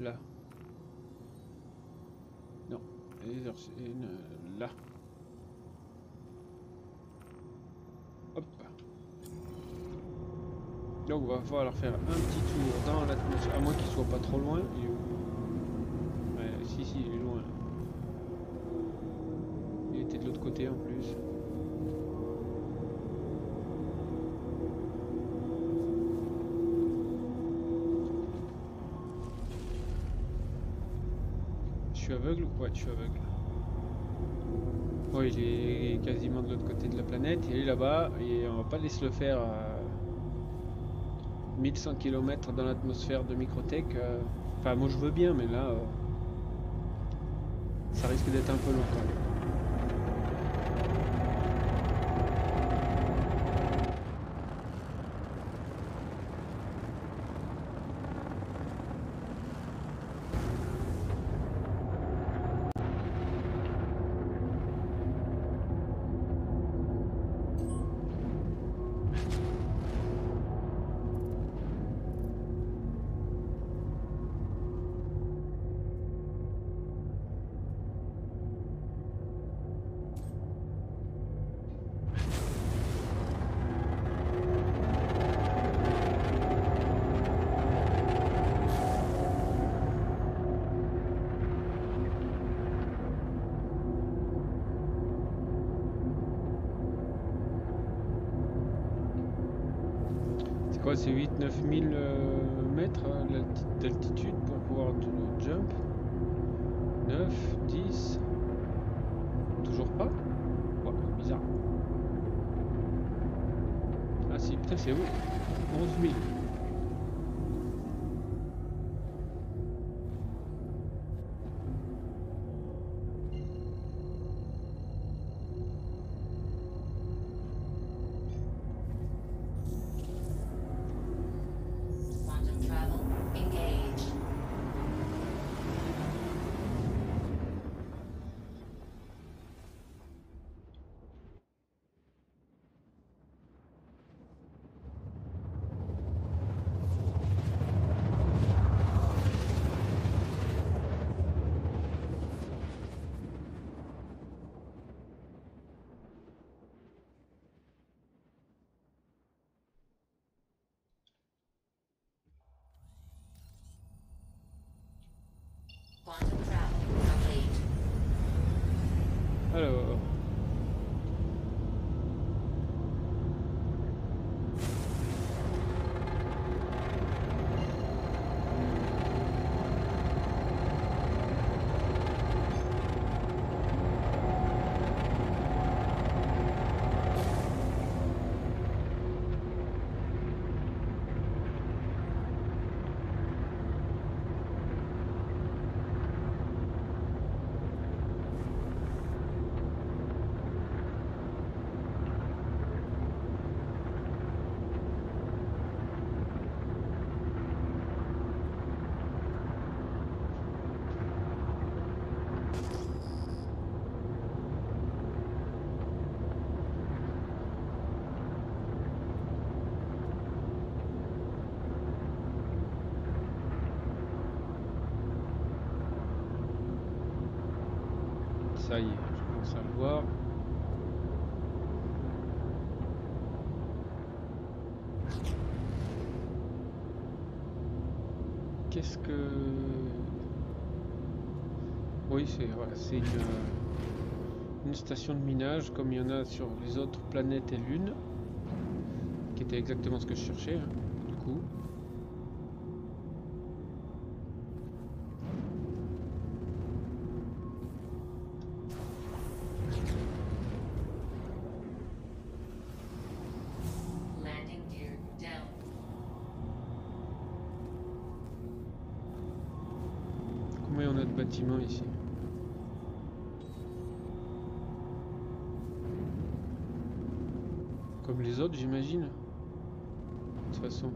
Là. Non. Une, euh, là. Hop. Donc on va falloir faire un petit tour dans l'atmosphère, à moins qu'il soit pas trop loin. Il Ouais, si, si, il est loin. Il était de l'autre en plus. Je suis aveugle Ouais, je suis aveugle? Ouais, il est quasiment de l'autre côté de la planète. Il est là-bas et on va pas laisser le faire. à 1100 km dans l'atmosphère de Microtech. euh, Enfin, moi je veux bien, mais là, euh, ça risque d'être un peu long. Ça y est, je commence à le voir. Qu'est-ce que... Oui, c'est voilà, une, une station de minage comme il y en a sur les autres planètes et lunes. Qui était exactement ce que je cherchais, hein, ici Comme les autres, j'imagine. De toute façon.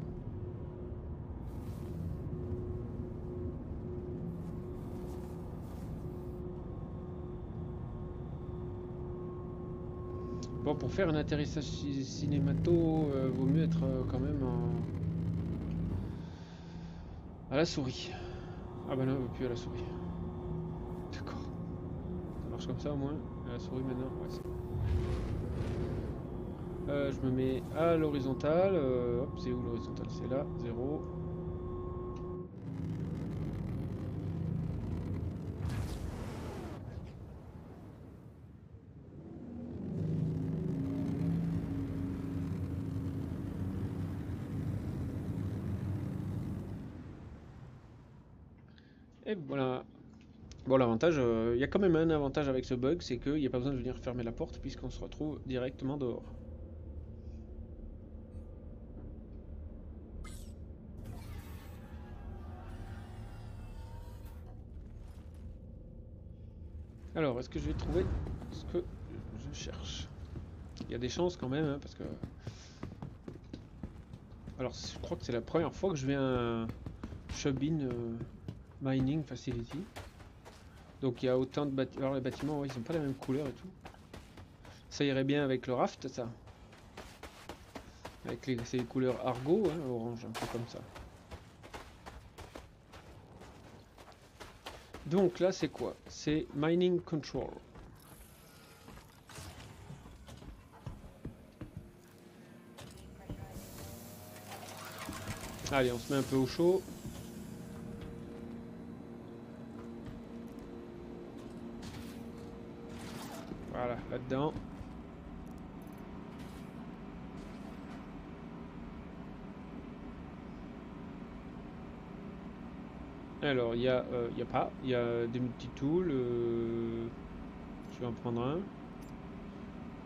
Bon, pour faire un atterrissage ci- cinémato, euh, vaut mieux être euh, quand même à la souris. Ah bah non, on veut plus à la souris. Comme ça au moins. La souris maintenant. Euh, je me mets à l'horizontale. euh, hop, c'est où l'horizontale? C'est là, 0. Et voilà. Bon, l'avantage, euh, il y a quand même un avantage avec ce bug, c'est qu'il n'y a pas besoin de venir fermer la porte puisqu'on se retrouve directement dehors. Alors, est-ce que je vais trouver ce que je cherche? Il y a des chances quand même, hein, parce que... Alors, je crois que c'est la première fois que je vais à un Shubin euh, Mining Facility. Donc il y a autant de bâtiments. Alors les bâtiments, ils ont pas la même couleur et tout. Ça irait bien avec le raft, ça. Avec les, couleurs argot, hein, orange, un peu comme ça. Donc là, c'est quoi? C'est Mining Control. Allez, on se met un peu au chaud. Voilà, là-dedans. Alors, il y a, euh, a pas, il y a des multitools. euh, je vais en prendre un.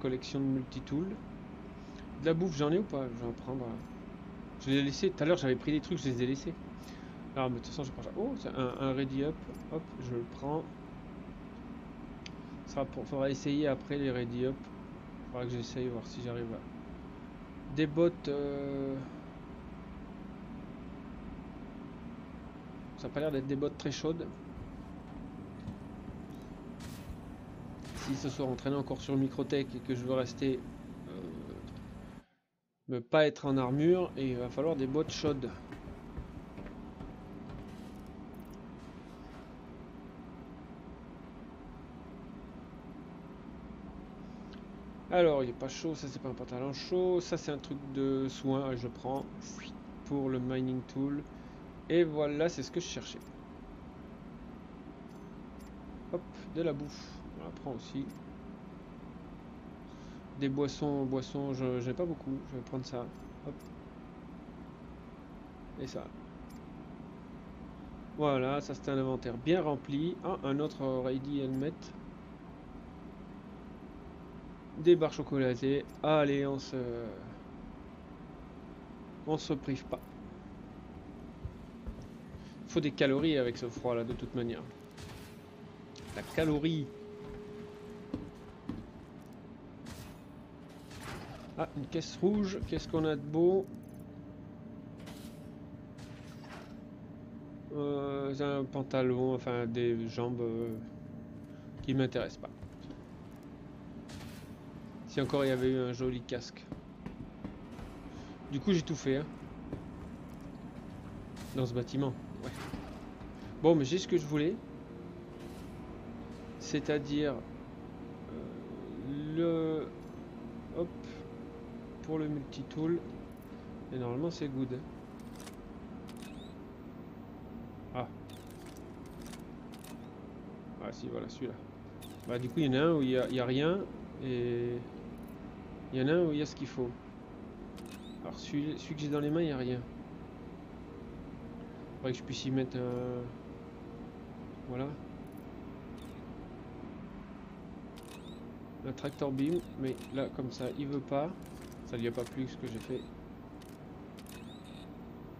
Collection de multitools. De la bouffe, j'en ai ou pas? Je vais en prendre. un. Je les ai laissés. Tout à l'heure, j'avais pris des trucs, je les ai laissés. Alors, mais de toute façon, je prends ça. Oh, c'est un, un ready up. Hop, je le prends. Ça faudra essayer après les ready up. Faudra que j'essaye voir si j'arrive à. Des bottes. euh, Ça a pas l'air d'être des bottes très chaudes. Si ce soir on traîne encore sur microtech et que je veux rester. euh, pas être en armure, il va falloir des bottes chaudes. Alors, il est pas chaud, ça c'est pas un pantalon chaud, ça c'est un truc de soin, je prends pour le mining tool. Et voilà, c'est ce que je cherchais. Hop, de la bouffe, on la prend aussi. Des boissons, boissons, je n'ai pas beaucoup, je vais prendre ça. Hop. Et ça. Voilà, ça c'est un inventaire bien rempli. Ah, un autre ready helmet. Des barres chocolatées. Allez, on se... On se prive pas. Faut des calories avec ce froid là de toute manière. La calorie. Ah, une caisse rouge. Qu'est-ce qu'on a de beau? Euh, Un pantalon, enfin des jambes euh, qui m'intéressent pas. Encore il y avait eu un joli casque. Du coup j'ai tout fait. hein. Dans ce bâtiment. Ouais. Bon mais j'ai ce que je voulais. C'est-à-dire euh, le hop pour le multitool. Et normalement c'est good. hein. Ah. Ah si voilà celui-là. Bah du coup il y en a un où il y a, il y a rien et il y en a un où il y a ce qu'il faut. Alors celui, que j'ai dans les mains il n'y a rien. Faudrait que je puisse y mettre un... Voilà. Un tractor beam, mais là comme ça il veut pas. Ça lui a pas plu ce que j'ai fait.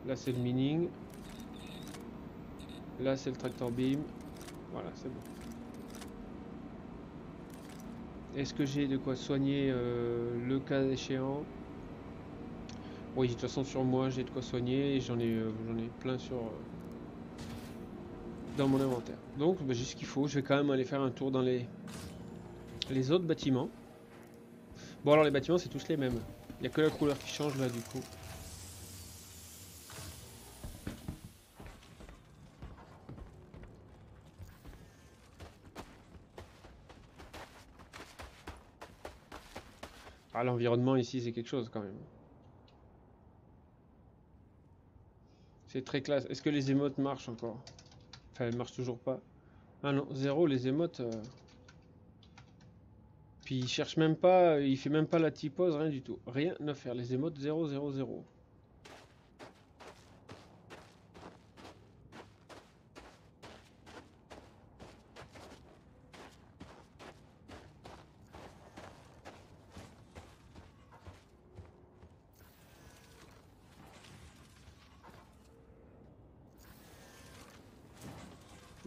Là c'est le mining. Là c'est le tractor beam. Voilà, c'est bon. Est-ce que j'ai de quoi soigner euh, le cas échéant? Oui, de toute façon sur moi j'ai de quoi soigner et j'en ai, euh, j'en ai plein sur euh, dans mon inventaire. Donc bah, j'ai ce qu'il faut. Je vais quand même aller faire un tour dans les les autres bâtiments. Bon alors les bâtiments c'est tous les mêmes. Il n'y a que la couleur qui change là du coup. Ah, l'environnement ici, c'est quelque chose quand même. C'est très classe. Est-ce que les émotes marchent encore? Enfin, elles marchent toujours pas. Ah non, zéro, les émotes. euh. Puis il cherche même pas, il fait même pas la typose, rien du tout. Rien à faire. Les émotes 0, 0, 0.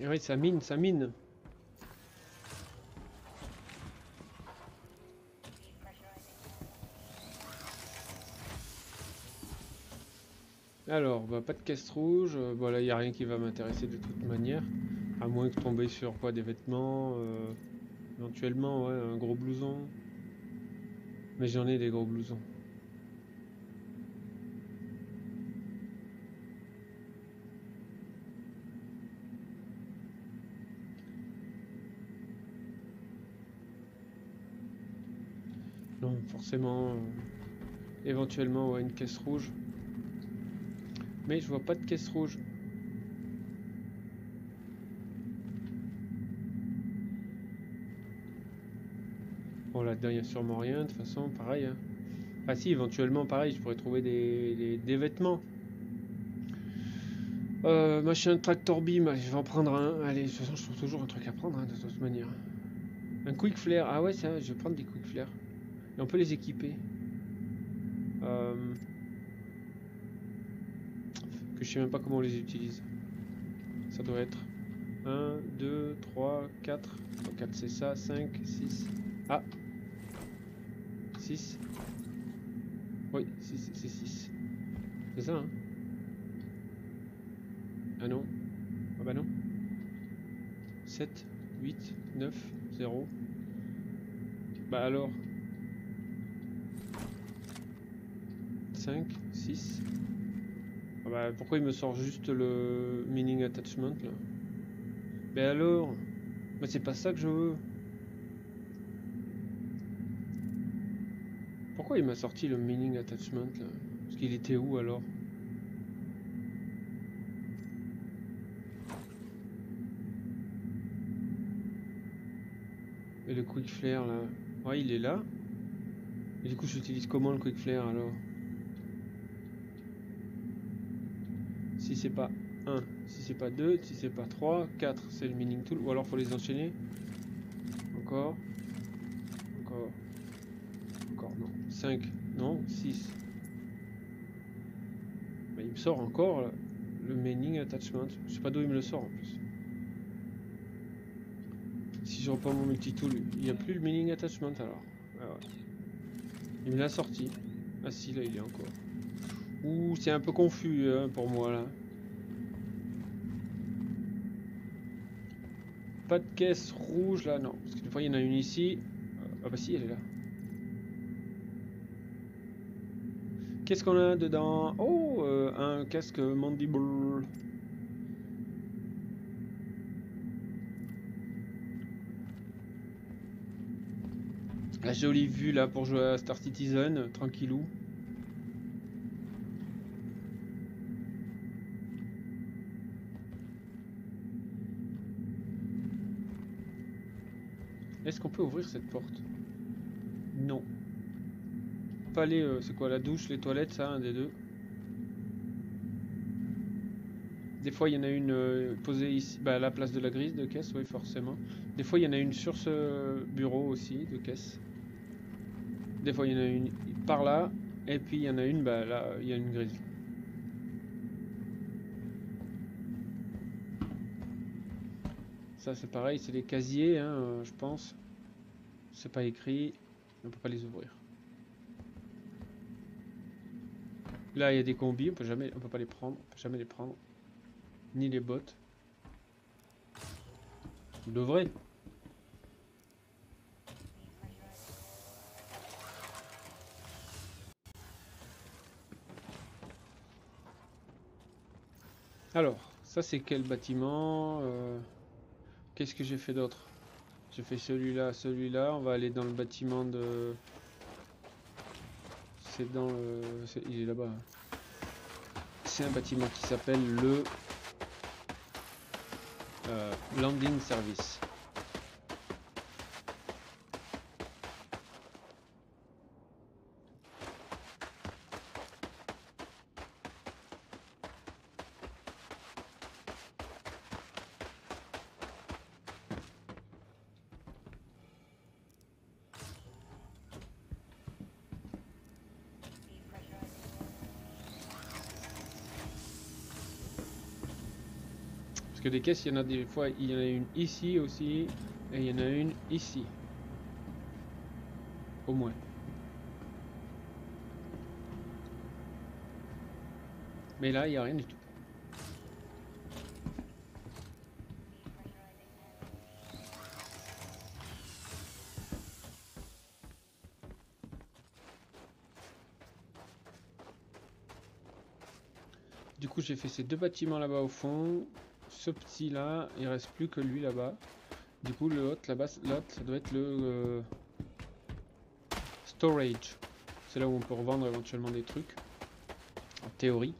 Et oui, ça mine, ça mine. Alors, bah, pas de caisse rouge. Voilà, il n'y a rien qui va m'intéresser de toute manière. À moins que tomber sur quoi Des vêtements. euh, éventuellement, ouais, un gros blouson. Mais j'en ai des gros blousons. Forcément. euh, éventuellement, une caisse rouge. Mais je vois pas de caisse rouge. Bon, là-dedans, il n'y a sûrement rien. De toute façon, pareil. hein. Ah si, éventuellement, pareil, je pourrais trouver des, des- vêtements. Euh, machin tractor beam, je vais en prendre un. Allez, de toute façon, je trouve toujours un truc à prendre, hein, de toute manière. Un quick flare. Ah ouais, ça, je vais prendre des quick flares. On peut les équiper. Euh, Que je sais même pas comment on les utilise. Ça doit être 1, 2, 3, 4. 4 c'est ça, 5, 6. Ah 6. Oui, c'est 6. C'est ça, hein Ah non Ah bah non. 7, 8, 9, 0. Bah alors 5, 6. Ah bah pourquoi il me sort juste le meaning attachment là? Mais alors? Mais c'est pas ça que je veux. Pourquoi il m'a sorti le meaning attachment là? Parce qu'il était où alors? Et le quick flare là? Ouais il est là. Et du coup j'utilise comment le quick flare alors? Si c'est pas 1, si c'est pas 2, si c'est pas 3, 4 c'est le meaning tool, ou alors faut les enchaîner. Encore. Encore. Encore non. 5, non, 6. Mais il me sort encore le meaning attachment. Je sais pas d'où il me le sort en plus. Si je reprends mon multitool, il n'y a plus le meaning attachment alors. Ah. Il me l'a sorti. Ah si là il est encore. Ouh, c'est un peu confus hein, pour moi là. Pas de caisse rouge là, non. Parce que des fois il y en a une ici. Ah bah si, elle est là. Qu'est-ce qu'on a dedans? Oh, euh, un casque mandible. La jolie vue là pour jouer à Star Citizen, tranquillou. Est-ce qu'on peut ouvrir cette porte? Non. Pas les... euh, c'est quoi la douche, les toilettes, ça, un des deux? Des fois, il y en a une euh, posée ici, bah, à la place de la grise de caisse, oui, forcément. Des fois, il y en a une sur ce bureau aussi, de caisse. Des fois, il y en a une par là, et puis il y en a une, bah là, il y a une grise. Ça c'est pareil, c'est les casiers, hein, euh, je pense. C'est pas écrit, on peut pas les ouvrir. Là il y a des combis, on peut jamais, on peut pas les prendre, jamais les prendre. Ni les bottes. On devrait. Alors, ça c'est quel bâtiment euh, Qu'est-ce que j'ai fait d'autre? J'ai fait celui-là, celui-là. On va aller dans le bâtiment de... C'est dans le... Il est là-bas. C'est un bâtiment qui s'appelle le... euh, Landing Service. Des caisses, il y en a des fois, il y en a une ici aussi, et il y en a une ici. Au moins. Mais là, il n'y a rien du tout. Du coup, j'ai fait ces deux bâtiments là-bas au fond. Ce petit là, il reste plus que lui là-bas. Du coup, le l'autre là-bas, ça doit être le euh, storage. C'est là où on peut revendre éventuellement des trucs. En théorie.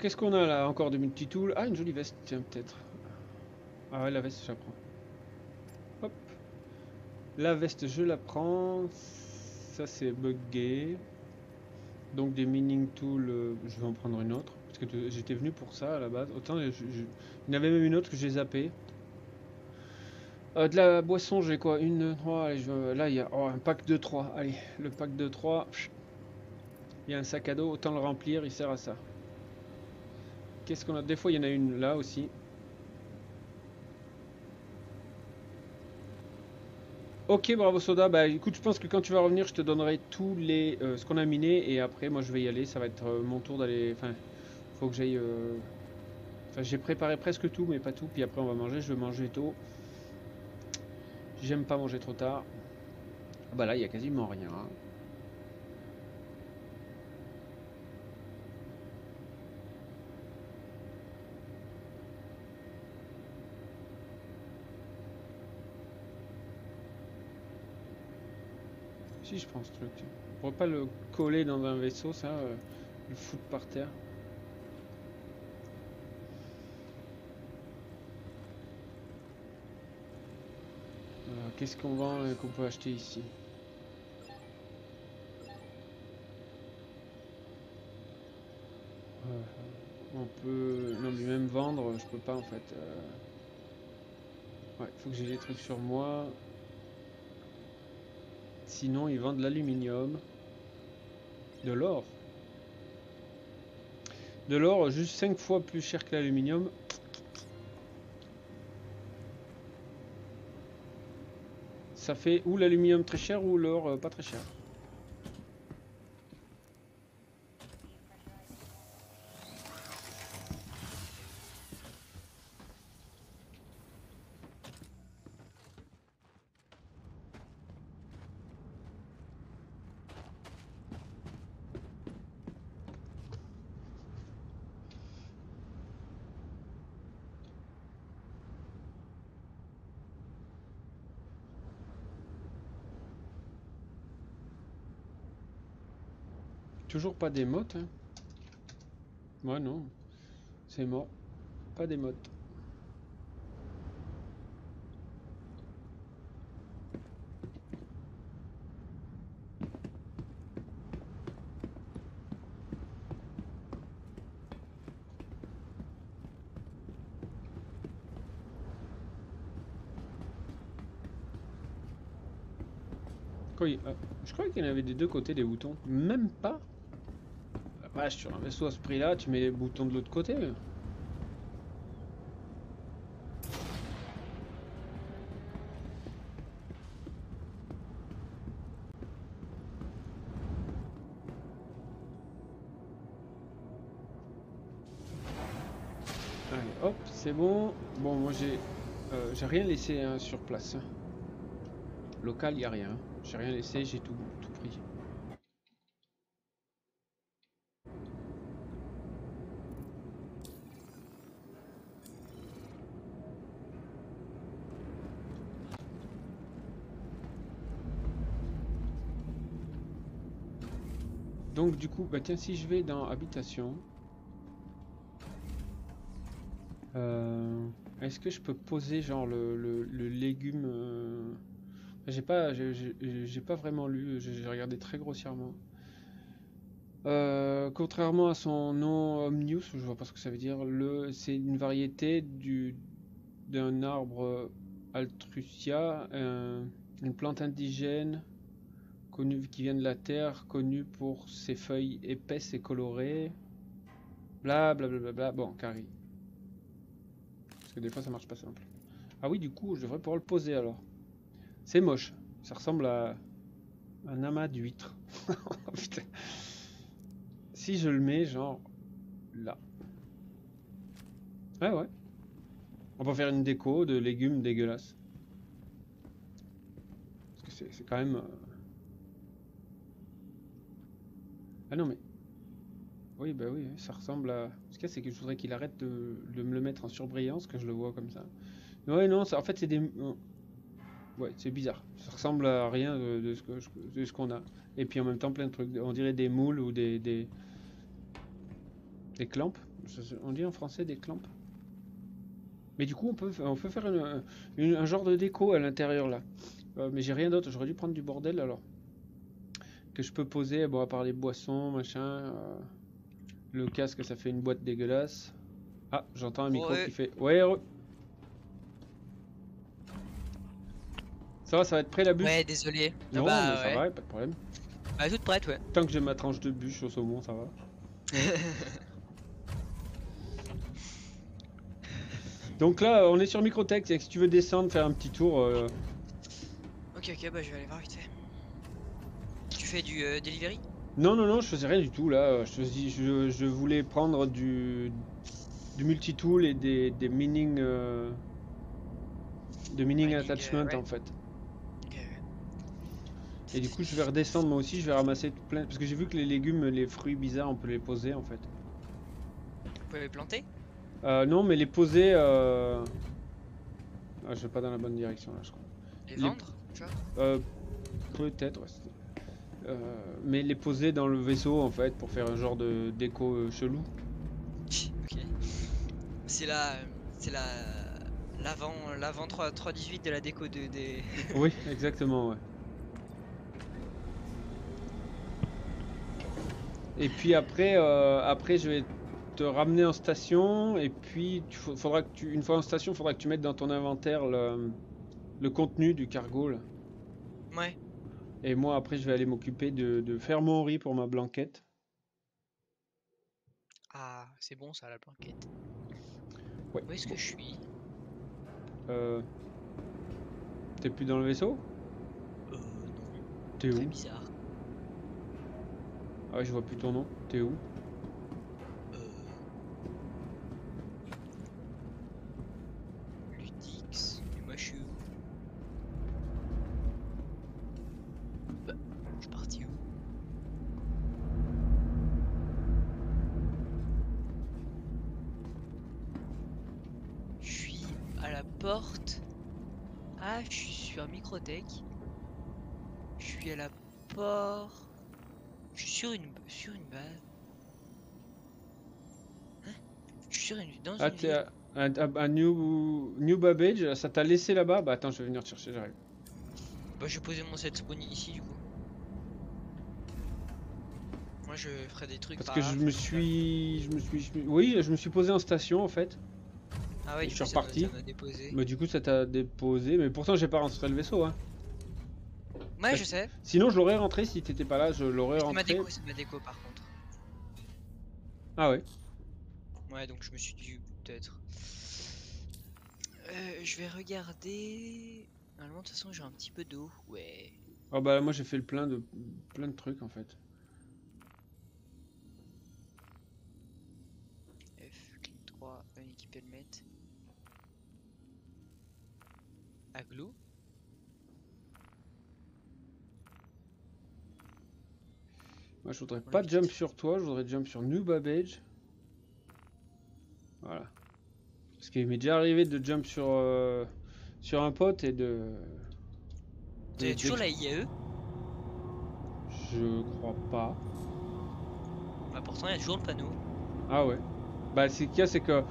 Qu'est-ce qu'on a là Encore de multitool? Ah, une jolie veste, tiens, peut-être. Ah ouais, la veste, je la prends. Hop. La veste, je la prends. Ça, c'est buggé. Donc, des mining tools, euh, je vais en prendre une autre. Parce que j'étais venu pour ça à la base. Autant, il y en avait même une autre que j'ai zappé. Euh, de la boisson, j'ai quoi? Une, deux, trois. Là, il y a oh, un pack de 3. Allez, le pack de 3. Il y a un sac à dos, autant le remplir, il sert à ça. Qu'est-ce qu'on a? Des fois, il y en a une là aussi. Ok, bravo Soda. Bah écoute, je pense que quand tu vas revenir, je te donnerai tous les euh, ce qu'on a miné et après, moi, je vais y aller. Ça va être euh, mon tour d'aller. Enfin, faut que j'aille. euh, Enfin, j'ai préparé presque tout, mais pas tout. Puis après, on va manger. Je vais manger tôt. J'aime pas manger trop tard. Ah Bah là, il y a quasiment rien. hein. Si je prends ce truc. On pourrait pas le coller dans un vaisseau, ça, euh, le foutre par terre. Euh, Qu'est-ce qu'on vend et qu'on peut acheter ici? Euh, On peut... Non mais même vendre, je peux pas en fait. euh. Ouais, faut que j'ai des trucs sur moi. Sinon, ils vendent de l'aluminium. De l'or. De l'or juste 5 fois plus cher que l'aluminium. Ça fait ou l'aluminium très cher ou l'or euh, pas très cher. Toujours pas d'émote. Hein. Ouais, non. C'est mort. Pas d'émote. Ah, je croyais qu'il y en avait des deux côtés des boutons. Même pas Vache, sur un vaisseau à ce prix-là, tu mets les boutons de l'autre côté. Allez, hop, c'est bon. Bon, moi j'ai euh, j'ai rien laissé hein, sur place. Local, il a rien. J'ai rien laissé, j'ai tout pris. Donc du coup, bah tiens, si je vais dans habitation, euh, est-ce que je peux poser genre le, le- légume euh, J'ai pas, j'ai- pas vraiment lu, j'ai regardé très grossièrement. Euh, contrairement à son nom Omnius, je vois pas ce que ça veut dire. Le, c'est une variété du d'un arbre Altrucia, un- une plante indigène connue qui vient de la terre, connue pour ses feuilles épaisses et colorées. Bla bla bla bla bla. Bon, carré. Parce que des fois ça marche pas simple. Ah oui, du coup, je devrais pouvoir le poser alors. C'est moche. Ça ressemble à un amas d'huîtres. Oh, putain. Si je le mets genre là. Ouais, ouais. On peut faire une déco de légumes dégueulasses. Parce que c'est c'est quand même. euh, Ah non, mais. Oui, bah oui, ça ressemble à. Ce qu'il c'est que je voudrais qu'il arrête de, de me le mettre en surbrillance, que je le vois comme ça. Ouais, non, ça, en fait, c'est des. euh, Ouais, c'est bizarre. Ça ressemble à rien de, ce qu'on a. Et puis en même temps, plein de trucs. On dirait des moules ou des. des, des On dit en français des clampes. Mais du coup, on peut, on peut faire un genre de déco à l'intérieur là. Euh, mais j'ai rien d'autre. J'aurais dû prendre du bordel alors. Que je peux poser, bon, à part les boissons, machin. euh, le casque, ça fait une boîte dégueulasse. Ah, j'entends un micro Ouais. qui fait. Ouais, Ça va, ça va être prêt la bûche? Ouais, désolé. Ah Non, bah, mais ça va, pas de problème. Bah, toute prête, ouais. Tant que j'ai ma tranche de bûche au saumon, ça va. Donc là, on est sur Microtech, et si tu veux descendre, faire un petit tour, euh, Ok, ok, bah je vais aller voir vite fait. Fais du euh, delivery? Non, non, non, je faisais rien du tout là. Je, faisais- je, je voulais prendre du, du multi-tool et des, des mining, euh, de mining euh, attachment ouais. en fait. Et du coup, je vais redescendre moi aussi, je vais ramasser tout plein. Parce que j'ai vu que les légumes, les fruits bizarres, on peut les poser en fait. Vous pouvez les planter? Euh, non, mais les poser. Euh... Ah, je vais pas dans la bonne direction là, je crois. Les Les- vendre Tu vois? Peut-être, ouais. Euh, mais les poser dans le vaisseau en fait pour faire un genre de déco euh, chelou. Ok. C'est la. C'est la. L'avant, l'avant 3, 318 de la déco de, des. Oui, exactement, ouais. Et puis après, euh, après je vais te ramener en station et puis tu fa- faudra que tu, une fois en station, faudra que tu mettes dans ton inventaire le, le contenu du cargo là. Ouais. Et moi après, je vais aller m'occuper de, de faire mon riz pour ma blanquette. Ah, c'est bon ça, la blanquette. Ouais. Où est-ce que je suis? Euh, T'es plus dans le vaisseau? Euh, non. T'es Très où? bizarre. Ah, je vois plus ton nom. T'es où Euh... Ludix. Et moi je suis où Bah, je suis parti où Je suis à la porte. Ah, je Je suis à la porte. Je suis sur une, sur une base. Hein? Je suis sur une, dans Ah, une à, à- à- à New, New Babbage, ça t'a laissé là-bas? Bah attends, je vais venir te chercher, j'arrive. Bah, je vais poser mon set spawn ici du coup. Moi, je ferai des trucs. Parce par que là, je me suis, je me suis, je me- oui, je me suis posé en station en fait. Ah ouais, je suis coup, reparti. Mais du coup, ça t'a déposé. Mais pourtant, j'ai pas rentré le vaisseau. Hein. Ouais, je sais. Sinon, je l'aurais rentré si t'étais pas là. Je l'aurais C'est ma rentré. déco, c'est ma déco par contre. Ah ouais. Ouais, donc je me suis dit peut-être. Euh, je vais regarder. Normalement, de toute façon, j'ai un petit peu d'eau. Ouais. Ah bah moi, j'ai fait le plein de plein de trucs en fait. F, clic droit, un équipe helmet. Aglo. Moi, je voudrais pas jump sur toi. Je voudrais jump sur New Babbage. Voilà. Parce qu'il m'est déjà arrivé de jump sur euh, sur un pote et de. T'es toujours la IAE Je crois pas. Bah, pourtant, il y a toujours le panneau. Ah ouais. Bah ce qu'il y a c'est que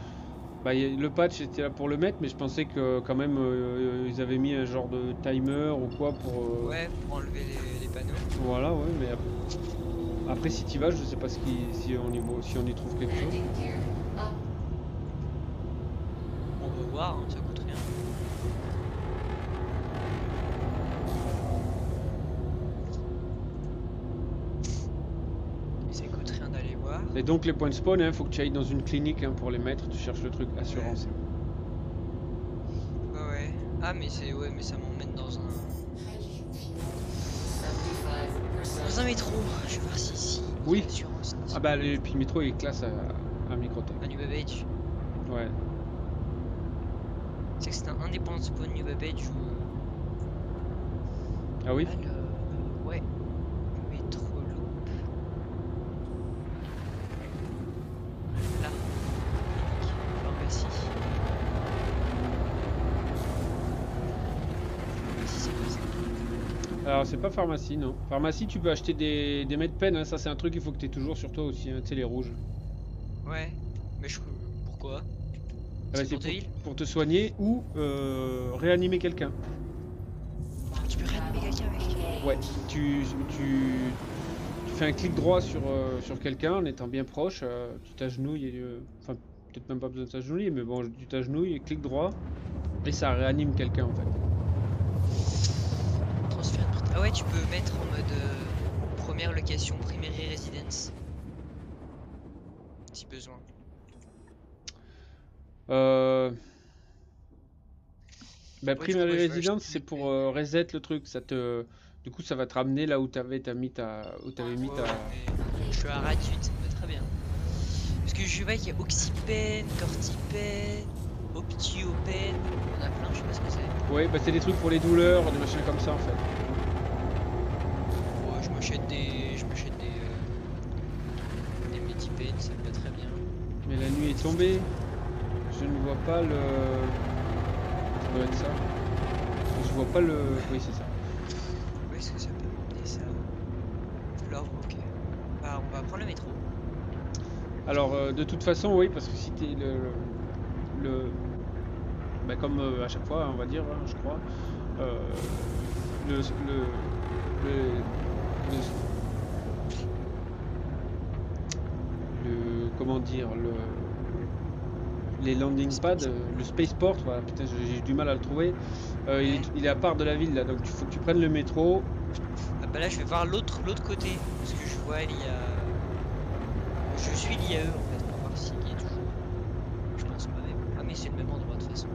bah, le patch était là pour le mettre mais je pensais que quand même euh, ils avaient mis un genre de timer ou quoi pour... euh, Ouais, pour enlever les, les panneaux. Voilà ouais mais ap- après si tu vas je sais pas ce qui, si, on y, voit- si on y trouve quelque chose. On va voir, hein, ça coûte rien. Et donc les points de spawn il faut que tu ailles dans une clinique hein, pour les mettre, tu cherches le truc assurance. Ouais, ouais. Ah, mais c'est. Ouais, mais ça m'emmène dans un. Hydrogen fuel. 75%. Dans un métro. Je vais voir si ici. Oui. Assurance. Ah bah et puis le métro il est classe à, à Microtech. À New Babbage. Ouais. C'est que c'est un indépendant spawn New Babbage ou. Ah oui Alors. Ouais. Métro loop. Là. Pharmacie. Pharmacie, c'est quoi ça Alors c'est pas pharmacie non. Pharmacie tu peux acheter des, des medpen, hein, ça c'est un truc qu'il faut que tu aies toujours sur toi aussi, hein, tu sais les rouges. Ouais. Mais je. Pourquoi? Ah bah, C'est pour te heal pour te soigner ou euh, réanimer quelqu'un. Tu peux réanimer quelqu'un avec. Ouais, tu, tu, tu fais un clic droit sur, euh, sur quelqu'un en étant bien proche, euh, tu t'agenouilles, et, euh, enfin peut-être même pas besoin de s'agenouiller, mais bon, tu t'agenouilles et clic droit, et ça réanime quelqu'un en fait. Transfert de Ah ouais, tu peux mettre en mode euh, première location, primary residence. Si besoin. Euh... Bah, Ouais, coup, Primary Residence, c'est pour euh, reset le truc, ça te... Du coup, ça va te ramener là où t'avais mis ta... où t'avais mis Ouais, ta... je suis à Radut, ça me va très bien. Parce que je vois qu'il y a Oxypen, Cortipen, Optiopen, on a plein, je sais pas ce que c'est. Ouais, bah c'est des trucs pour les douleurs, des machins comme ça en fait. M'achète des. Je m'achète des. euh, des Medipen, ça me va très bien. Mais la nuit est tombée. Je ne vois pas le. Ça doit être ça. Je vois pas le. Oui, c'est ça. Où est-ce que ça peut m'emmener ça? Alors, ok. Bah, on va prendre le métro. Alors, euh, de toute façon, oui, parce que si t'es le. le bah, comme euh, à chaque fois, on va dire, hein, je crois. euh, le, le, le, le, Comment dire Le. Les landing pads, euh, le spaceport, voilà, putain, j'ai du mal à le trouver. Euh, il, est, Ouais. il est à part de la ville là, donc il faut que tu prennes le métro. Ah bah là je vais voir l'autre l'autre côté parce que je vois il y a je suis l'IAE en fait pour voir s'il y est toujours je pense pas même ah mais c'est le même endroit de toute façon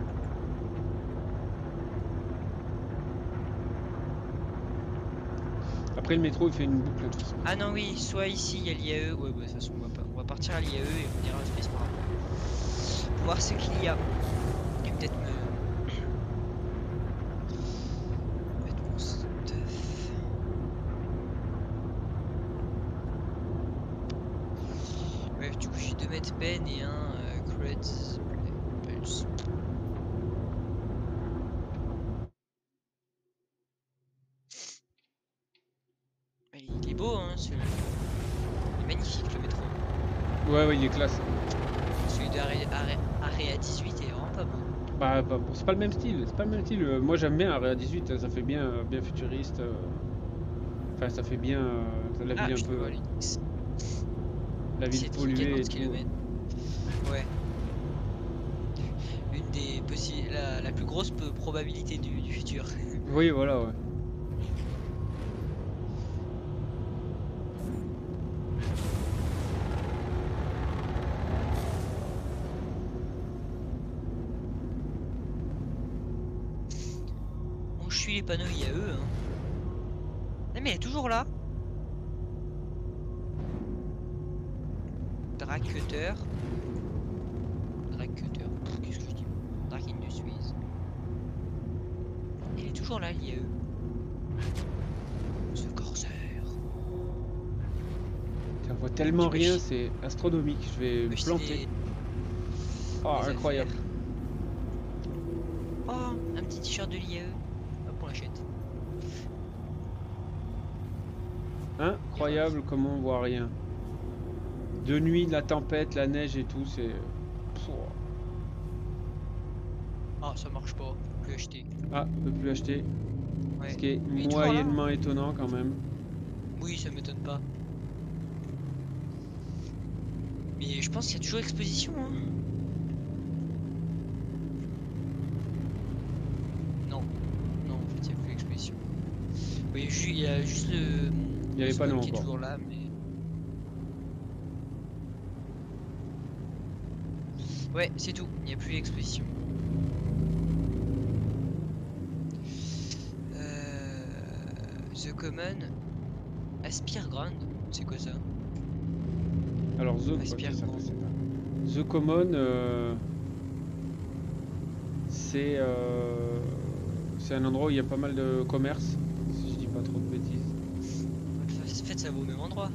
Le métro, il fait une boucle façon. ah non oui soit ici il y a l'IAE. Ouais bah de toute façon on va, pas, on va partir à l'IAE et on ira à Space pour voir ce qu'il y a. Et peut-être me mettre mon stuff Ouais, du coup, j'ai 2 mètres pen et un euh, creds pulse. Mais Il est beau, hein, celui Ouais, ouais, il est classe. Celui de Area, Area- Area 18 est vraiment pas bon. Bah, bah, bon, c'est pas le même style, c'est pas le même style. Euh, Moi j'aime bien Area 18, hein, ça fait bien, euh, bien futuriste. euh. Enfin, ça fait bien la Ah, ville un peu, vois, la ville polluée et 50 tout. Ouais. Une des la, la plus grosse probabilité du, du futur. Oui, voilà, ouais. Panneaux, il y a eux. Hein. Ah, mais elle est toujours là. Drag Cutter. Drag Cutter. Qu'est-ce que je dis? Drag Industries. Elle est toujours là, il y a eux. Ce corsaire. Ça voit tellement Tu rien, c'est astronomique. Je vais me planter. Oh, incroyable. affaires. Oh, un petit t-shirt de l'IAE. Hop, on l'achète. Incroyable comment on voit rien. De nuit, la tempête, la neige et tout, c'est. Ah, ça marche pas. Plus acheter. Ah, on peut plus acheter. Ouais. Ce qui est moyennement étonnant quand même. Oui, ça m'étonne pas. Mais je pense qu'il y a toujours exposition. Hein. Non, non, en fait, il n'y a plus exposition. Oui, il y a juste le. Il y avait pas qui est encore. toujours là, mais. Ouais, c'est tout. Il n'y a plus d'exposition. Euh, The Common Aspire Ground, c'est quoi ça? Alors, The, quoi, Aspire grand. ça. The Common, euh, c'est euh, c'est un endroit où il y a pas mal de commerce, si je dis pas trop de bêtises. En fait, ça va au même endroit.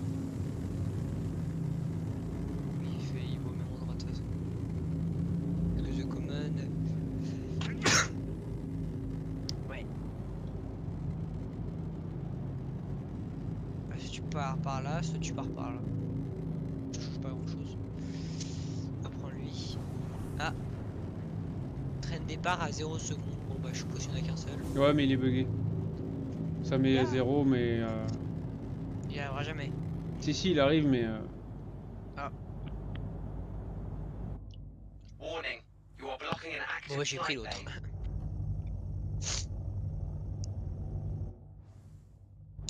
Oui, il, fait, il va au même endroit de toute façon. Parce que The Common. ouais. Ah, si tu pars par là, soit tu pars par là. Ça change pas grand chose. Apprends-lui. Ah Train de départ à 0 secondes. Bon, bah, je suppose qu'il n'y en a qu'un seul. Ouais, mais il est bugué. Ça met à Ah. zéro, mais. euh, Il arrivera jamais. Si, si, il arrive, mais. euh, Warning. You are blocking an active Bon, bah, j'ai pris l'autre.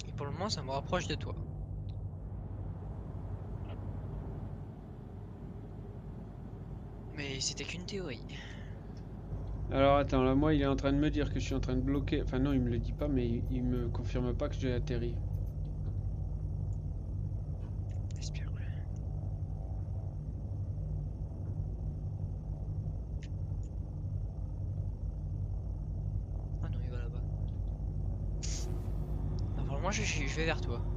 Et pour le moment, ça me rapproche de toi. Mais c'était qu'une théorie. Alors attends, là, moi, il est en train de me dire que je suis en train de bloquer. Enfin, non, il me le dit pas, mais il, il me confirme pas que j'ai atterri. J'espère. Ah non, il va là-bas. Vraiment, je, je- je vais vers toi.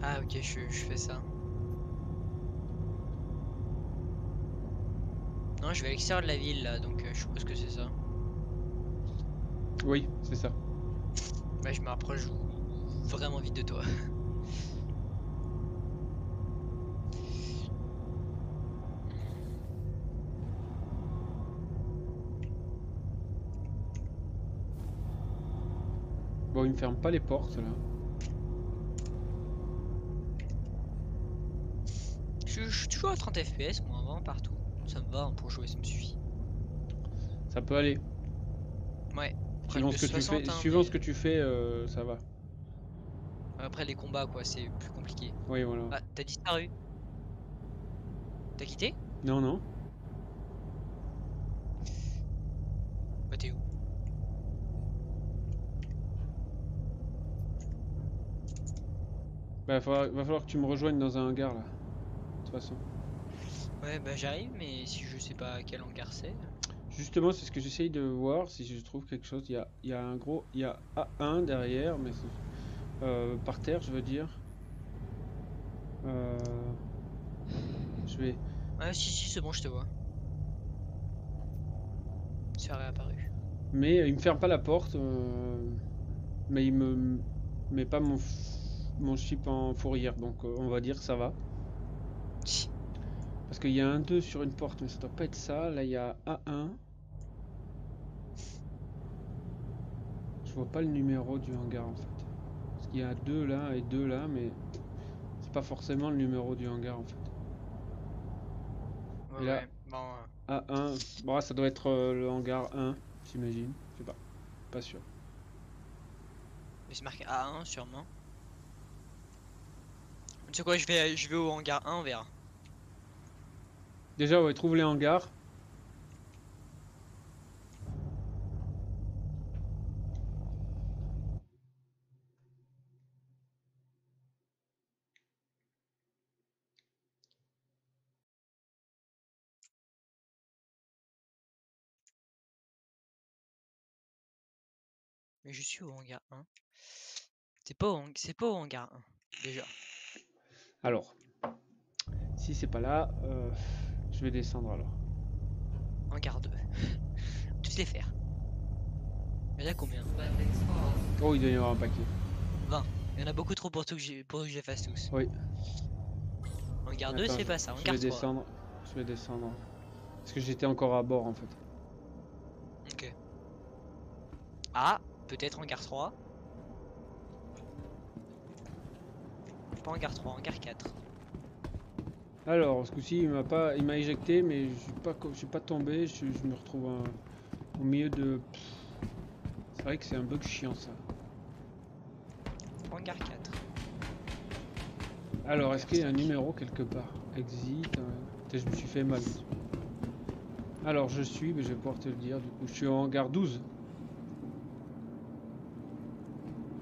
Ah ok, je, je fais ça. Non, je vais à l'extérieur de la ville là, donc euh, je suppose que c'est ça. Oui, c'est ça. Bah, je me rapproche vraiment vite de toi. Bon, il me ferme pas les portes là. Je, je suis toujours à 30 FPS, moi, vraiment partout. Ça me va hein, pour jouer, ça me suffit. Ça peut aller. Ouais. Après, Suivant ce que tu 60, fais, hein, suivant mais- ce que tu fais, euh, ça va. Après les combats, quoi, c'est plus compliqué. Oui, voilà. Ah, t'as disparu. T'as quitté? Non, non. Bah, t'es où? Bah, faudra- va falloir que tu me rejoignes dans un hangar là. Toute façon. Ouais, bah, j'arrive, mais si je sais pas quel hangar c'est. Justement, c'est ce que j'essaye de voir si je trouve quelque chose. Il y a, il y a un gros. Il y a A1 derrière, mais c'est- euh, par terre, je veux dire. Euh, je vais. Ah, si, si, c'est bon, je te vois. Ça réapparu. Mais euh, il me ferme pas la porte. euh, mais il me met pas mon, f- mon chip en fourrière. Donc euh, on va dire que ça va. Parce qu'il y a un 2 sur une porte, mais ça doit pas être ça. Là, il y a A1. Je vois pas le numéro du hangar en fait. Parce qu'il y a 2 là et 2 là, mais c'est pas forcément le numéro du hangar en fait. Ouais, Et là- ouais. Bon, euh, A1, bon, ça doit être euh, le hangar 1, j'imagine. Je sais pas. Pas sûr. mais c'est marqué A1 sûrement. Tu sais quoi, je vais, je vais au hangar 1, on verra. Déjà, ouais, trouve les hangars. Mais je suis au hangar 1. C'est pas au, c'est pas au hangar 1, déjà. Alors, si c'est pas là, euh, je vais descendre alors. Hangar 2. Tous les faire. Il y en a combien? Oh, il doit y avoir un paquet. Il y en a beaucoup trop pour, tout que j'ai- pour que je les fasse tous. Oui. Hangar 2, Attends, c'est pas ça. Je Hangar vais 3. descendre. Je vais descendre. Parce que j'étais encore à bord en fait. Ok. Ah, peut-être hangar 3. Pas hangar 3, hangar 4. Alors, ce coup-ci, il m'a pas, il m'a éjecté, mais je suis pas, je suis pas tombé. Je, je me retrouve au milieu de. C'est vrai que c'est un bug chiant ça. Hangar 4. Alors, est-ce qu'il y a un numéro quelque part? Exit. euh, putain, je me suis fait mal. Alors, je suis, mais je vais pouvoir te le dire. Du coup, je suis en hangar 12.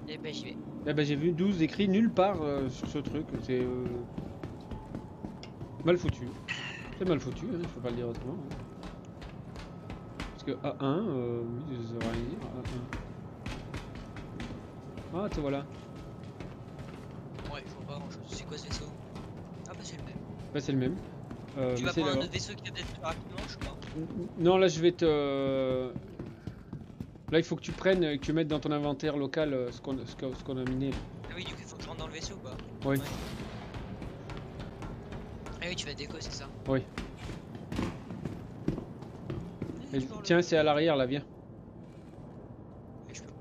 Et ben j'y vais. Eh ben, j'ai vu 12 écrit nulle part euh, sur ce truc. C'est euh, mal foutu. C'est mal foutu, hein, faut pas le dire autrement. hein. Parce que A1, euh, oui, ça veut rien dire. A1. Ah, te voilà. Ouais, je vois pas grand chose. C'est quoi ce vaisseau Ah bah c'est le même. Bah, c'est le même. Euh, tu vas prendre un autre vaisseau qui va peut-être plus rapidement, je sais pas. Non, là, je vais te. Là, il faut que tu prennes et que tu mettes dans ton inventaire local euh, ce qu'on ce a miné. Ah oui, du coup il faut que je rentre dans le vaisseau ou pas? Oui. Ah oui, tu vas déco, c'est ça Oui. Ah, Et tiens, c'est à l'arrière, là, viens. Peux-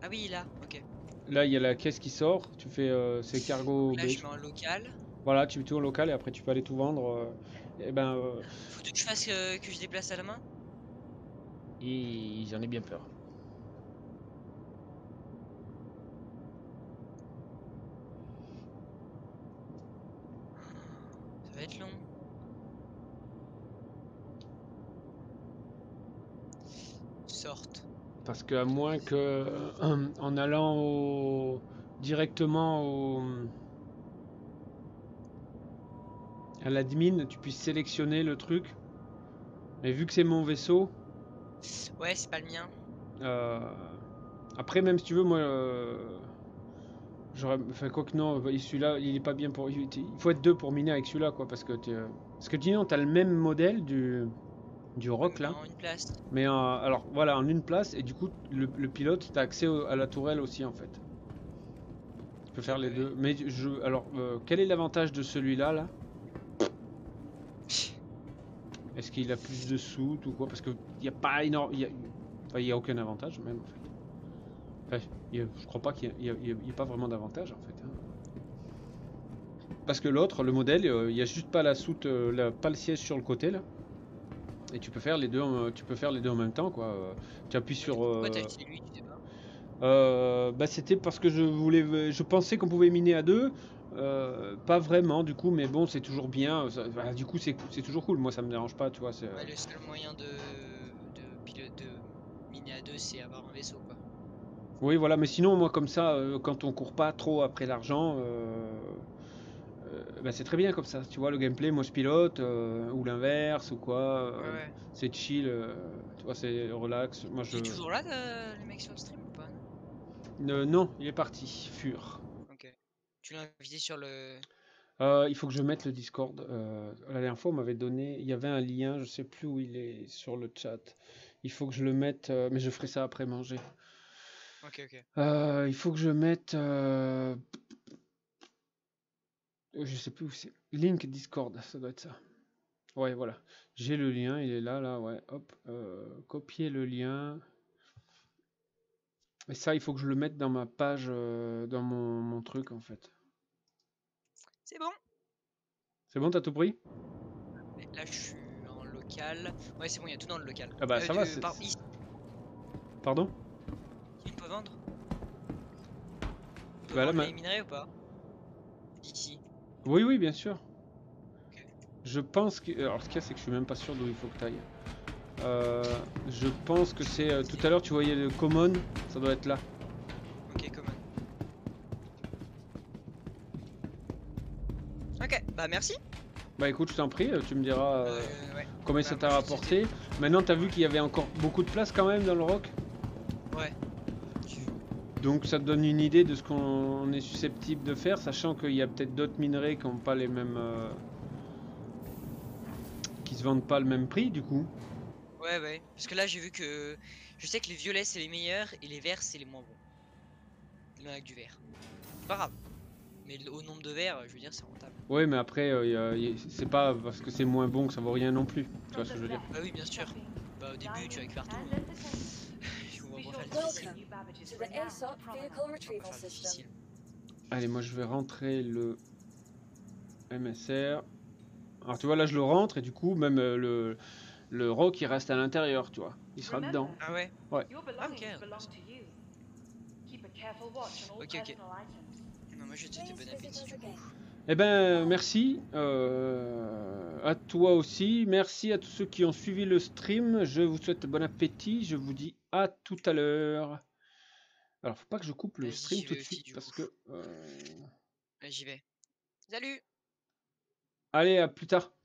Ah oui, là, ok. Là, il y a la caisse qui sort. Tu fais. euh, c'est cargo. Là, je mets en local. Voilà, tu tournes local et après tu peux aller tout vendre. euh, et ben, euh, Faut que je fasse euh, que je déplace à la main? Et j'en ai bien peur. Ça va être long. Sorte. Parce que à moins que euh, en allant au directement au à l'admin, tu puisses sélectionner le truc. Mais vu que c'est mon vaisseau, Ouais, c'est pas le mien. euh, après même si tu veux, moi, euh, j'aurais, enfin quoi que non, celui-là, il est pas bien pour. Il faut être deux pour miner avec celui-là, quoi, parce que euh, parce que sinon t'as le même modèle du du rock là. En une place. Mais en- alors voilà, en une place, et du coup, le, le pilote, tu as accès au- à la tourelle aussi en fait. Tu peux faire les deux. Mais je. Alors, euh, quel est l'avantage de celui-là là? Est-ce qu'il a plus de soutes ou quoi? Parce qu'il n'y a pas énorme. Il y a... Enfin, il y a aucun avantage même en fait. Enfin, il y a- je crois pas qu'il y, a- il y a- il y il y pas vraiment d'avantage en fait. hein. Parce que l'autre, le modèle, euh, il n'y a juste pas la soute, euh, la- pas le siège sur le côté là. Et tu peux faire les deux, en, tu peux faire les deux en même temps quoi. Tu appuies sur. Pourquoi euh, t'as utilisé lui, euh, bah c'était parce que je voulais, je pensais qu'on pouvait miner à deux. Euh, pas vraiment du coup, mais bon c'est toujours bien. ça- bah, du coup c'est toujours cool. Moi ça me dérange pas, tu vois. Ouais, Le seul moyen de, de, miner à deux, c'est avoir un vaisseau quoi. Oui voilà, mais sinon moi comme ça, quand on court pas trop après l'argent, euh, euh, bah, c'est très bien comme ça. Tu vois le gameplay, moi je pilote euh, ou l'inverse ou quoi. euh, Ouais. C'est chill, euh, tu vois c'est relax. Moi je. Il est toujours là, euh, le mec sur le stream ou pas? Non Euh, non, il est parti, fur. Ok. Tu l'as invité sur le. Euh, il faut que je mette le Discord. Euh, la dernière fois, on m'avait donné, il y avait un lien, je sais plus où il est sur le chat. Il faut que je le mette, euh, mais je ferai ça après manger. Ok, ok. Euh, il faut que je mette. Euh, Je sais plus où c'est. Link Discord, ça doit être ça. Ouais, voilà. J'ai le lien, il est là, là, ouais. Hop. euh, copier le lien. Et ça, il faut que je le mette dans ma page, euh, dans mon, mon truc en fait. C'est bon. C'est bon, t'as tout pris? Là, je suis en local. Ouais, c'est bon, il y a tout dans le local. Ah bah, ça va, c'est- par- ici, Pardon? On peut vendre? On peut Bah là, vendre ma- les minerais ou pas? D'ici. Oui, oui, bien sûr. Je pense que. Alors, ce qu'il y a, c'est que je suis même pas sûr d'où il faut que t'ailles. Euh, je pense que c'est. euh, tout à l'heure, tu voyais le common, ça doit être là. Ok, common. Ok, bah merci. Bah écoute, je t'en prie, tu me diras euh, Euh, ouais. combien bah, ça t'a rapporté. Maintenant, t'as vu qu'il y avait encore beaucoup de place quand même dans le rock. Donc ça te donne une idée de ce qu'on est susceptible de faire, sachant qu'il y a peut-être d'autres minerais qui n'ont pas les mêmes. euh, qui se vendent pas le même prix du coup. Ouais, ouais. Parce que là, j'ai vu que. Je sais que les violets, c'est les meilleurs et les verts, c'est les moins bons. Il y en a que du vert. C'est Pas grave. Mais au nombre de verts, je veux dire, c'est rentable. Oui, mais après, euh, c'est pas parce que c'est moins bon que ça vaut rien non plus. Tu vois ce que je veux dire? Bah oui, bien sûr. Bah au début, tu vas cuire tout. Allez, moi je vais rentrer le MSR. Alors tu vois, là je le rentre et du coup, même euh, le, le rock il reste à l'intérieur, tu vois. Il sera dedans. Ah ouais Ok. Ok, ok. Non, moi je te dis bon Please appétit visit us du coup. again. Eh ben, merci euh, à toi aussi. Merci à tous ceux qui ont suivi le stream. Je vous souhaite bon appétit. Je vous dis à tout à l'heure. Alors, faut pas que je coupe le stream tout de suite parce que. euh, J'y vais. Salut Allez, à plus tard.